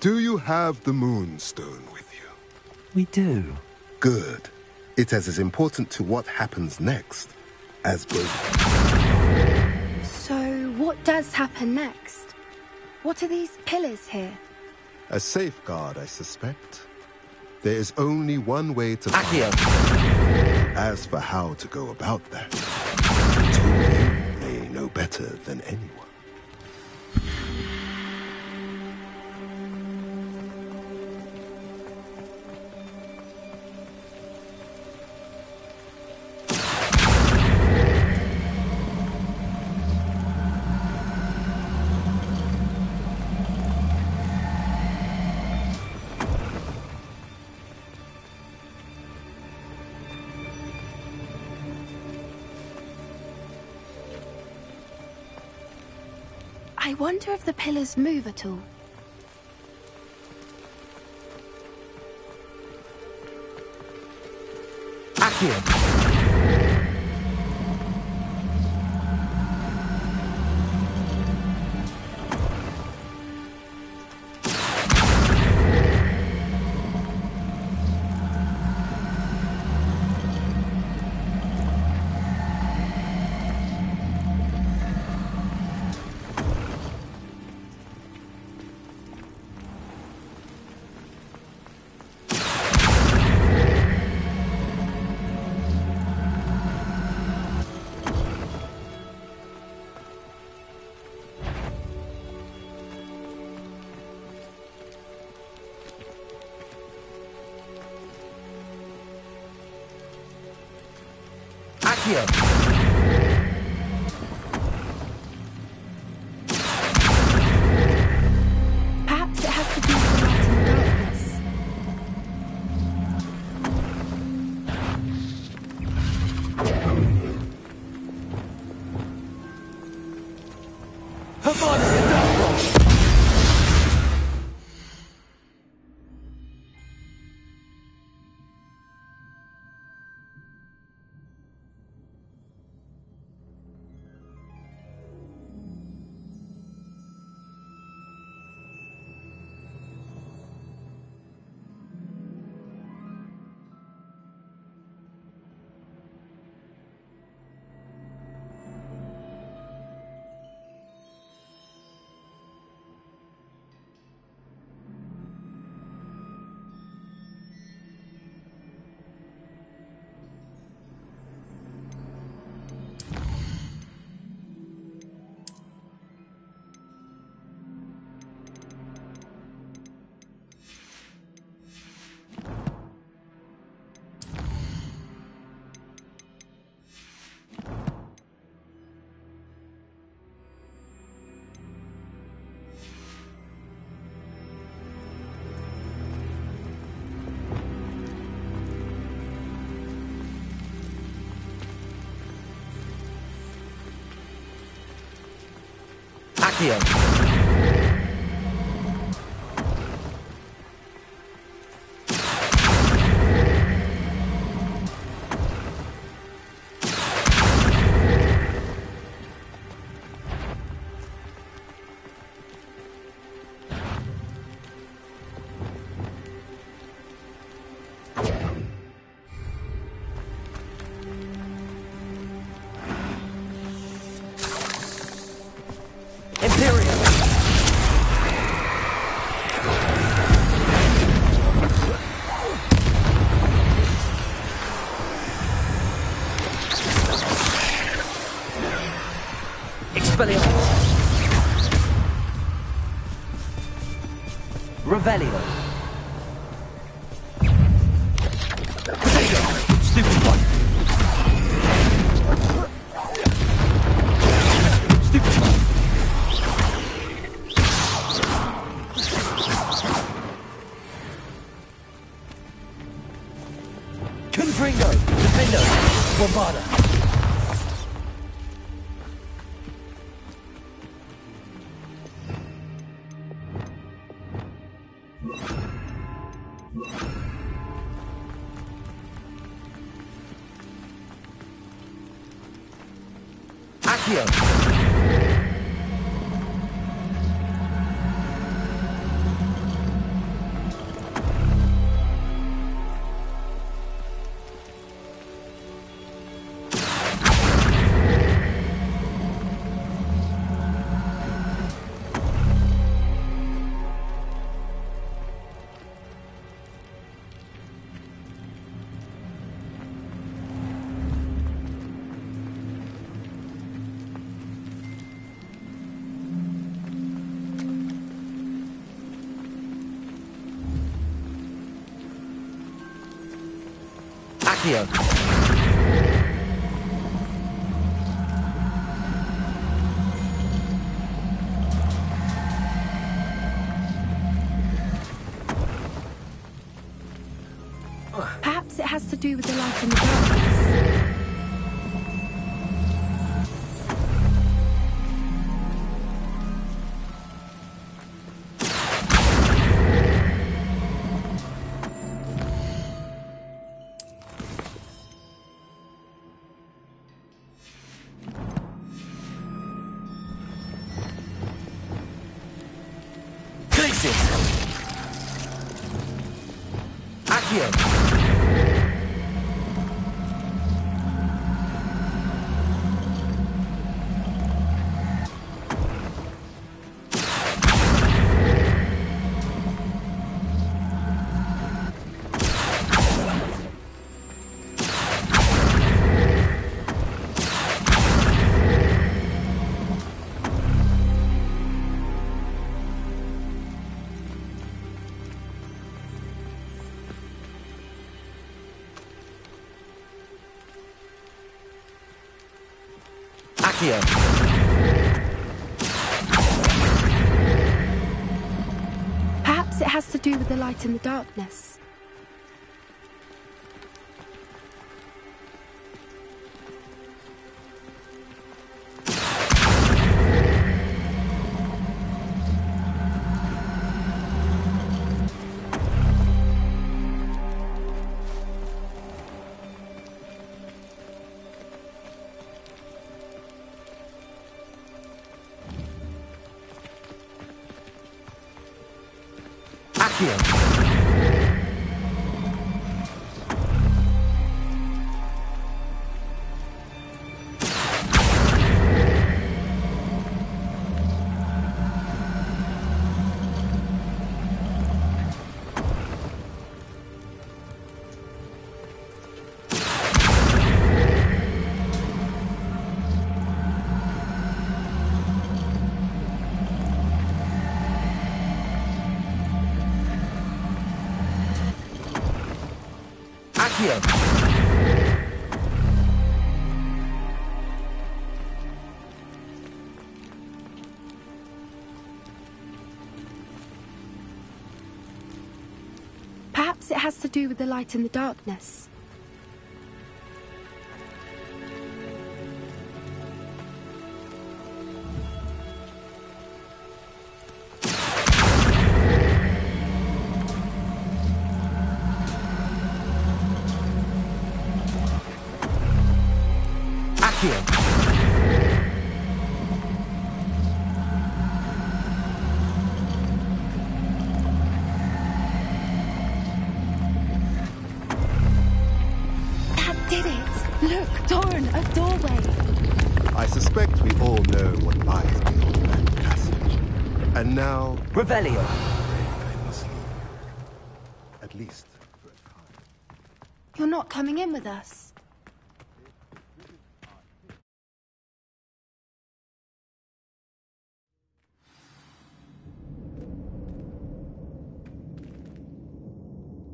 Do you have the Moonstone with you? We do. Good. It is as important to what happens next as both. So, what does happen next? What are these pillars here? A safeguard, I suspect. There is only one way to. Accio! As for how to go about that, you may know better than anyone. Wonder if the pillars move at all. Accio. Perhaps it has to do with the Perhaps it has to do with the light and the darkness. Do with the light and the darkness. Revelio! I must leave. At least. You're not coming in with us.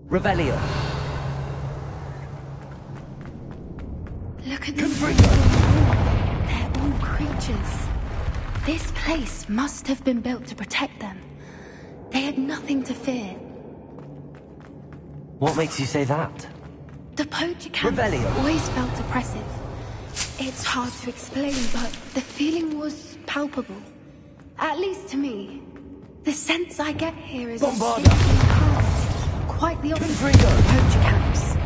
Revelio! Look at them. They're all creatures. This place must have been built to protect them. Nothing to fear. What makes you say that? The poacher camp Revelio. always felt oppressive. It's hard to explain, but the feeling was palpable. At least to me. The sense I get here is Bombarda. safety and calm. Quite the opposite of poacher camps.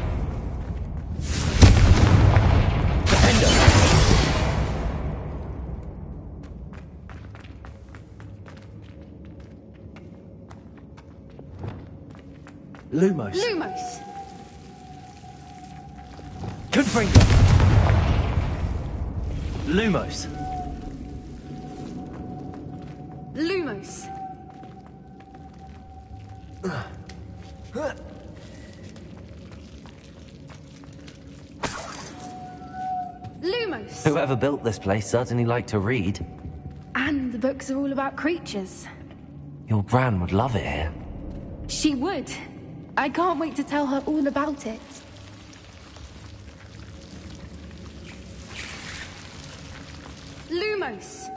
Lumos. Lumos! Confringo! Lumos. Lumos! Lumos! Whoever built this place certainly liked to read. And the books are all about creatures. Your Gran would love it here. She would. I can't wait to tell her all about it. Lumos!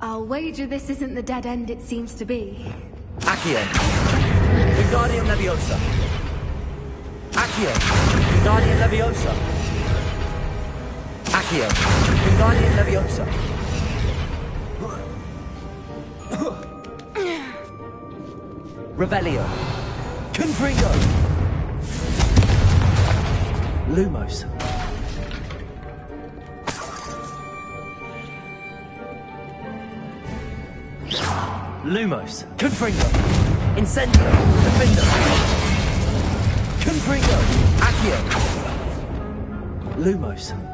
I'll wager this isn't the dead end it seems to be. Accio! Wingardium Leviosa! Accio! Wingardium Leviosa! Accio! Wingardium Leviosa! Revelio! Confringo! Lumos! Lumos! Confringo! Incendio! Diffindo! Confringo! Accio! Lumos! Lumos!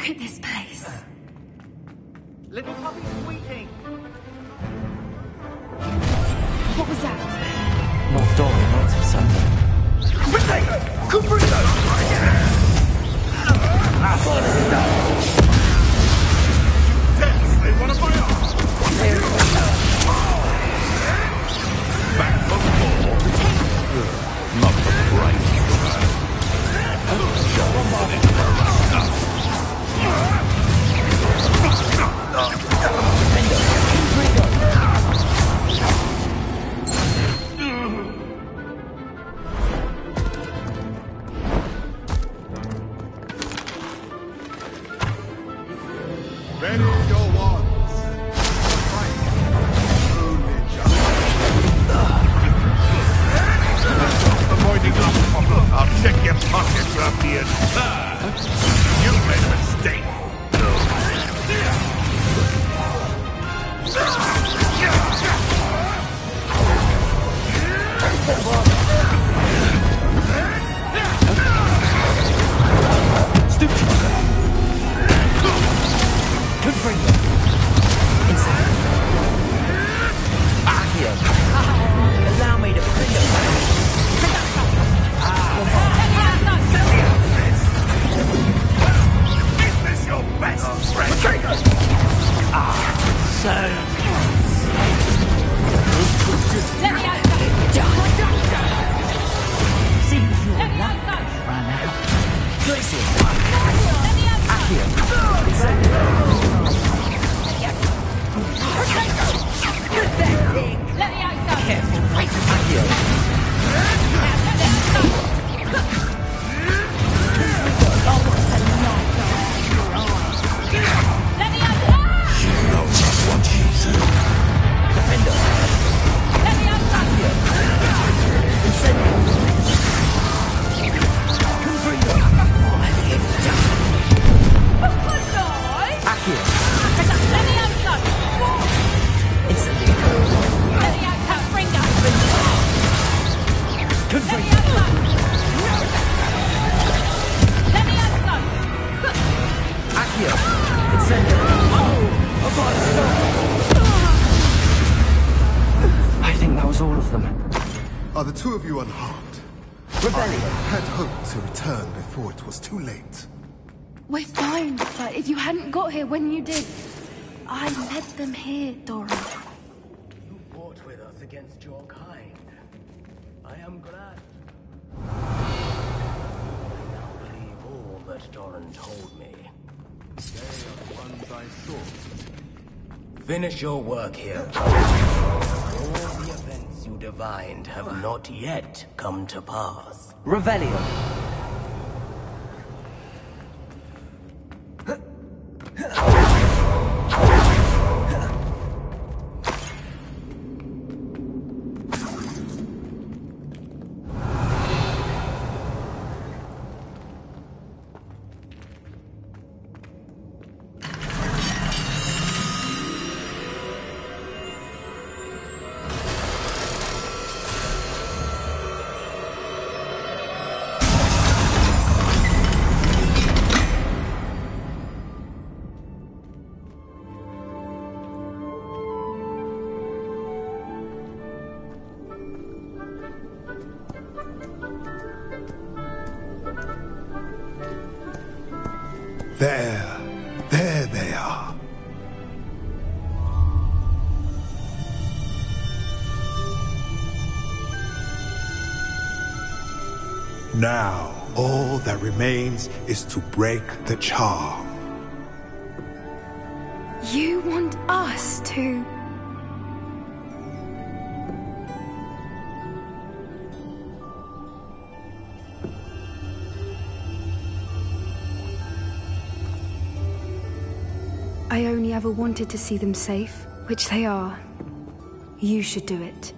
Look at this to return before it was too late. We're fine, but if you hadn't got here when you did, I led them here, Dora. You fought with us against your kind. I am glad. I now believe all that Doran told me. They are the ones I sought. Finish your work here. All the events you divined have not yet come to pass. Revelio. Remains is to break the charm. You want us to. I only ever wanted to see them safe, which they are. You should do it.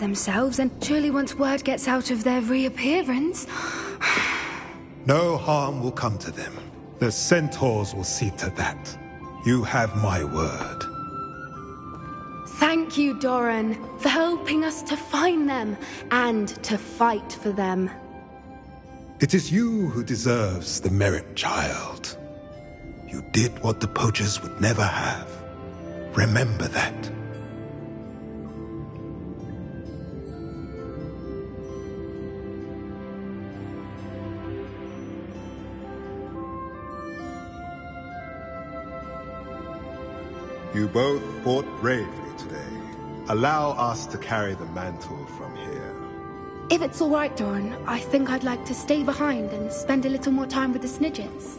Themselves, and surely once word gets out of their reappearance. No harm will come to them. The centaurs will see to that. You have my word. Thank you, Doran, for helping us to find them and to fight for them. It is you who deserves the merit, child. You did what the poachers would never have. Remember that. You both fought bravely today. Allow us to carry the mantle from here. If it's all right, Doran, I think I'd like to stay behind and spend a little more time with the Snidgets.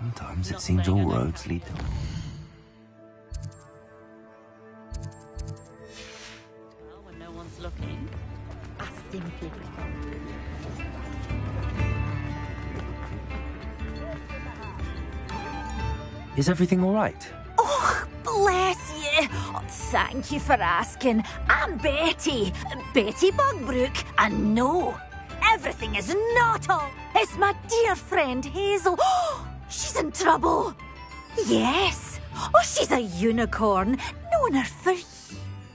Sometimes it seems all roads lead to... when no one's looking, I simply Is everything all right? Oh, bless you. Oh, thank you for asking. I'm Betty. Betty Bugbrook. And no, everything is not all. It's my dear friend Hazel. Oh, In trouble. Yes. Oh, she's a unicorn. Known her for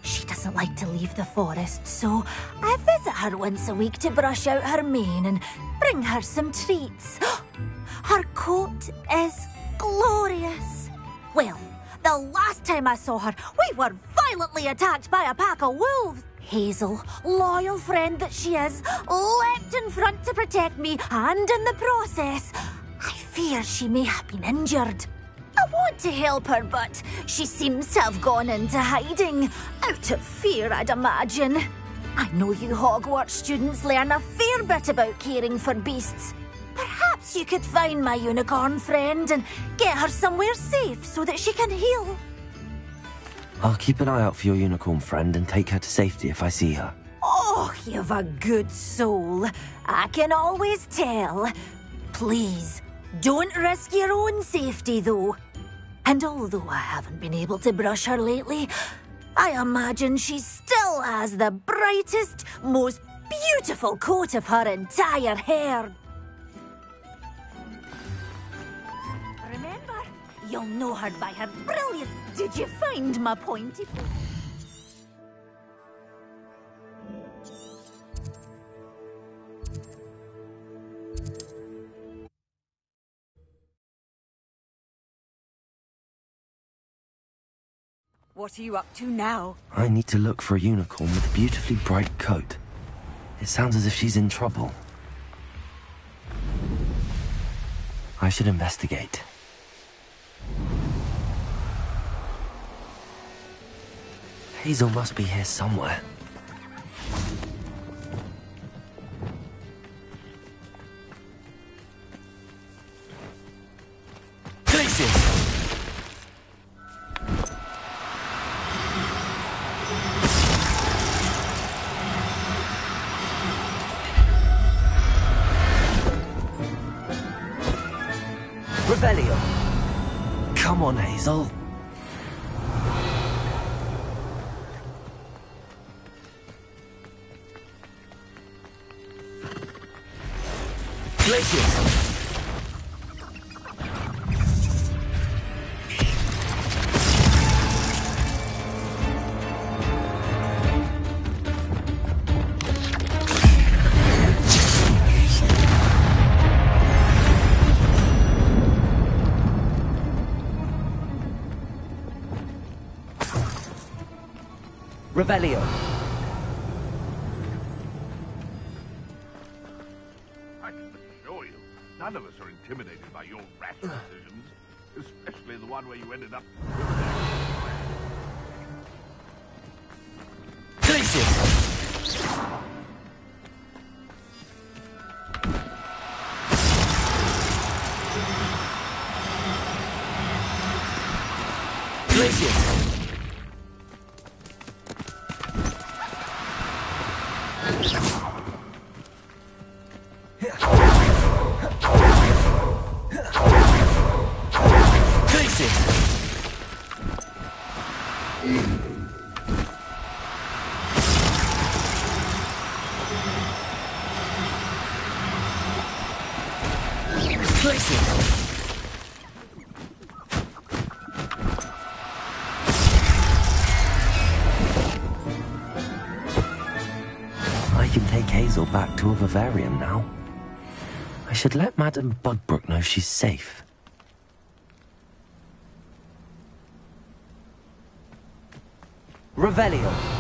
she doesn't like to leave the forest, so I visit her once a week to brush out her mane and bring her some treats. Her coat is glorious. Well, the last time I saw her, we were violently attacked by a pack of wolves. Hazel, loyal friend that she is, leapt in front to protect me, and in the process, fear she may have been injured. I want to help her, but she seems to have gone into hiding. Out of fear, I'd imagine. I know you Hogwarts students learn a fair bit about caring for beasts. Perhaps you could find my unicorn friend and get her somewhere safe so that she can heal. I'll keep an eye out for your unicorn friend and take her to safety if I see her. Oh, you've a good soul. I can always tell. Please, don't risk your own safety, though. And although I haven't been able to brush her lately, I imagine she still has the brightest, most beautiful coat of her entire hair. Remember, you'll know her by her brilliant. Did you find my pointy? What are you up to now? I need to look for a unicorn with a beautifully bright coat. It sounds as if she's in trouble. I should investigate. Hazel must be here somewhere. Revelio. Come on, Hazel. Places! Revelio. Vivarium now. I should let Madame Bugbrook know she's safe. Revelio.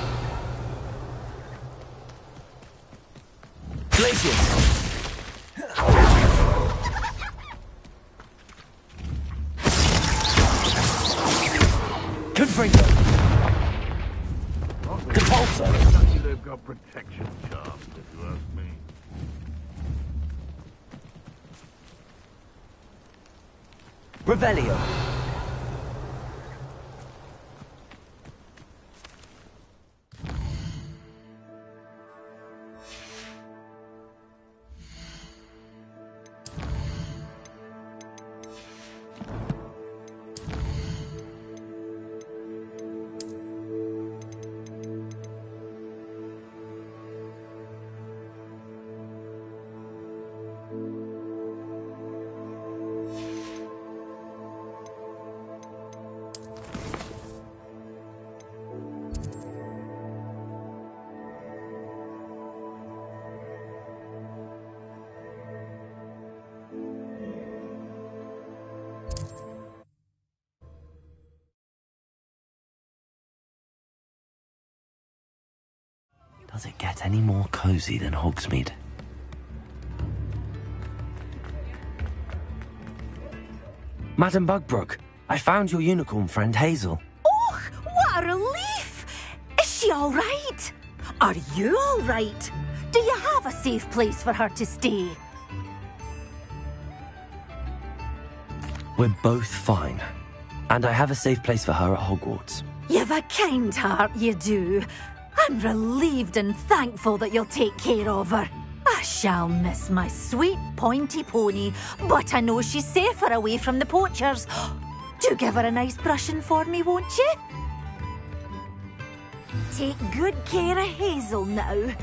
Any more cozy than Hogsmeade? Madam Bugbrook, I found your unicorn friend Hazel. Oh, what a relief! Is she all right? Are you all right? Do you have a safe place for her to stay? We're both fine. And I have a safe place for her at Hogwarts. You've a kind heart, you do. I'm relieved and thankful that you'll take care of her. I shall miss my sweet pointy pony, but I know she's safer away from the poachers. Do give her a nice brushing for me, won't you? Take good care of Hazel now.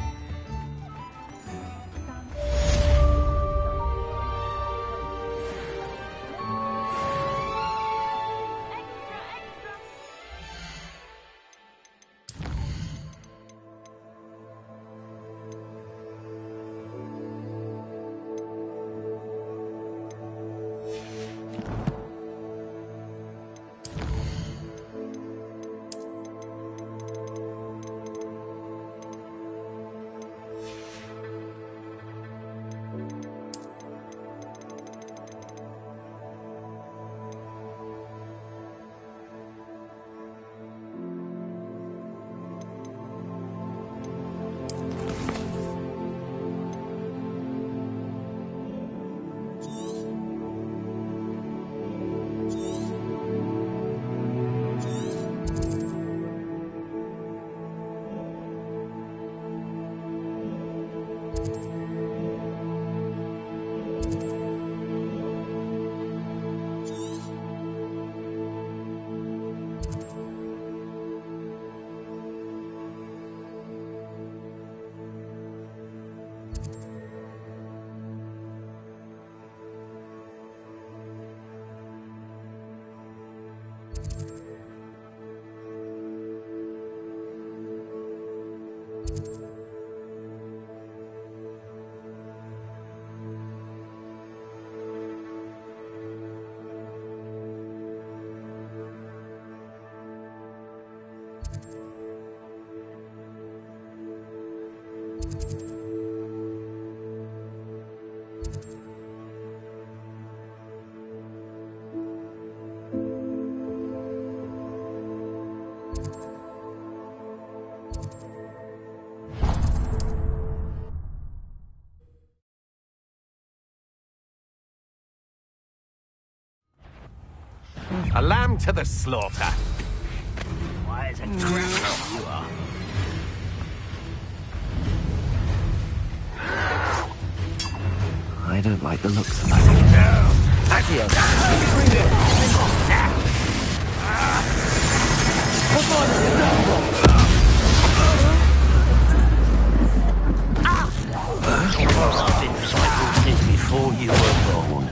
A lamb to the slaughter. Why is it hmm. crap you are? I don't like the looks of that. No. Adios. Come on, before you were born.